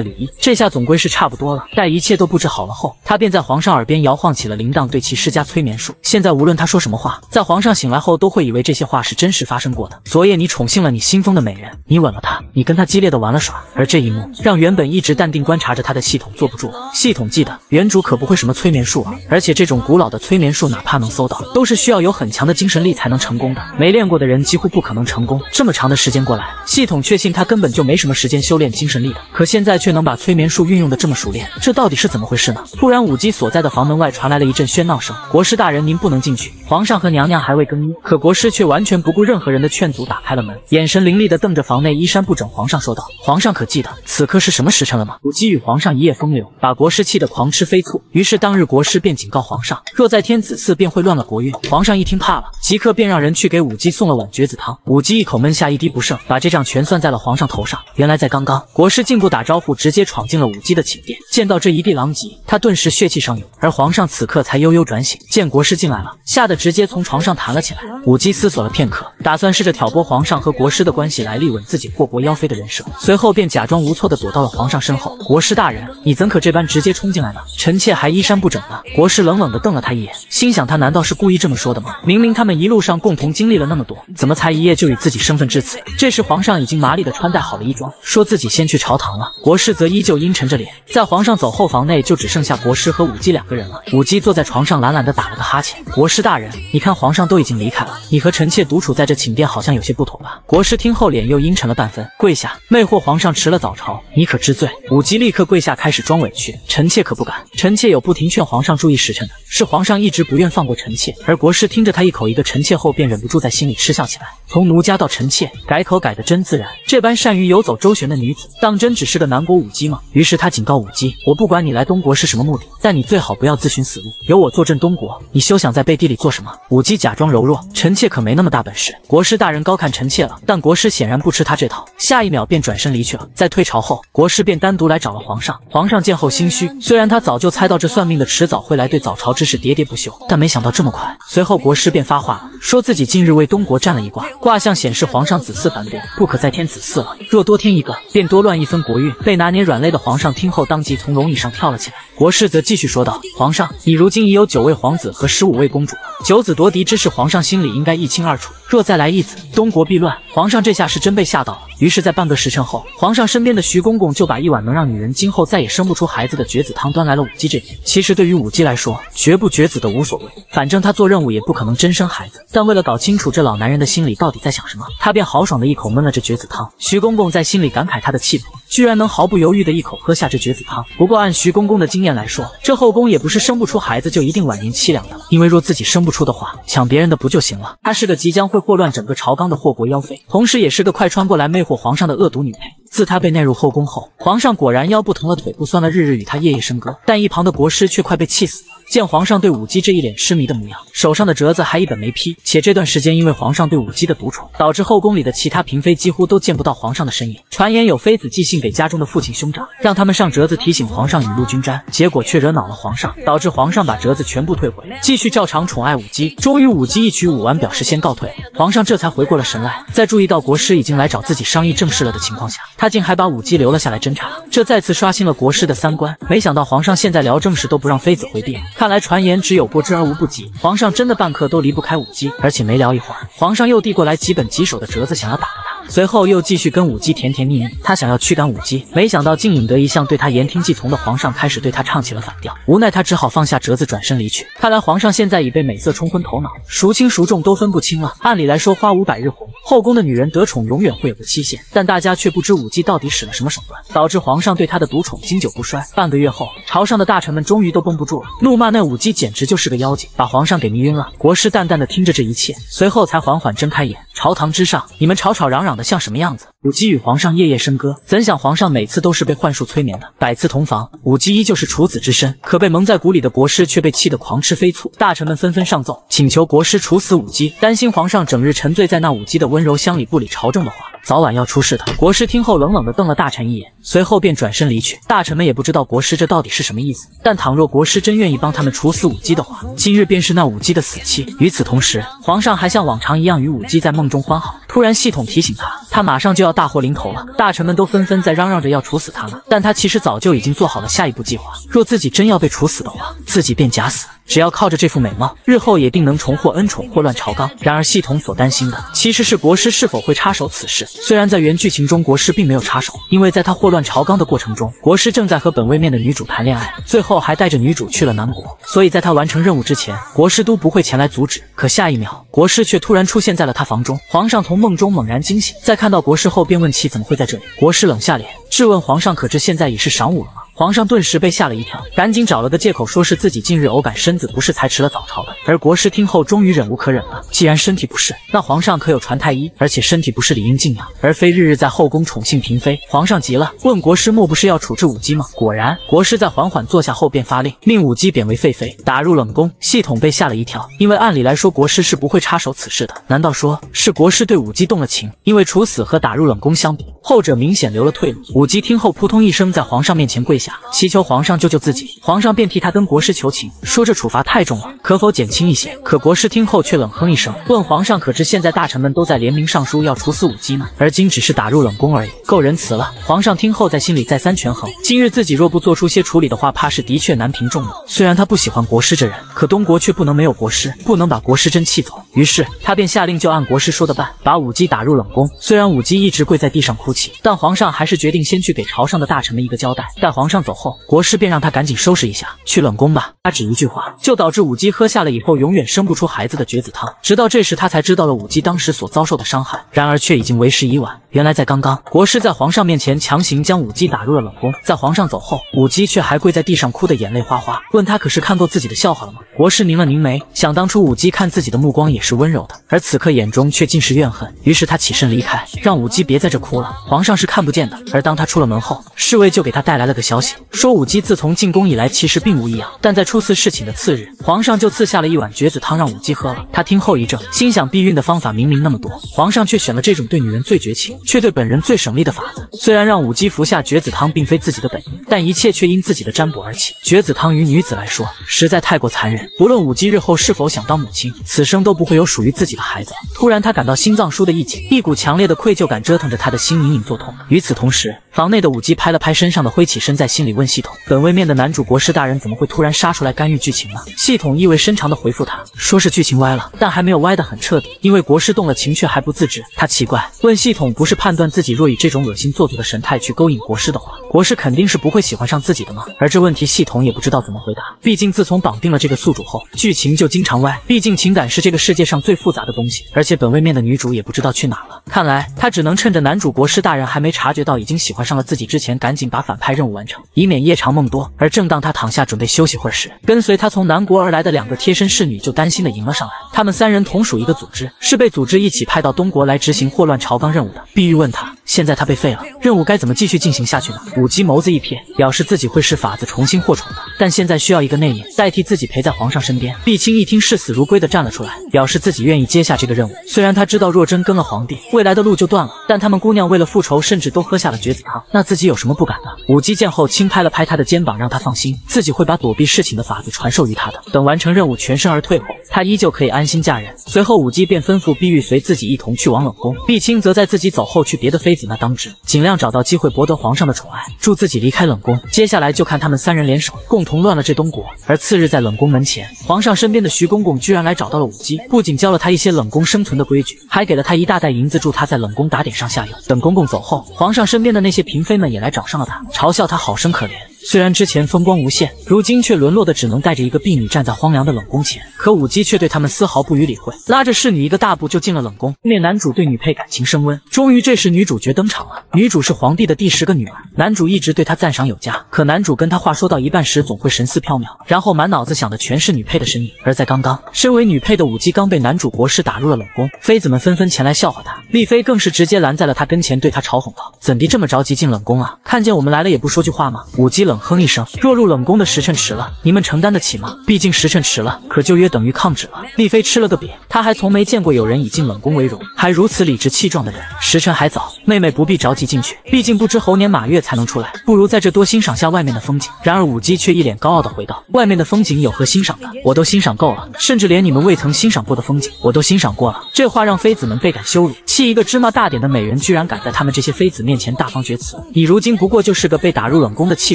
里衣。这下总归是差不多了。待一切都布置好了后，他便在皇上耳边摇晃起了铃铛，对其施加催眠术。现在无论他说什么话，在皇上醒来后都会以为这些话是真实发生过的。昨夜你宠幸了你心中的美人，你吻了她，你跟她激烈的玩了耍，而这一幕让原本一直淡定观察着他的系统坐不住了。系统记得，原主可不会什么催眠术啊，而且这种古老的催眠术，哪怕能搜到，都是需要有很强的精神力才能成功的，没练过的人几乎不可能成功。这么长的时间过来，系统确信他根本就没什么时间修炼精神力的，可现在却能把催眠术运用的这么熟练，这到底是怎么回事呢？突然，武姬所在的房门外传来了一阵喧闹声。国师大人，您不能进去，皇上和娘娘还未更衣。可国师却完全不顾任何人的劝阻，打开了门，眼神凌厉的瞪着房内衣衫不整皇上，说道：“皇上可记得此刻是什么时辰了吗？”武姬与皇上一夜风流，把国师气得狂吃飞醋。于是当日国师便警告皇上，若再天子嗣，便会乱了国运。皇上一听怕了，即刻便让人去给武姬送了碗绝子汤。武姬一口闷下一滴不剩，把这账全算在了皇上头上。原来在刚刚，国师竟不打招呼，直接闯进了武姬的寝殿。见到这一地狼藉，他顿时血气上涌。而皇上此刻才悠悠转醒，见国师进来了，吓得直接从床上弹了起来。武姬思索了片刻，打算试着挑拨皇上和国师的关系，来立稳自己祸国妖妃的人设。随后便假装无措的躲到了皇上身后。国师大人，你怎可这般直接冲进来呢？臣妾还衣衫不整呢。国师冷冷的瞪了他一眼，心想他难道是故意这么说的吗？明明他们一路上共同经历了那么多，怎么才一夜就与自己身份至此？这时皇上已经麻利的穿戴好了衣装，说自己先去朝堂了。国师则依旧阴沉着脸。在皇上走后，房内就只剩下国师和武姬两个人了。武姬坐在床上，懒懒的打了个哈欠。国师大人，你看皇上都已经离开了，你和臣妾独处在这寝殿，好像有些不妥吧？国师听后，脸又阴沉了半分，跪下，魅惑皇上迟了早朝，你可知罪？武姬立刻跪下，开始装委屈，臣妾可不敢，臣妾有不停劝皇上注意时辰的，是皇上一直不愿放过臣妾。而国师听着他一口一个臣妾后，便忍不住在心里嗤笑起来。从奴家到臣妾，改口改得真自然。这般善于游走周旋的女子，当真只是个南国舞姬吗？于是他警告舞姬：我不管你来东国是什么目的，但你最好不要自寻死路，由我坐镇东国。你休想在背地里做什么。舞姬假装柔弱，臣妾可没那么大本事。国师大人高看臣妾了，但国师显然不吃他这套，下一秒便转身离去了。在退朝后，国师便单独来找了皇上。皇上见后心虚，虽然他早就猜到这算命的迟早会来对早朝之事喋喋不休，但没想到这么快。随后国师便发话了，说自己近日为东国占了一卦，卦象显示皇上子嗣繁多，不可再添子嗣了。若多添一个，便多乱一分国运。被拿捏软肋的皇上听后，当即从龙椅上跳了起来。国师则继续说道：“皇上，你如今已有九位皇子和十五位公主，九子夺嫡之事，皇上心里应该一清二楚。若再来一子，东国必乱。皇上这下是真被吓到了。于是，在半个时辰后，皇上身边的徐公公就把一碗能让女人今后再也生不出孩子的绝子汤端来了武姬这边。其实，对于武姬来说，绝不绝子的无所谓，反正她做任务也不可能真生孩子。但为了搞清楚这老男人的心里到底在想什么，他便豪爽的一口闷了这绝子汤。徐公公在心里感慨他的气魄。”居然能毫不犹豫的一口喝下这绝子汤。不过按徐公公的经验来说，这后宫也不是生不出孩子就一定晚年凄凉的，因为若自己生不出的话，抢别人的不就行了？她是个即将会祸乱整个朝纲的祸国妖妃，同时也是个快穿过来魅惑皇上的恶毒女配。自她被纳入后宫后，皇上果然腰不疼了腿不酸了，日日与她夜夜笙歌。但一旁的国师却快被气死了。见皇上对武姬这一脸痴迷的模样，手上的折子还一本没批。且这段时间因为皇上对武姬的独宠，导致后宫里的其他嫔妃几乎都见不到皇上的身影。传言有妃子寄信给家中的父亲兄长，让他们上折子提醒皇上雨露均沾，结果却惹恼了皇上，导致皇上把折子全部退回，继续照常宠爱武姬。终于武姬一曲舞完，表示先告退，皇上这才回过了神来，在注意到国师已经来找自己商议正事了的情况下，他竟还把武姬留了下来侦查，这再次刷新了国师的三观。没想到皇上现在聊正事都不让妃子回避。看来传言只有过之而无不及。皇上真的半刻都离不开武姬，而且没聊一会儿，皇上又递过来几本棘手的折子，想要打了他。随后又继续跟武姬甜甜蜜蜜，他想要驱赶武姬，没想到竟引得一向对他言听计从的皇上开始对他唱起了反调。无奈他只好放下折子，转身离去。看来皇上现在已被美色冲昏头脑，孰轻孰重都分不清了。按理来说，花无百日红，后宫的女人得宠永远会有个期限，但大家却不知武姬到底使了什么手段，导致皇上对她的独宠经久不衰。半个月后，朝上的大臣们终于都绷不住了，怒骂那舞姬简直就是个妖精，把皇上给迷晕了。国师淡淡的听着这一切，随后才缓缓睁开眼。朝堂之上，你们吵吵嚷嚷的像什么样子？武姬与皇上夜夜笙歌，怎想皇上每次都是被幻术催眠的。百次同房，武姬依旧是处子之身，可被蒙在鼓里的国师却被气得狂吃飞醋。大臣们纷纷上奏，请求国师处死武姬，担心皇上整日沉醉在那武姬的温柔乡里，不理朝政的话，早晚要出事的。国师听后冷冷的瞪了大臣一眼，随后便转身离去。大臣们也不知道国师这到底是什么意思，但倘若国师真愿意帮他们处死武姬的话，今日便是那武姬的死期。与此同时，皇上还像往常一样与武姬在梦中欢好。突然，系统提醒他。他马上就要大祸临头了。大臣们都纷纷在嚷嚷着要处死他呢，但他其实早就已经做好了下一步计划。若自己真要被处死的话，自己便假死。只要靠着这副美貌，日后也定能重获恩宠，祸乱朝纲。然而系统所担心的，其实是国师是否会插手此事。虽然在原剧情中，国师并没有插手，因为在他祸乱朝纲的过程中，国师正在和本位面的女主谈恋爱，最后还带着女主去了南国，所以在他完成任务之前，国师都不会前来阻止。可下一秒，国师却突然出现在了他房中。皇上从梦中猛然惊醒，在看到国师后，便问其怎么会在这里。国师冷下脸质问皇上：“可知现在已是晌午了？”皇上顿时被吓了一跳，赶紧找了个借口，说是自己近日偶感身子不适，才迟了早朝的。而国师听后，终于忍无可忍了。既然身体不适，那皇上可有传太医？而且身体不适理应静养，而非日日在后宫宠幸嫔妃。皇上急了，问国师莫不是要处置武姬吗？果然，国师在缓缓坐下后，便发令，命武姬贬为废妃，打入冷宫。系统被吓了一跳，因为按理来说，国师是不会插手此事的。难道说是国师对武姬动了情？因为处死和打入冷宫相比，后者明显留了退路。武姬听后，扑通一声在皇上面前跪下，祈求皇上。救救自己！皇上便替他跟国师求情，说这处罚太重了，可否减轻一些？可国师听后却冷哼一声，问皇上：可知现在大臣们都在联名上书要处死武姬呢？而今只是打入冷宫而已，够仁慈了。皇上听后在心里再三权衡，今日自己若不做出些处理的话，怕是的确难平众怒。虽然他不喜欢国师这人，可东国却不能没有国师，不能把国师真气走。于是他便下令，就按国师说的办，把武姬打入冷宫。虽然武姬一直跪在地上哭泣，但皇上还是决定先去给朝上的大臣们一个交代。待皇上走后，国师。便让他赶紧收拾一下，去冷宫吧。他只一句话，就导致武姬喝下了以后永远生不出孩子的绝子汤。直到这时，他才知道了武姬当时所遭受的伤害。然而却已经为时已晚。原来在刚刚，国师在皇上面前强行将武姬打入了冷宫。在皇上走后，武姬却还跪在地上哭得眼泪哗哗，问他可是看够自己的笑话了吗？国师拧了拧眉，想当初武姬看自己的目光也是温柔的，而此刻眼中却尽是怨恨。于是他起身离开，让武姬别在这哭了。皇上是看不见的。而当他出了门后，侍卫就给他带来了个消息，说武姬。自从进宫以来，其实并无异样，但在初次侍寝的次日，皇上就赐下了一碗绝子汤让武姬喝了。她听后一怔，心想避孕的方法明明那么多，皇上却选了这种对女人最绝情，却对本人最省力的法子。虽然让武姬服下绝子汤并非自己的本意，但一切却因自己的占卜而起。绝子汤于女子来说实在太过残忍，不论武姬日后是否想当母亲，此生都不会有属于自己的孩子。突然，她感到心脏输的一紧，一股强烈的愧疚感折腾着她的心，隐隐作痛。与此同时，房内的武姬拍了拍身上的灰，起身在心里问系统。本位面的男主国师大人怎么会突然杀出来干预剧情呢？系统意味深长的回复他，说是剧情歪了，但还没有歪得很彻底，因为国师动了情却还不自知。他奇怪，问系统不是判断自己若以这种恶心做作的神态去勾引国师的话，国师肯定是不会喜欢上自己的吗？而这问题系统也不知道怎么回答，毕竟自从绑定了这个宿主后，剧情就经常歪。毕竟情感是这个世界上最复杂的东西，而且本位面的女主也不知道去哪了。看来他只能趁着男主国师大人还没察觉到已经喜欢上了自己之前，赶紧把反派任务完成，以免夜长梦多。而正当他躺下准备休息会时，跟随他从南国而来的两个贴身侍女就担心的迎了上来。他们三人同属一个组织，是被组织一起派到东国来执行祸乱朝纲任务的。碧玉问他，现在他被废了，任务该怎么继续进行下去呢？武姬眸子一瞥，表示自己会使法子重新获宠的，但现在需要一个内应代替自己陪在皇上身边。碧青一听视死如归的站了出来，表示自己愿意接下这个任务。虽然他知道若真跟了皇帝，未来的路就断了，但他们姑娘为了复仇，甚至都喝下了绝子汤，那自己有什么不敢的？武姬见后轻拍了拍他的肩膀，让他放心。自己会把躲避侍寝的法子传授于他的。等完成任务全身而退后，他依旧可以安心嫁人。随后，武姬便吩咐碧玉随自己一同去往冷宫，碧青则在自己走后去别的妃子那当值，尽量找到机会博得皇上的宠爱，助自己离开冷宫。接下来就看他们三人联手，共同乱了这东国。而次日在冷宫门前，皇上身边的徐公公居然来找到了武姬，不仅教了他一些冷宫生存的规矩，还给了他一大袋银子，助他在冷宫打点上下游。等公公走后，皇上身边的那些嫔妃们也来找上了他，嘲笑他好生可怜。虽然之前风光无限，如今却沦落的只能带着一个婢女站在荒凉的冷宫前。可武姬却对他们丝毫不予理会，拉着侍女一个大步就进了冷宫。面男主对女配感情升温，终于这时女主角登场了。女主是皇帝的第十个女儿，男主一直对她赞赏有加。可男主跟她话说到一半时，总会神思飘渺，然后满脑子想的全是女配的身影。而在刚刚，身为女配的武姬刚被男主国师打入了冷宫，妃子们纷纷前来笑话她，丽妃更是直接拦在了她跟前，对她嘲讽道：“怎地这么着急进冷宫啊？看见我们来了也不说句话吗？”武姬冷哼一声。若入冷宫的时辰迟了，你们承担得起吗？毕竟时辰迟了，可就约等于抗旨了。丽妃吃了个瘪，她还从没见过有人以进冷宫为荣，还如此理直气壮的人。时辰还早，妹妹不必着急进去，毕竟不知猴年马月才能出来，不如在这多欣赏下外面的风景。然而武姬却一脸高傲的回道：“外面的风景有何欣赏的？我都欣赏够了，甚至连你们未曾欣赏过的风景，我都欣赏过了。”这话让妃子们倍感羞辱。气一个芝麻大点的美人，居然敢在他们这些妃子面前大放厥词！你如今不过就是个被打入冷宫的弃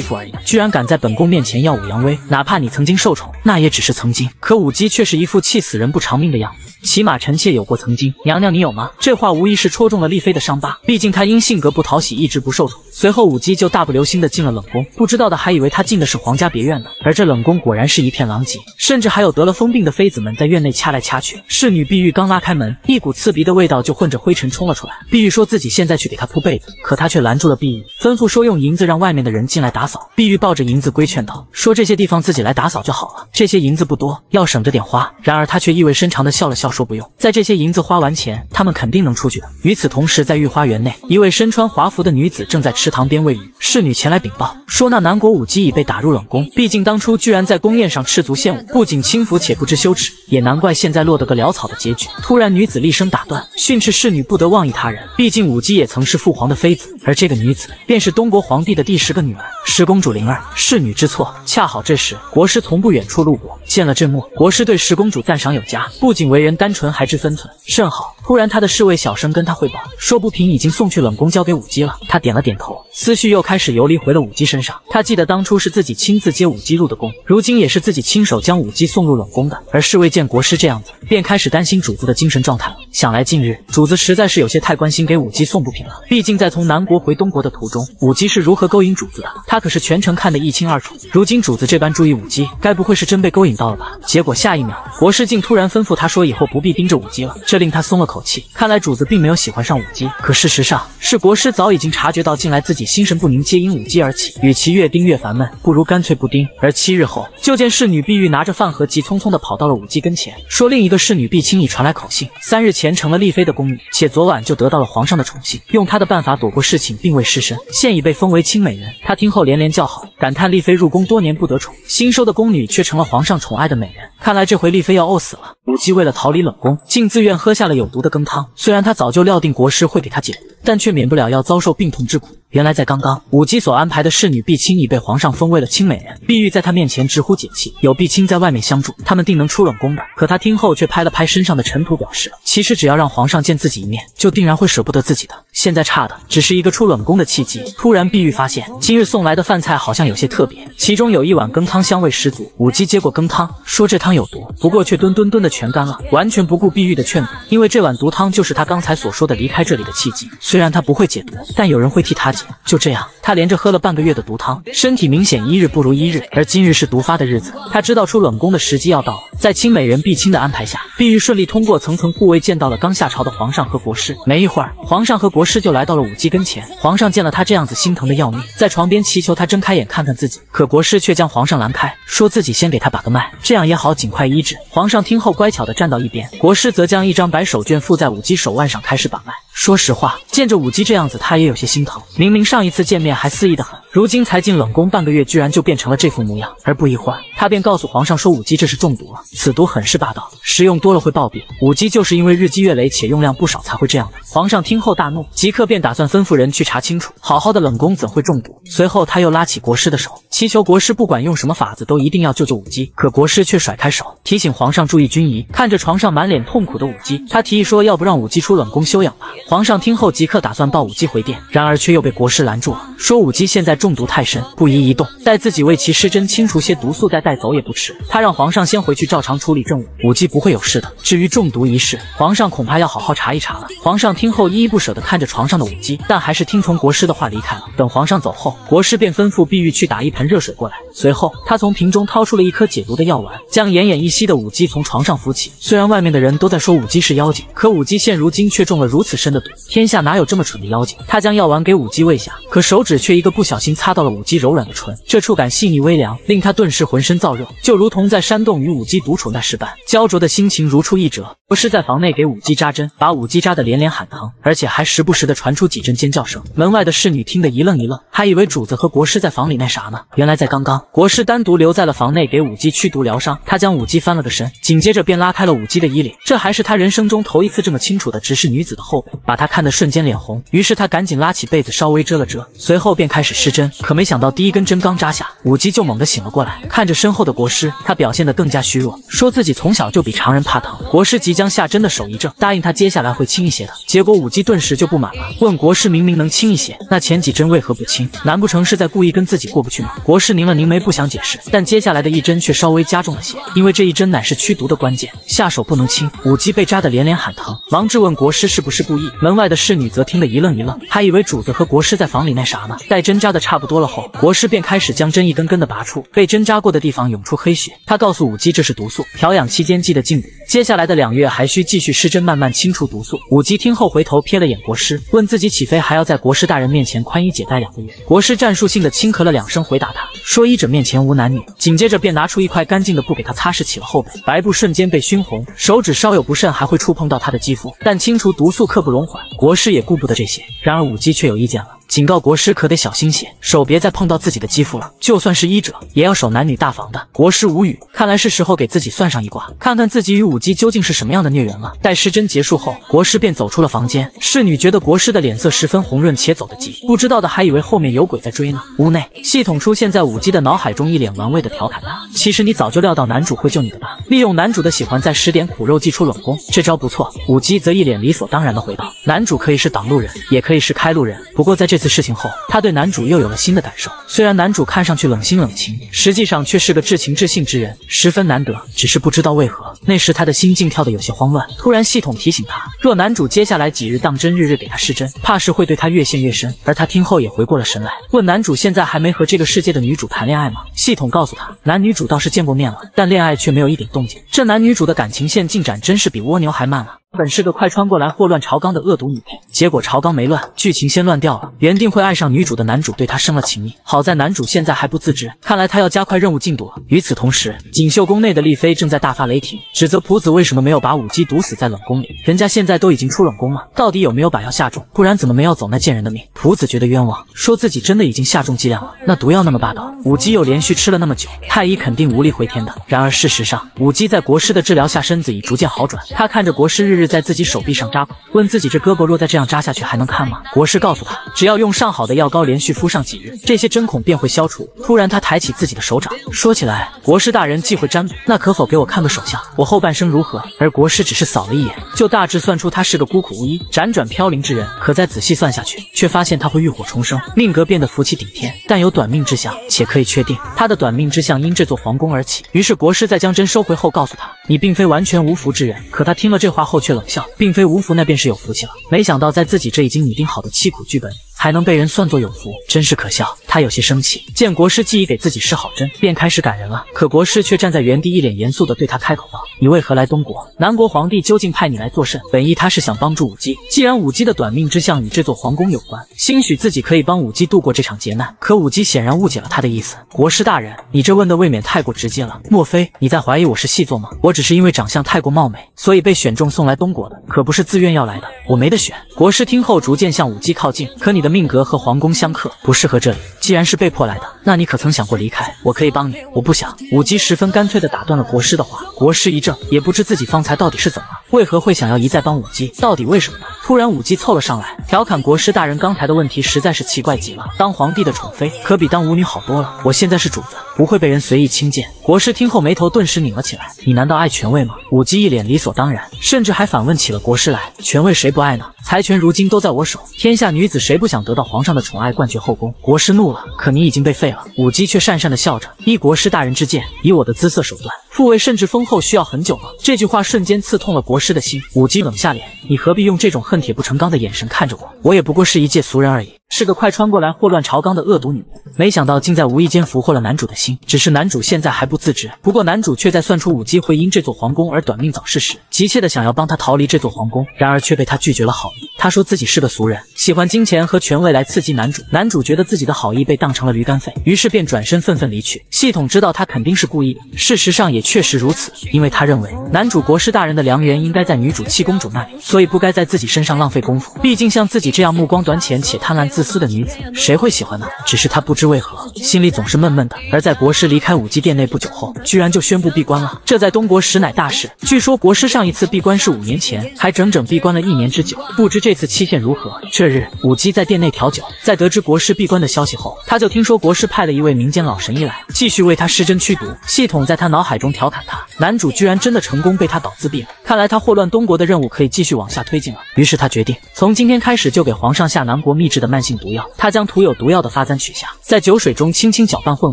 妇而已，居然敢在本宫面前耀武扬威！哪怕你曾经受宠，那也只是曾经。可武姬却是一副气死人不偿命的样子。起码臣妾有过曾经，娘娘你有吗？这话无疑是戳中了丽妃的伤疤，毕竟她因性格不讨喜，一直不受宠。随后武姬就大步流星的进了冷宫，不知道的还以为她进的是皇家别院呢。而这冷宫果然是一片狼藉，甚至还有得了疯病的妃子们在院内掐来掐去。侍女碧玉刚拉开门，一股刺鼻的味道就混着灰尘冲了出来。碧玉说自己现在去给她铺被子，可她却拦住了碧玉，吩咐说用银子让外面的人进来打扫。碧玉抱着银子规劝道：“说这些地方自己来打扫就好了，这些银子不多，要省着点花。”然而她却意味深长的笑了笑，说不用，在这些。银子花完钱，他们肯定能出去的。与此同时，在御花园内，一位身穿华服的女子正在池塘边喂鱼。侍女前来禀报说，那南国武姬已被打入冷宫。毕竟当初居然在宫宴上赤足献舞，不仅轻浮且不知羞耻，也难怪现在落得个潦草的结局。突然，女子厉声打断，训斥侍女不得妄议他人。毕竟武姬也曾是父皇的妃子，而这个女子便是东国皇帝的第十个女儿，十公主灵儿。侍女知错。恰好这时，国师从不远处路过，见了这幕，国师对十公主赞赏有加，不仅为人单纯，还知分寸。甚好。突然，他的侍卫小声跟他汇报，说不平已经送去冷宫交给武姬了。他点了点头，思绪又开始游离回了武姬身上。他记得当初是自己亲自接武姬入的宫，如今也是自己亲手将武姬送入冷宫的。而侍卫见国师这样子，便开始担心主子的精神状态了。想来近日主子实在是有些太关心给武姬送不平了。毕竟在从南国回东国的途中，武姬是如何勾引主子的，他可是全全程看得一清二楚。如今主子这般注意武姬，该不会是真被勾引到了吧？结果下一秒，国师竟突然吩咐他说，以后不必盯着武姬了。这令他松了口气，看来主子并没有喜欢上武姬。可事实上，是国师早已经察觉到近来自己心神不宁，皆因武姬而起。与其越盯越烦闷，不如干脆不盯。而七日后，就见侍女碧玉拿着饭盒，急匆匆地跑到了武姬跟前，说另一个侍女碧清已传来口信，三日前成了丽妃的宫女，且昨晚就得到了皇上的宠幸，用她的办法躲过侍寝，并未失身，现已被封为清美人。她听后连连叫好，感叹丽妃入宫多年不得宠，新收的宫女却成了皇上宠爱的美人。看来这回丽妃要饿死了。武姬为了逃离冷宫，竟自愿喝下了有毒的羹汤。虽然她早就料定国师会给她解毒，但却免不了要遭受病痛之苦。原来在刚刚，武姬所安排的侍女碧清已被皇上封为了清美人。碧玉在她面前直呼解气，有碧清在外面相助，他们定能出冷宫的。可她听后却拍了拍身上的尘土，表示其实只要让皇上见自己一面，就定然会舍不得自己的。现在差的只是一个出冷宫的契机。突然，碧玉发现今日送来的饭菜好像有些特别，其中有一碗羹汤香味十足。武姬接过羹汤，说这汤有毒，不过却吨吨吨的全干了，完全不顾碧玉的劝阻，因为这碗毒汤就是他刚才所说的离开这里的契机。虽然他不会解毒，但有人会替他解。就这样，他连着喝了半个月的毒汤，身体明显一日不如一日。而今日是毒发的日子，他知道出冷宫的时机要到了。在清美人碧清的安排下，碧玉顺利通过层层护卫，见到了刚下朝的皇上和国师。没一会儿，皇上和国师就来到了武姬跟前。皇上见了他这样子，心疼的要命，在床边祈求他睁开眼看看自己。可国师却将皇上拦开，说自己先给他把个脉，这样也好尽快医治。皇上听后乖巧的站到一边，国师则将一张白手绢附在武姬手腕上，开始把脉。说实话，见着武姬这样子，他也有些心疼。明明上一次见面还肆意的很，如今才进冷宫半个月，居然就变成了这副模样。而不一会儿，他便告诉皇上说武姬这是中毒了，此毒很是霸道，食用多了会暴毙。武姬就是因为日积月累且用量不少才会这样的。皇上听后大怒，即刻便打算吩咐人去查清楚。好好的冷宫怎会中毒？随后他又拉起国师的手，祈求国师不管用什么法子都一定要救救武姬。可国师却甩开手，提醒皇上注意军仪。看着床上满脸痛苦的武姬，他提议说要不让武姬出冷宫休养吧。皇上听后即刻打算抱武姬回殿，然而却又被国师拦住了，说武姬现在中毒太深，不宜移动，待自己为其施针清除些毒素再带走也不迟。他让皇上先回去照常处理政务，武姬不会有事的。至于中毒一事，皇上恐怕要好好查一查了。皇上听后依依不舍地看着床上的武姬，但还是听从国师的话离开了。等皇上走后，国师便吩咐碧玉去打一盆热水过来。随后，他从瓶中掏出了一颗解毒的药丸，将奄奄一息的武姬从床上扶起。虽然外面的人都在说武姬是妖精，可武姬现如今却中了如此深的毒，天下哪有这么蠢的妖精？他将药丸给武姬喂下，可手指却一个不小心擦到了武姬柔软的唇，这触感细腻微凉，令他顿时浑身燥热，就如同在山洞与武姬独处那时般，焦灼的心情如出一辙。国师在房内给武姬扎针，把武姬扎得连连喊疼，而且还时不时的传出几阵尖叫声。门外的侍女听得一愣一愣，还以为主子和国师在房里那啥呢。原来在刚刚，国师单独留在了房内给武姬驱毒疗伤。他将武姬翻了个身，紧接着便拉开了武姬的衣领，这还是他人生中头一次这么清楚的直视女子的后背，把他看得瞬间。脸红，于是他赶紧拉起被子稍微遮了遮，随后便开始施针。可没想到第一根针刚扎下，武姬就猛地醒了过来，看着身后的国师，他表现得更加虚弱，说自己从小就比常人怕疼。国师即将下针的手一怔，答应他接下来会轻一些的。结果武姬顿时就不满了，问国师明明能轻一些，那前几针为何不轻？难不成是在故意跟自己过不去吗？国师拧了拧眉，不想解释，但接下来的一针却稍微加重了些，因为这一针乃是驱毒的关键，下手不能轻。武姬被扎得连连喊疼，忙质问国师是不是故意。门外的侍女则听得一愣一愣，还以为主子和国师在房里那啥呢。待针扎的差差不多了后，国师便开始将针一根根的拔出，被针扎过的地方涌出黑血。他告诉武姬这是毒素，调养期间记得禁补，接下来的两月还需继续施针，慢慢清除毒素。武姬听后回头瞥了眼国师，问自己岂非还要在国师大人面前宽衣解带两个月？国师战术性的轻咳了两声，回答他说医者面前无男女，紧接着便拿出一块干净的布给他擦拭起了后背，白布瞬间被熏红，手指稍有不慎还会触碰到他的肌肤，但清除毒素刻不容缓，国师也顾不得这些。然而武姬却有意见了。警告国师可得小心些，手别再碰到自己的肌肤了。就算是医者，也要守男女大防的。国师无语，看来是时候给自己算上一卦，看看自己与武姬究竟是什么样的孽缘了。待施针结束后，国师便走出了房间。侍女觉得国师的脸色十分红润，且走得急，不知道的还以为后面有鬼在追呢。屋内，系统出现在武姬的脑海中，一脸玩味的调侃他：“其实你早就料到男主会救你的吧？利用男主的喜欢，再施点苦肉计出冷宫，这招不错。”武姬则一脸理所当然的回道：“男主可以是挡路人，也可以是开路人，不过在这次次。”事情后，他对男主又有了新的感受。虽然男主看上去冷心冷情，实际上却是个至情至性之人，十分难得。只是不知道为何，那时他的心竟跳得有些慌乱。突然，系统提醒他，若男主接下来几日当真，日日给他施针，怕是会对他越陷越深。而他听后也回过了神来，问男主现在还没和这个世界的女主谈恋爱吗？系统告诉他，男女主倒是见过面了，但恋爱却没有一点动静。这男女主的感情线进展真是比蜗牛还慢啊！本是个快穿过来祸乱朝纲的恶毒女配，结果朝纲没乱，剧情先乱掉了。原定会爱上女主的男主对她生了情意，好在男主现在还不自知，看来他要加快任务进度了。与此同时，锦绣宫内的丽妃正在大发雷霆，指责仆子为什么没有把武姬毒死在冷宫里。人家现在都已经出冷宫了，到底有没有把药下重？不然怎么没要走那贱人的命？仆子觉得冤枉，说自己真的已经下重剂量了。那毒药那么霸道，武姬又连续吃了那么久，太医肯定无力回天的。然而事实上，武姬在国师的治疗下，身子已逐渐好转。他看着国师日日。在自己手臂上扎孔，问自己这胳膊若再这样扎下去还能看吗？国师告诉他，只要用上好的药膏，连续敷上几日，这些针孔便会消除。突然，他抬起自己的手掌，说起来，国师大人既会占卜，那可否给我看个手相，我后半生如何？而国师只是扫了一眼，就大致算出他是个孤苦无依、辗转飘零之人。可再仔细算下去，却发现他会浴火重生，命格变得福气顶天，但有短命之相，且可以确定他的短命之相因这座皇宫而起。于是国师在将针收回后，告诉他，你并非完全无福之人。可他听了这话后，却冷笑，并非无福，那便是有福气了。没想到在自己这已经拟定好的凄苦剧本里。还能被人算作有福，真是可笑。他有些生气，见国师既已给自己施好针，便开始赶人了。可国师却站在原地，一脸严肃地对他开口道：“你为何来东国？南国皇帝究竟派你来作甚？”本意他是想帮助武姬，既然武姬的短命之相与这座皇宫有关，兴许自己可以帮武姬度过这场劫难。可武姬显然误解了他的意思。国师大人，你这问的未免太过直接了。莫非你在怀疑我是细作吗？我只是因为长相太过貌美，所以被选中送来东国的，可不是自愿要来的。我没得选。国师听后逐渐向武姬靠近，可你的。命格和皇宫相克，不适合这里。既然是被迫来的，那你可曾想过离开？我可以帮你。我不想。武姬十分干脆地打断了国师的话。国师一怔，也不知自己方才到底是怎么了，为何会想要一再帮武姬？到底为什么呢？突然，武姬凑了上来，调侃国师大人刚才的问题实在是奇怪极了。当皇帝的宠妃，可比当舞女好多了。我现在是主子，不会被人随意轻贱。国师听后，眉头顿时拧了起来。你难道爱权位吗？武姬一脸理所当然，甚至还反问起了国师来。权位谁不爱呢？财权如今都在我手，天下女子谁不想？想得到皇上的宠爱，冠绝后宫。国师怒了，可你已经被废了。武姬却讪讪的笑着，依国师大人之见，以我的姿色手段，复位甚至封后需要很久吗？这句话瞬间刺痛了国师的心。武姬冷下脸，你何必用这种恨铁不成钢的眼神看着我？我也不过是一介俗人而已。是个快穿过来祸乱朝纲的恶毒女巫，没想到竟在无意间俘获了男主的心。只是男主现在还不自知。不过男主却在算出武姬会因这座皇宫而短命早逝时，急切的想要帮他逃离这座皇宫，然而却被他拒绝了好意。他说自己是个俗人，喜欢金钱和权位来刺激男主。男主觉得自己的好意被当成了驴肝肺，于是便转身愤愤离去。系统知道他肯定是故意的，事实上也确实如此，因为他认为男主国师大人的良缘应该在女主七公主那里，所以不该在自己身上浪费功夫。毕竟像自己这样目光短浅且贪婪自私的女子，谁会喜欢呢？只是他不知为何，心里总是闷闷的。而在国师离开武姬殿内不久后，居然就宣布闭关了，这在东国实乃大事。据说国师上一次闭关是五年前，还整整闭关了一年之久，不知这次期限如何。这日，武姬在殿内调酒，在得知国师闭关的消息后，他就听说国师派了一位民间老神医来，继续为他施针驱毒。系统在他脑海中调侃他，男主居然真的成功被他导自闭了，看来他祸乱东国的任务可以继续往下推进了。于是他决定从今天开始就给皇上下南国秘制的慢性毒药。他将涂有毒药的发簪取下，在酒水中轻轻搅拌混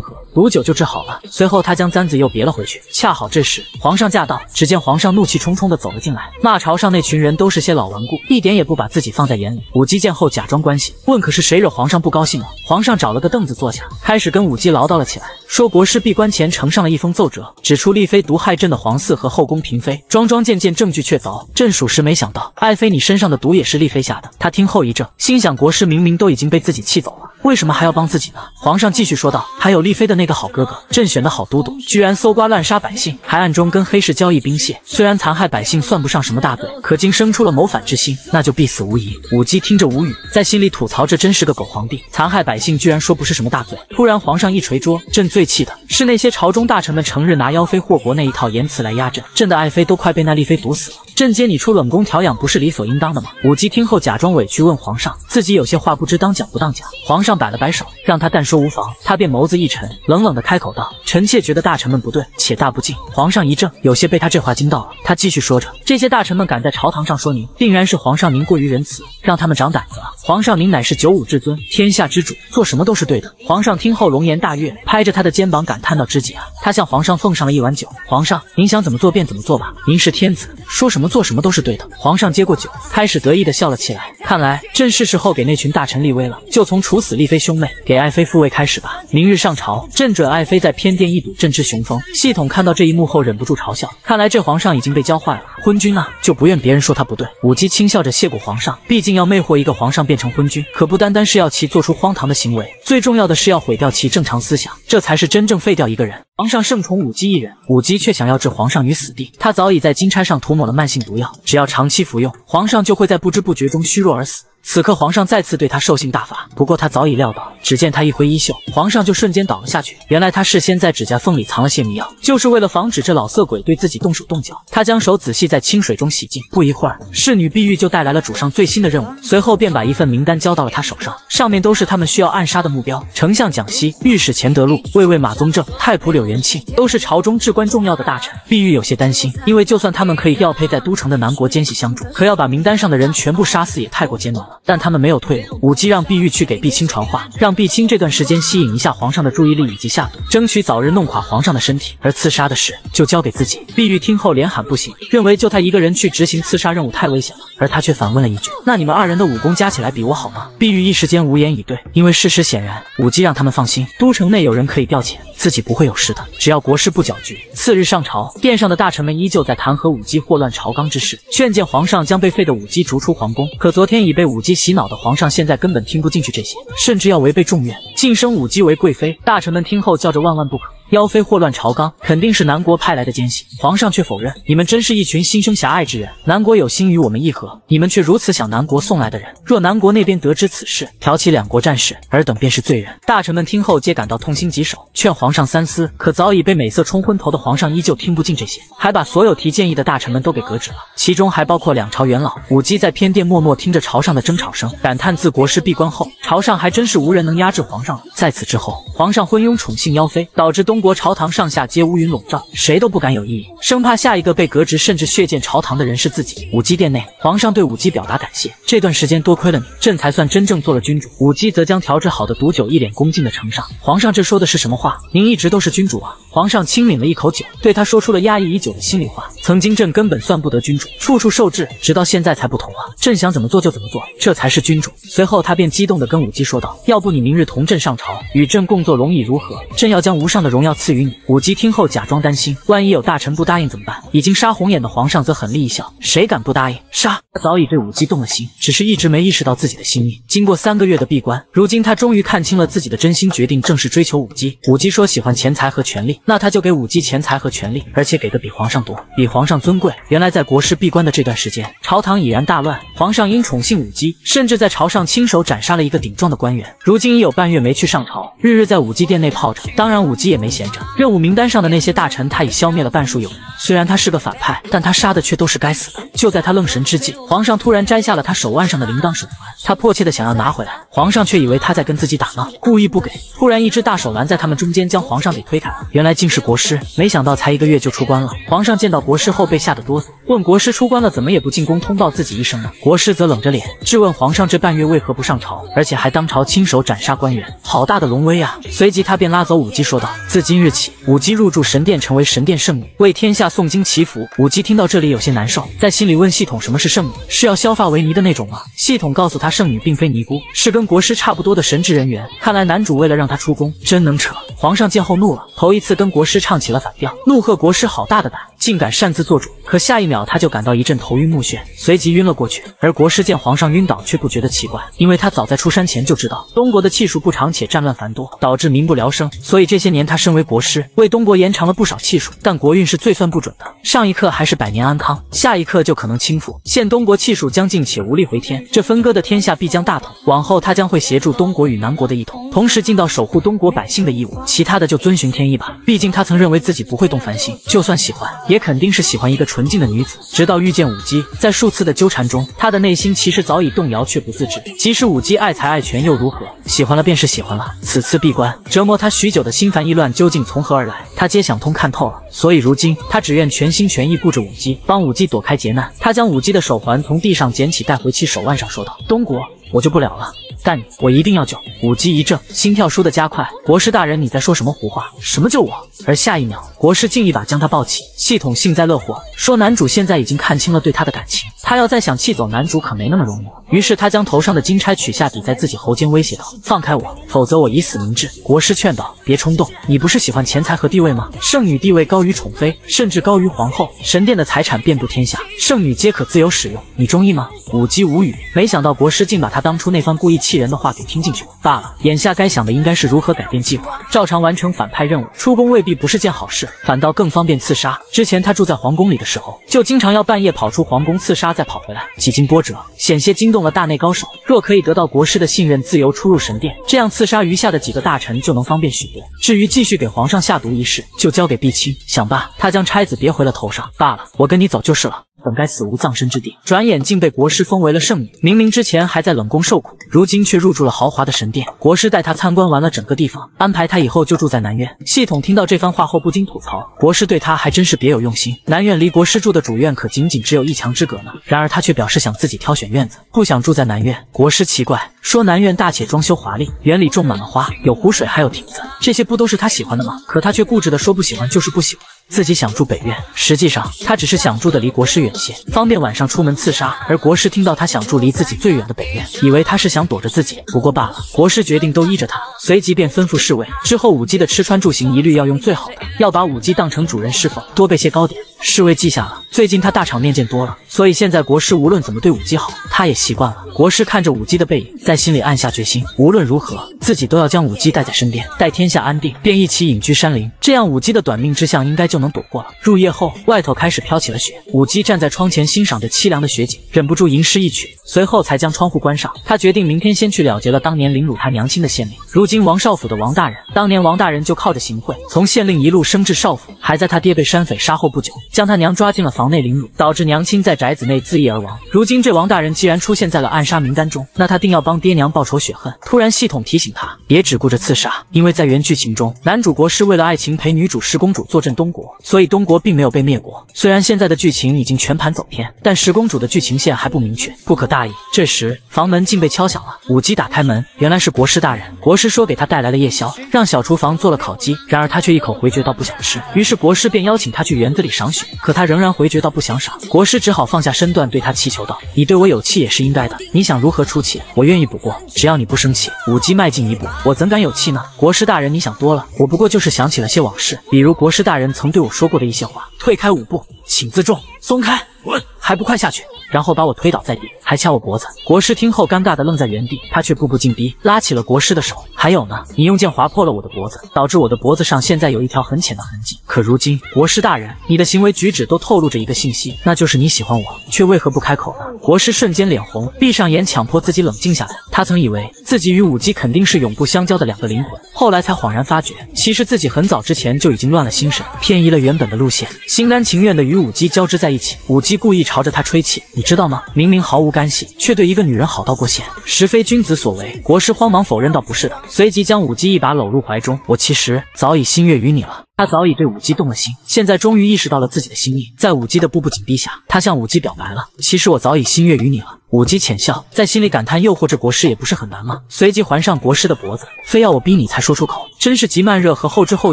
合，毒酒就治好了。随后他将簪子又别了回去。恰好这时皇上驾到，只见皇上怒气冲冲地走了进来，骂朝上那群人都是些老顽固，一点也不把自己放在眼里。武姬见后假装关心，问可是谁惹皇上不高兴了？皇上找了个凳子坐下，开始跟武姬唠叨了起来，说国师闭关前呈上了一封奏折，指出丽妃毒害朕的皇嗣和后宫嫔妃，桩桩件件证据确凿。朕属实没想到，爱妃你身上的毒也是丽妃下的。他听后一怔，心想国师明明都已经被自己气走了。为什么还要帮自己呢？皇上继续说道：“还有丽妃的那个好哥哥，朕选的好都督，居然搜刮滥杀百姓，还暗中跟黑市交易兵械。虽然残害百姓算不上什么大罪，可竟生出了谋反之心，那就必死无疑。”武姬听着无语，在心里吐槽：这真是个狗皇帝，残害百姓居然说不是什么大罪。突然，皇上一捶桌：“朕最气的是那些朝中大臣们，成日拿妖妃祸国那一套言辞来压朕，朕的爱妃都快被那丽妃毒死了。朕接你出冷宫调养，不是理所应当的吗？”武姬听后假装委屈问皇上，自己有些话不知当讲不当讲。皇上。摆了摆手，让他但说无妨。他便眸子一沉，冷冷的开口道：“臣妾觉得大臣们不对，且大不敬。”皇上一怔，有些被他这话惊到了。他继续说着：“这些大臣们敢在朝堂上说您，定然是皇上您过于仁慈，让他们长胆子了。皇上您乃是九五至尊，天下之主，做什么都是对的。”皇上听后龙颜大悦，拍着他的肩膀感叹道：“知己啊！”他向皇上奉上了一碗酒。皇上，您想怎么做便怎么做吧，您是天子，说什么么做什么都是对的。皇上接过酒，开始得意的笑了起来。看来朕是时候给那群大臣立威了，就从处死丽妃兄妹，给。爱妃复位开始吧，明日上朝，朕准爱妃在偏殿一睹朕之雄风。系统看到这一幕后忍不住嘲笑，看来这皇上已经被教坏了。昏君啊，就不愿别人说他不对。武姬轻笑着谢过皇上，毕竟要魅惑一个皇上变成昏君，可不单单是要其做出荒唐的行为，最重要的是要毁掉其正常思想，这才是真正废掉一个人。皇上盛宠武姬一人，武姬却想要置皇上于死地。她早已在金钗上涂抹了慢性毒药，只要长期服用，皇上就会在不知不觉中虚弱而死。此刻，皇上再次对他兽性大发。不过他早已料到，只见他一挥衣袖，皇上就瞬间倒了下去。原来他事先在指甲缝里藏了些迷药，就是为了防止这老色鬼对自己动手动脚。他将手仔细在清水中洗净，不一会儿，侍女碧玉就带来了主上最新的任务。随后便把一份名单交到了他手上，上面都是他们需要暗杀的目标：丞相蒋熙、御史钱德禄、卫尉马宗正、太仆柳元庆，都是朝中至关重要的大臣。碧玉有些担心，因为就算他们可以调配在都城的南国奸细相助，可要把名单上的人全部杀死也太过艰难但他们没有退路。武姬让碧玉去给碧青传话，让碧青这段时间吸引一下皇上的注意力，以及下毒，争取早日弄垮皇上的身体。而刺杀的事就交给自己。碧玉听后连喊不行，认为就他一个人去执行刺杀任务太危险了。而他却反问了一句：“那你们二人的武功加起来比我好吗？”碧玉一时间无言以对，因为事实显然，武姬让他们放心，都城内有人可以调遣，自己不会有事的。只要国事不搅局。次日上朝，殿上的大臣们依旧在弹劾武姬祸乱朝纲之事，劝谏皇上将被废的武姬逐出皇宫。可昨天已被武姬洗脑的皇上，现在根本听不进去这些，甚至要违背众愿，晋升武姬为贵妃。大臣们听后叫着万万不可。妖妃祸乱朝纲，肯定是南国派来的奸细。皇上却否认，你们真是一群心胸狭隘之人。南国有心与我们议和，你们却如此想南国送来的人。若南国那边得知此事，挑起两国战事，尔等便是罪人。大臣们听后皆感到痛心疾首，劝皇上三思。可早已被美色冲昏头的皇上依旧听不进这些，还把所有提建议的大臣们都给革职了，其中还包括两朝元老。武姬在偏殿默默听着朝上的争吵声，感叹自国师闭关后，朝上还真是无人能压制皇上了。在此之后，皇上昏庸宠幸妖妃，导致东。国朝堂上下皆乌云笼罩，谁都不敢有异议，生怕下一个被革职甚至血溅朝堂的人是自己。武姬殿内，皇上对武姬表达感谢，这段时间多亏了你，朕才算真正做了君主。武姬则将调制好的毒酒一脸恭敬的呈上。皇上，这说的是什么话？您一直都是君主啊！皇上轻抿了一口酒，对他说出了压抑已久的心里话。曾经朕根本算不得君主，处处受制，直到现在才不同了。朕想怎么做就怎么做，这才是君主。随后他便激动地跟武姬说道：“要不你明日同朕上朝，与朕共坐龙椅如何？朕要将无上的荣耀赐予你。”武姬听后假装担心，万一有大臣不答应怎么办？已经杀红眼的皇上则狠厉一笑：“谁敢不答应？杀！”他早已对武姬动了心，只是一直没意识到自己的心意。经过三个月的闭关，如今他终于看清了自己的真心，决定正式追求武姬。武姬说喜欢钱财和权力，那他就给武姬钱财和权力，而且给的比皇上多，比皇上尊贵。原来在国师闭关的这段时间，朝堂已然大乱，皇上因宠幸武姬，甚至在朝上亲手斩杀了一个顶撞的官员。如今已有半月没去上朝，日日在武姬殿内泡着。当然，武姬也没闲着，任务名单上的那些大臣，他已消灭了半数有余。虽然他是个反派，但他杀的却都是该死的。就在他愣神之际，皇上突然摘下了他手腕上的铃铛手环，他迫切的想要拿回来，皇上却以为他在跟自己打闹，故意不给。突然，一只大手拦在他们中间，将皇上给推开了。原来竟是国师，没想到才一个月就出关了。皇上见到国师后被吓得哆嗦，问国师出关了怎么也不进宫通报自己一声呢？国师则冷着脸质问皇上这半月为何不上朝，而且还当朝亲手斩杀官员，好大的龙威啊！随即他便拉走武姬，说道：“自今日起，武姬入住神殿，成为神殿圣女，为天下诵经祈福。”武姬听到这里有些难受，在心里问系统：“什么是圣女？是要削发为尼的那种吗？”系统告诉他，圣女并非尼姑，是跟国师差不多的神职人员。看来男主为了让她出宫，真能扯。皇上见后怒了，头一次跟国师唱起了反调，怒喝国师好大的胆，竟敢擅自做主。可下一秒他就感到一阵头晕目眩，随即晕了过去。而国师见皇上晕倒，却不觉得奇怪，因为他早在出山前就知道东国的气数不长，且战乱繁多，导致民不聊生。所以这些年他身为国师，为东国延长了不少气数。但国运是最算不准的，上一刻还是百年安康，下一刻就可能倾覆。现东国气数将尽，且无力回天，这分割的天下必将大统。往后他将会协助东国与南国的一统，同时尽到守护东国百姓的义务。其他的就遵循天意吧。毕竟他曾认为自己不会动凡心，就算喜欢，也肯定是喜欢一个纯净的女子。直到遇见武姬，在数次的纠缠中，他的内心其实早已动摇，却不自知。即使武姬爱财爱权又如何？喜欢了便是喜欢了。此次闭关，折磨他许久的心烦意乱究竟从何而来？他皆想通看透了。所以如今他只愿全心全意顾着武姬，帮武姬躲开劫难。他将武姬的手环从地上捡起，戴回其手腕上，说道：“东国，我救不了了。”但你，我一定要救！武姬一怔，心跳倏地加快。国师大人，你在说什么胡话？什么救我？而下一秒，国师竟一把将他抱起。系统幸灾乐祸，说男主现在已经看清了对他的感情，他要再想气走男主可没那么容易。于是他将头上的金钗取下，抵在自己喉间，威胁道：“放开我，否则我以死明志。”国师劝道：“别冲动，你不是喜欢钱财和地位吗？圣女地位高于宠妃，甚至高于皇后。神殿的财产遍布天下，圣女皆可自由使用。你中意吗？”武姬无语，没想到国师竟把他当初那番故意气气人的话给听进去。罢了，眼下该想的应该是如何改变计划，照常完成反派任务。出宫未必不是件好事，反倒更方便刺杀。之前他住在皇宫里的时候，就经常要半夜跑出皇宫刺杀，再跑回来，几经波折，险些惊动了大内高手。若可以得到国师的信任，自由出入神殿，这样刺杀余下的几个大臣就能方便许多。至于继续给皇上下毒一事，就交给碧青。想罢，他将钗子别回了头上。罢了，我跟你走就是了。本该死无葬身之地，转眼竟被国师封为了圣女。明明之前还在冷宫受苦，如今却入住了豪华的神殿。国师带他参观完了整个地方，安排他以后就住在南院。系统听到这番话后不禁吐槽：国师对他还真是别有用心。南院离国师住的主院可仅仅只有一墙之隔呢。然而他却表示想自己挑选院子，不想住在南院。国师奇怪，说南院大且装修华丽，园里种满了花，有湖水还有亭子，这些不都是他喜欢的吗？可他却固执的说不喜欢就是不喜欢。自己想住北院，实际上他只是想住的离国师远些，方便晚上出门刺杀。而国师听到他想住离自己最远的北院，以为他是想躲着自己。不过罢了，国师决定都依着他，随即便吩咐侍卫，之后武姬的吃穿住行一律要用最好的，要把武姬当成主人侍奉，多备些糕点。侍卫记下了。最近他大场面见多了，所以现在国师无论怎么对武姬好，他也习惯了。国师看着武姬的背影，在心里暗下决心，无论如何，自己都要将武姬带在身边，待天下安定，便一起隐居山林。这样武姬的短命之相应该就能躲过了。入夜后，外头开始飘起了雪，武姬站在窗前欣赏着凄凉的雪景，忍不住吟诗一曲，随后才将窗户关上。他决定明天先去了结了当年凌辱他娘亲的县令，如今王少府的王大人，当年王大人就靠着行贿，从县令一路升至少府，还在他爹被山匪杀后不久。将他娘抓进了房内凌辱，导致娘亲在宅子内自缢而亡。如今这王大人既然出现在了暗杀名单中，那他定要帮爹娘报仇雪恨。突然系统提醒他，别只顾着刺杀，因为在原剧情中，男主国师为了爱情陪女主十公主坐镇东国，所以东国并没有被灭国。虽然现在的剧情已经全盘走偏，但十公主的剧情线还不明确，不可大意。这时房门竟被敲响了，武姬打开门，原来是国师大人。国师说给他带来了夜宵，让小厨房做了烤鸡，然而他却一口回绝到不想吃。于是国师便邀请他去园子里赏雪。可他仍然回绝道不想傻，国师只好放下身段对他祈求道：“你对我有气也是应该的，你想如何出气，我愿意补过，只要你不生气。”武姬迈进一步，我怎敢有气呢？国师大人，你想多了，我不过就是想起了些往事，比如国师大人曾对我说过的一些话。退开五步，请自重，松开，滚，还不快下去！然后把我推倒在地，还。掐我脖子。国师听后尴尬的愣在原地，他却步步紧逼，拉起了国师的手。还有呢，你用剑划破了我的脖子，导致我的脖子上现在有一条很浅的痕迹。可如今，国师大人，你的行为举止都透露着一个信息，那就是你喜欢我，却为何不开口呢？国师瞬间脸红，闭上眼，强迫自己冷静下来。他曾以为自己与武姬肯定是永不相交的两个灵魂，后来才恍然发觉，其实自己很早之前就已经乱了心神，偏移了原本的路线，心甘情愿的与武姬交织在一起。武姬故意朝着他吹气，你知道吗？明明毫无干系，却对一个女人好到过线，实非君子所为。国师慌忙否认道：“不是的。”随即将舞姬一把搂入怀中。我其实早已心悦于你了。他早已对武姬动了心，现在终于意识到了自己的心意，在武姬的步步紧逼下，他向武姬表白了。其实我早已心悦于你了。武姬浅笑，在心里感叹：诱惑这国师也不是很难吗？随即环上国师的脖子，非要我逼你才说出口，真是集慢热和后知后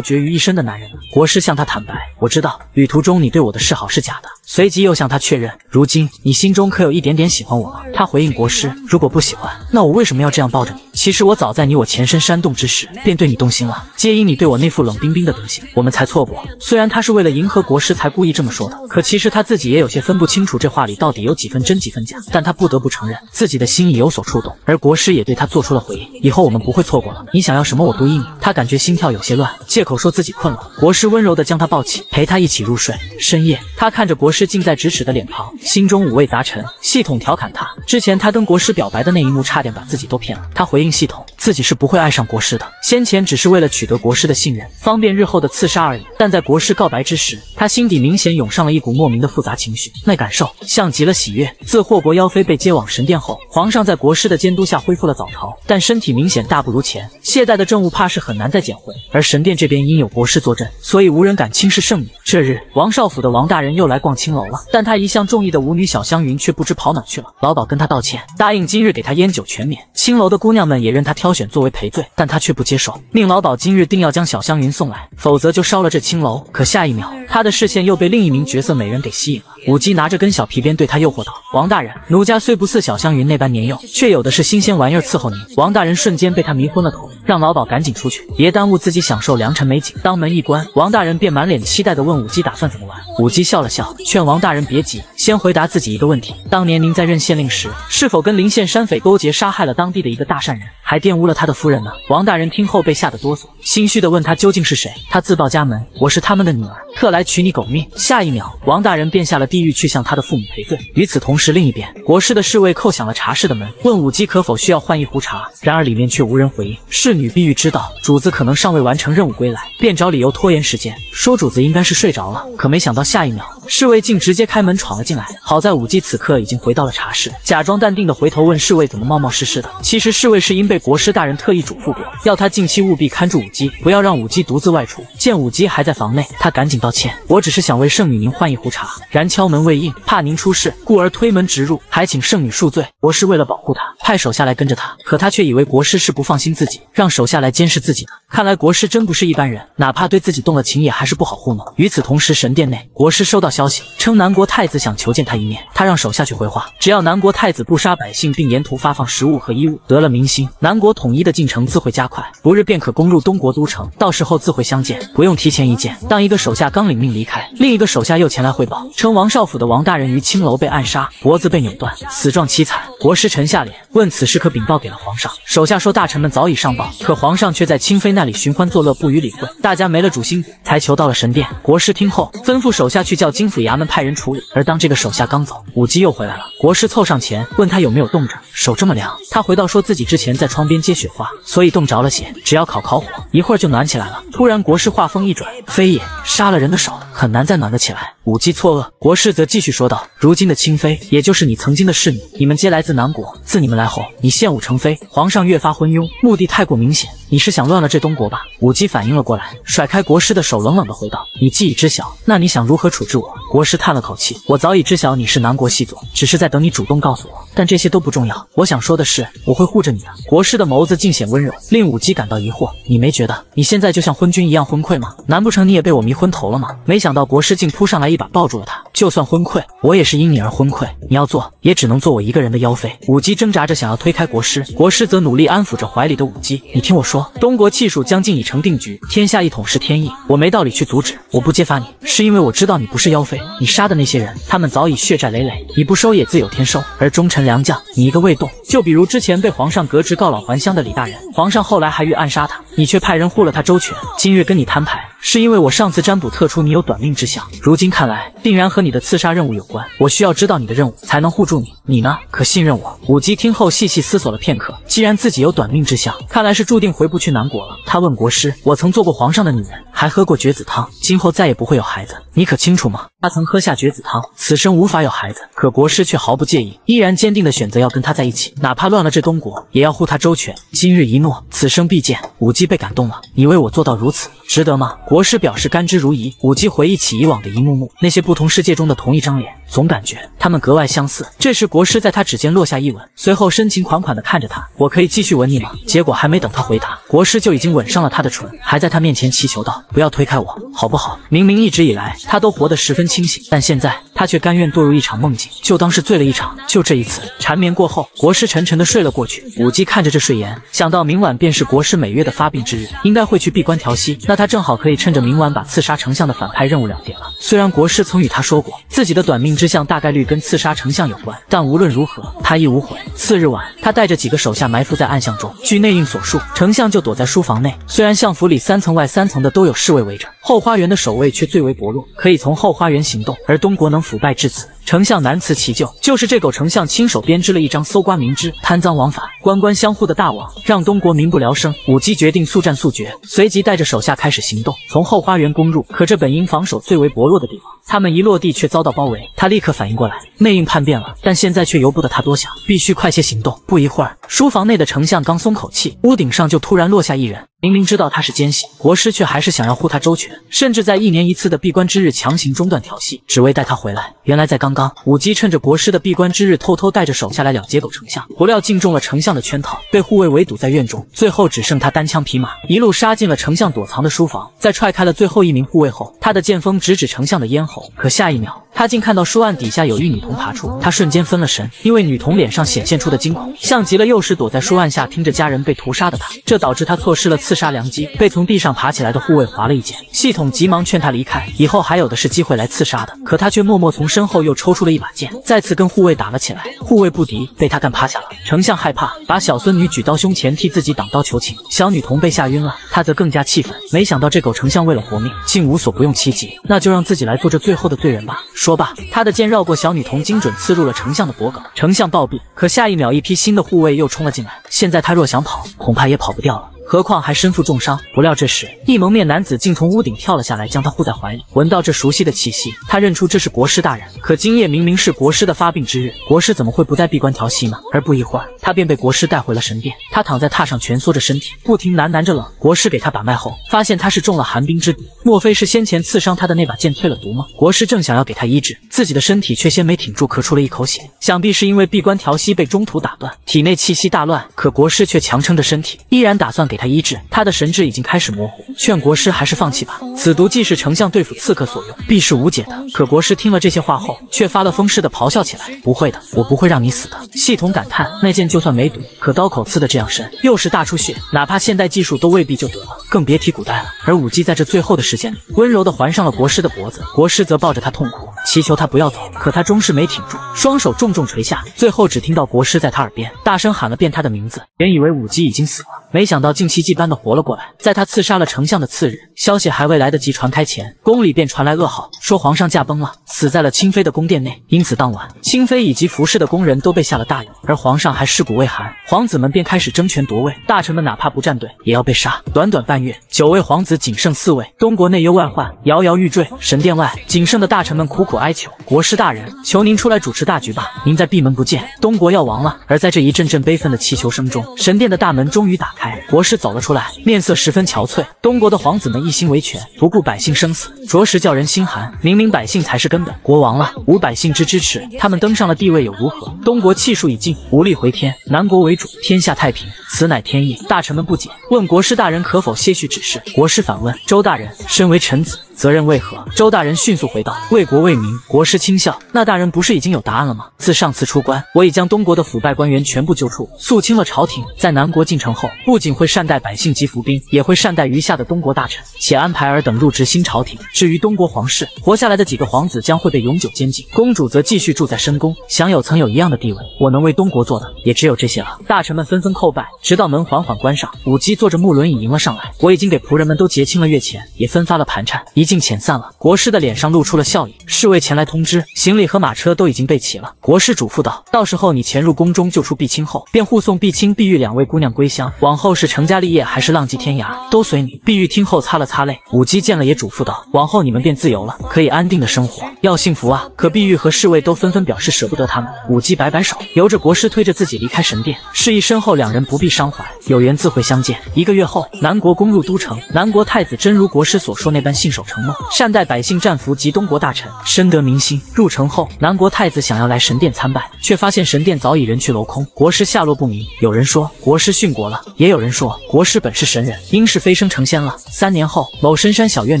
觉于一身的男人。国师向他坦白：我知道旅途中你对我的示好是假的。随即又向他确认：如今你心中可有一点点喜欢我吗？他回应国师：如果不喜欢，那我为什么要这样抱着你？其实我早在你我前身山洞之时便对你动心了，皆因你对我那副冷冰冰的德行，我们才错过。虽然他是为了迎合国师才故意这么说的，可其实他自己也有些分不清楚这话里到底有几分真几分假。但他不得不承认自己的心意有所触动，而国师也对他做出了回应：以后我们不会错过了。你想要什么，我都应你。他感觉心跳有些乱，借口说自己困了。国师温柔地将他抱起，陪他一起入睡。深夜，他看着国师近在咫尺的脸庞，心中五味杂陈。系统调侃他，之前他跟国师表白的那一幕，差点把自己都骗了。他回应系统，自己是不会爱上国师的，先前只是为了取得国师的信任，方便日后的刺杀而已。但在国师告白之时，他心底明显涌上了一股莫名的复杂情绪，那感受像极了喜悦。自祸国妖妃被接往神殿后，皇上在国师的监督下恢复了早朝，但身体明显大不如前，懈怠的政务怕是很难再捡回。而神殿这边因有国师坐镇，所以无人敢轻视圣女。这日，王少府的王大人又来逛青楼了，但他一向中意的舞女小香云却不知跑哪去了。老鸨跟他道歉，答应今日给他烟酒全免。青楼的姑娘们也任他挑选作为赔罪，但他却不接受，命老鸨今日定要将小香云送来，否则就烧了这青楼。可下一秒，他的视线又被另一名绝色美人给吸引了。武姬拿着根小皮鞭对他诱惑道：“王大人，奴家虽不似小香云那般年幼，却有的是新鲜玩意儿伺候您。”王大人瞬间被他迷昏了头，让老鸨赶紧出去，别耽误自己享受良辰美景。当门一关，王大人便满脸期待地问武姬打算怎么玩。武姬笑了笑，劝王大人别急，先回答自己一个问题：当年您在任县令时，是否跟临县山匪勾结，杀害了当地的一个大善人，还玷污污了他的夫人呢？王大人听后被吓得哆嗦，心虚地问他究竟是谁。他自报家门：“我是他们的女儿，特来取你狗命。”下一秒，王大人便下了地狱去向他的父母赔罪。与此同时，另一边，国师的侍卫叩响了茶室的门，问武姬可否需要换一壶茶。然而里面却无人回应。侍女碧玉知道主子可能尚未完成任务归来，便找理由拖延时间，说主子应该是睡着了。可没想到下一秒，侍卫竟直接开门闯了进来。好在武姬此刻已经回到了茶室，假装淡定的回头问侍卫怎么冒冒失失的。其实侍卫是因被国师大人特意嘱咐过，要他近期务必看住武姬，不要让武姬独自外出。见武姬还在房内，他赶紧道歉：“我只是想为圣女您换一壶茶。”然敲门未应，怕您出事，故而推门直入，还请圣女恕罪。国师为了保护她，派手下来跟着她，可他却以为国师是不放心自己，让手下来监视自己呢。看来国师真不是一般人，哪怕对自己动了情，也还是不好糊弄。与此同时，神殿内，国师收到消息，称南国太子想求见他一面，他让手下去回话，只要南国太子不杀百姓，并沿途发放食物和衣物，得了民心，南国统一的进程自会加快，不日便可攻入东国都城，到时候自会相见，不用提前一见。当一个手下刚领命离开，另一个手下又前来汇报，称王少府的王大人于青楼被暗杀，脖子被扭断，死状凄惨。国师沉下脸，问此事可禀报给了皇上。手下说大臣们早已上报，可皇上却在清妃那那里寻欢作乐，不予理会。大家没了主心骨，才求到了神殿。国师听后，吩咐手下去叫金府衙门派人处理。而当这个手下刚走，武姬又回来了。国师凑上前问他有没有动着，手这么凉。他回到说自己之前在窗边接雪花，所以冻着了些，只要烤烤火，一会儿就暖起来了。突然，国师话锋一转，非也，杀了人的手很难再暖得起来。武姬错愕，国师则继续说道：如今的清妃，也就是你曾经的侍女，你们皆来自南国。自你们来后，你献武成妃，皇上越发昏庸，目的太过明显。你是想乱了这东国吧？武姬反应了过来，甩开国师的手，冷冷的回道：你既已知晓，那你想如何处置我？国师叹了口气，我早已知晓你是南国细作，只是在等你主动告诉我。但这些都不重要，我想说的是，我会护着你的。国师的眸子尽显温柔，令武姬感到疑惑。你没觉得你现在就像昏君一样昏聩吗？难不成你也被我迷昏头了吗？没想到国师竟扑上来一把抱住了他。就算昏聩，我也是因你而昏聩。你要做，也只能做我一个人的妖妃。武姬挣扎着想要推开国师，国师则努力安抚着怀里的武姬。你听我说，东国气数将近已成定局，天下一统是天意，我没道理去阻止。我不揭发你，是因为我知道你不是妖妃。你杀的那些人，他们早已血债累累，你不收也自有天收。而忠臣良将，你一个未动。就比如之前被皇上革职告老还乡的李大人，皇上后来还欲暗杀他，你却派人护了他周全。今日跟你摊牌，是因为我上次占卜测出你有短命之相，如今看来，定然和你的刺杀任务有关。我需要知道你的任务，才能护住你。你呢？可信任我？武姬听后细细思索了片刻，既然自己有短命之相，看来是注定回不去南国了。他问国师：“我曾做过皇上的女人，还喝过绝子汤，今后再也不会有孩子，你可清楚吗？”他曾喝下绝子汤，此生无法有孩子。可国师却毫不介意，依然坚定的选择要跟他在在一起，哪怕乱了这东国，也要护他周全。今日一诺，此生必见。武姬被感动了，你为我做到如此，值得吗？国师表示甘之如饴。武姬回忆起以往的一幕幕，那些不同世界中的同一张脸，总感觉他们格外相似。这时国师在他指尖落下一吻，随后深情款款的看着他：“我可以继续吻你吗？”结果还没等他回答，国师就已经吻上了他的唇，还在他面前祈求道：“不要推开我，好不好？”明明一直以来他都活得十分清醒，但现在他却甘愿堕入一场梦境，就当是醉了一场。就这一次缠绵过后，国师沉沉的睡了过去。武姬看着这睡颜，想到明晚便是国师每月的发病之日，应该会去闭关调息，那他正好可以趁着明晚把刺杀丞相的反派任务了结了。虽然国师曾与他说过，自己的短命之相大概率跟刺杀丞相有关，但无论如何，他亦无悔。次日晚，他带着几个手下埋伏在暗巷中，据内应所述，丞相就躲在书房内。虽然相府里三层外三层的都有侍卫围着，后花园的守卫却最为薄弱，可以从后花园行动。而东国能腐败至此，丞相难辞其咎，就是这狗丞相亲手编织了一张搜刮民脂、贪赃枉法、官官相护的大网，让东国民不聊生。武姬决定速战速决，随即带着手下开始行动，从后花园攻入。可这本应防守最为薄弱的地方，他们一落地却遭到包围。他立刻反应过来，内应叛变了，但现在却由不得他多想，必须快些行动。不一会儿，书房内的丞相刚松口气，屋顶上就突然落下一人。明明知道他是奸细，国师却还是想要护他周全，甚至在一年一次的闭关之日强行中断调戏，只为带他回来。原来在刚刚，武姬趁着国师的闭关之日，偷偷带着手下来了结狗丞相，不料竟中了丞相的圈套，被护卫围堵在院中。最后只剩他单枪匹马，一路杀进了丞相躲藏的书房。在踹开了最后一名护卫后，他的剑锋直指丞相的咽喉。可下一秒，他竟看到书案底下有一女童爬出，他瞬间分了神，因为女童脸上显现出的惊恐，像极了幼时躲在书案下听着家人被屠杀的他。这导致他错失了刺杀良机，被从地上爬起来的护卫划了一剑。系统急忙劝他离开，以后还有的是机会来刺杀的。可他却默默从身后又抽出了一把剑，再次跟护卫打了起来。护卫不敌，被他干趴下了。丞相害怕，把小孙女举到胸前替自己挡刀求情。小女童被吓晕了，他则更加气愤。没想到这狗丞相为了活命，竟无所不用其极。那就让自己来做这最后的罪人吧。说罢，他的剑绕过小女童，精准刺入了丞相的脖颈。丞相暴毙。可下一秒，一批新的护卫又冲了进来。现在他若想跑，恐怕也跑不掉了。何况还身负重伤。不料这时，一蒙面男子竟从屋顶跳了下来，将他护在怀里。闻到这熟悉的气息，他认出这是国师大人。可今夜明明是国师的发病之日，国师怎么会不在闭关调息呢？而不一会儿，他便被国师带回了神殿。他躺在榻上蜷缩着身体，不停喃喃着冷。国师给他把脉后，发现他是中了寒冰之毒。莫非是先前刺伤他的那把剑淬了毒吗？国师正想要给他医治，自己的身体却先没挺住，咳出了一口血。想必是因为闭关调息被中途打断，体内气息大乱。可国师却强撑着身体，依然打算给他医治。他的神智已经开始模糊，劝国师还是放弃吧。此毒既是丞相对付刺客所用，必是无解的。可国师听了这些话后，却发了疯似的咆哮起来：“不会的，我不会让你死的。”系统感叹：那剑就算没毒，可刀口刺得这样深，又是大出血，哪怕现代技术都未必就得了，更别提古代了。而武姬在这最后的时间里，温柔地环上了国师的脖子，国师则抱着他痛哭，祈求他不要走。可他终是没挺住，双手重重垂下，最后只听到国师在他耳边大声喊了遍他的名字。原以为武姬已经死了，没想到竟奇迹般的活了过来。在他刺杀了丞相的次日，消息还未来得及传开前，宫里便传来噩耗，说皇上驾崩了，死在了清妃的宫殿内。因此当晚，清妃以及服侍的宫人都被下了大狱，而皇上还尸骨未寒，皇子们便开始争权夺位，大臣们哪怕不站队，也要被杀。短短半月，九位皇子仅剩四位，东国内忧外患，摇摇欲坠。神殿外，仅剩的大臣们苦苦哀求国师大人，求您出来主持大局吧，您在闭门不见，东国要亡了。而在这一阵阵悲愤的祈求声中，神殿的大门终于打开，国师走了出来，面色十分憔悴。东国的皇子们一心维权，不顾百姓生死，着实叫人心寒。明明百姓才是根本，国王了，无百姓之支持，他们登上了帝位又如何？东国气数已尽，无力回天，南国为主，天下太平，此乃天意。大臣们不解，问国师大人可否些许指示。国师反问周大人：身为臣子。责任为何？周大人迅速回道：为国为民。国师轻笑：那大人不是已经有答案了吗？自上次出关，我已将东国的腐败官员全部揪出，肃清了朝廷。在南国进城后，不仅会善待百姓及伏兵，也会善待余下的东国大臣，且安排尔等入职新朝廷。至于东国皇室，活下来的几个皇子将会被永久监禁，公主则继续住在深宫，享有曾有一样的地位。我能为东国做的，也只有这些了。大臣们纷纷叩拜，直到门缓缓关上，武姬坐着木轮椅迎了上来。我已经给仆人们都结清了月钱，也分发了盘缠，一竟遣散了。国师的脸上露出了笑意，侍卫前来通知，行李和马车都已经备齐了。国师嘱咐道：“到时候你潜入宫中救出碧青后，便护送碧青、碧玉两位姑娘归乡。往后是成家立业还是浪迹天涯，都随你。”碧玉听后擦了擦泪，武姬见了也嘱咐道：“往后你们便自由了，可以安定的生活，要幸福啊！”可碧玉和侍卫都纷纷表示舍不得他们。武姬摆摆手，由着国师推着自己离开神殿，示意身后两人不必伤怀，有缘自会相见。一个月后，南国攻入都城，南国太子真如国师所说那般信守承诺，善待百姓、战俘及东国大臣，深得民心。入城后，南国太子想要来神殿参拜，却发现神殿早已人去楼空，国师下落不明。有人说国师殉国了，也有人说国师本是神人，应是飞升成仙了。三年后，某深山小院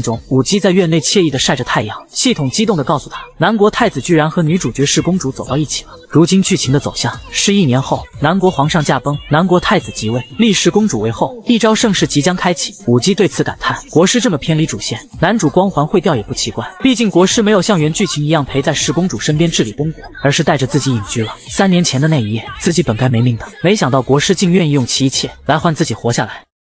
中，武姬在院内惬意的晒着太阳，系统激动的告诉他，南国太子居然和女主角是公主走到一起了。如今剧情的走向是一年后，南国皇上驾崩，南国太子即位，立世公主为后，一朝盛世即将开启。武姬对此感叹：国师这么偏离主线，男主光环会掉也不奇怪。毕竟国师没有像原剧情一样陪在十公主身边治理公国，而是带着自己隐居了。三年前的那一夜，自己本该没命的，没想到国师竟愿意用其一切来换自己活下来。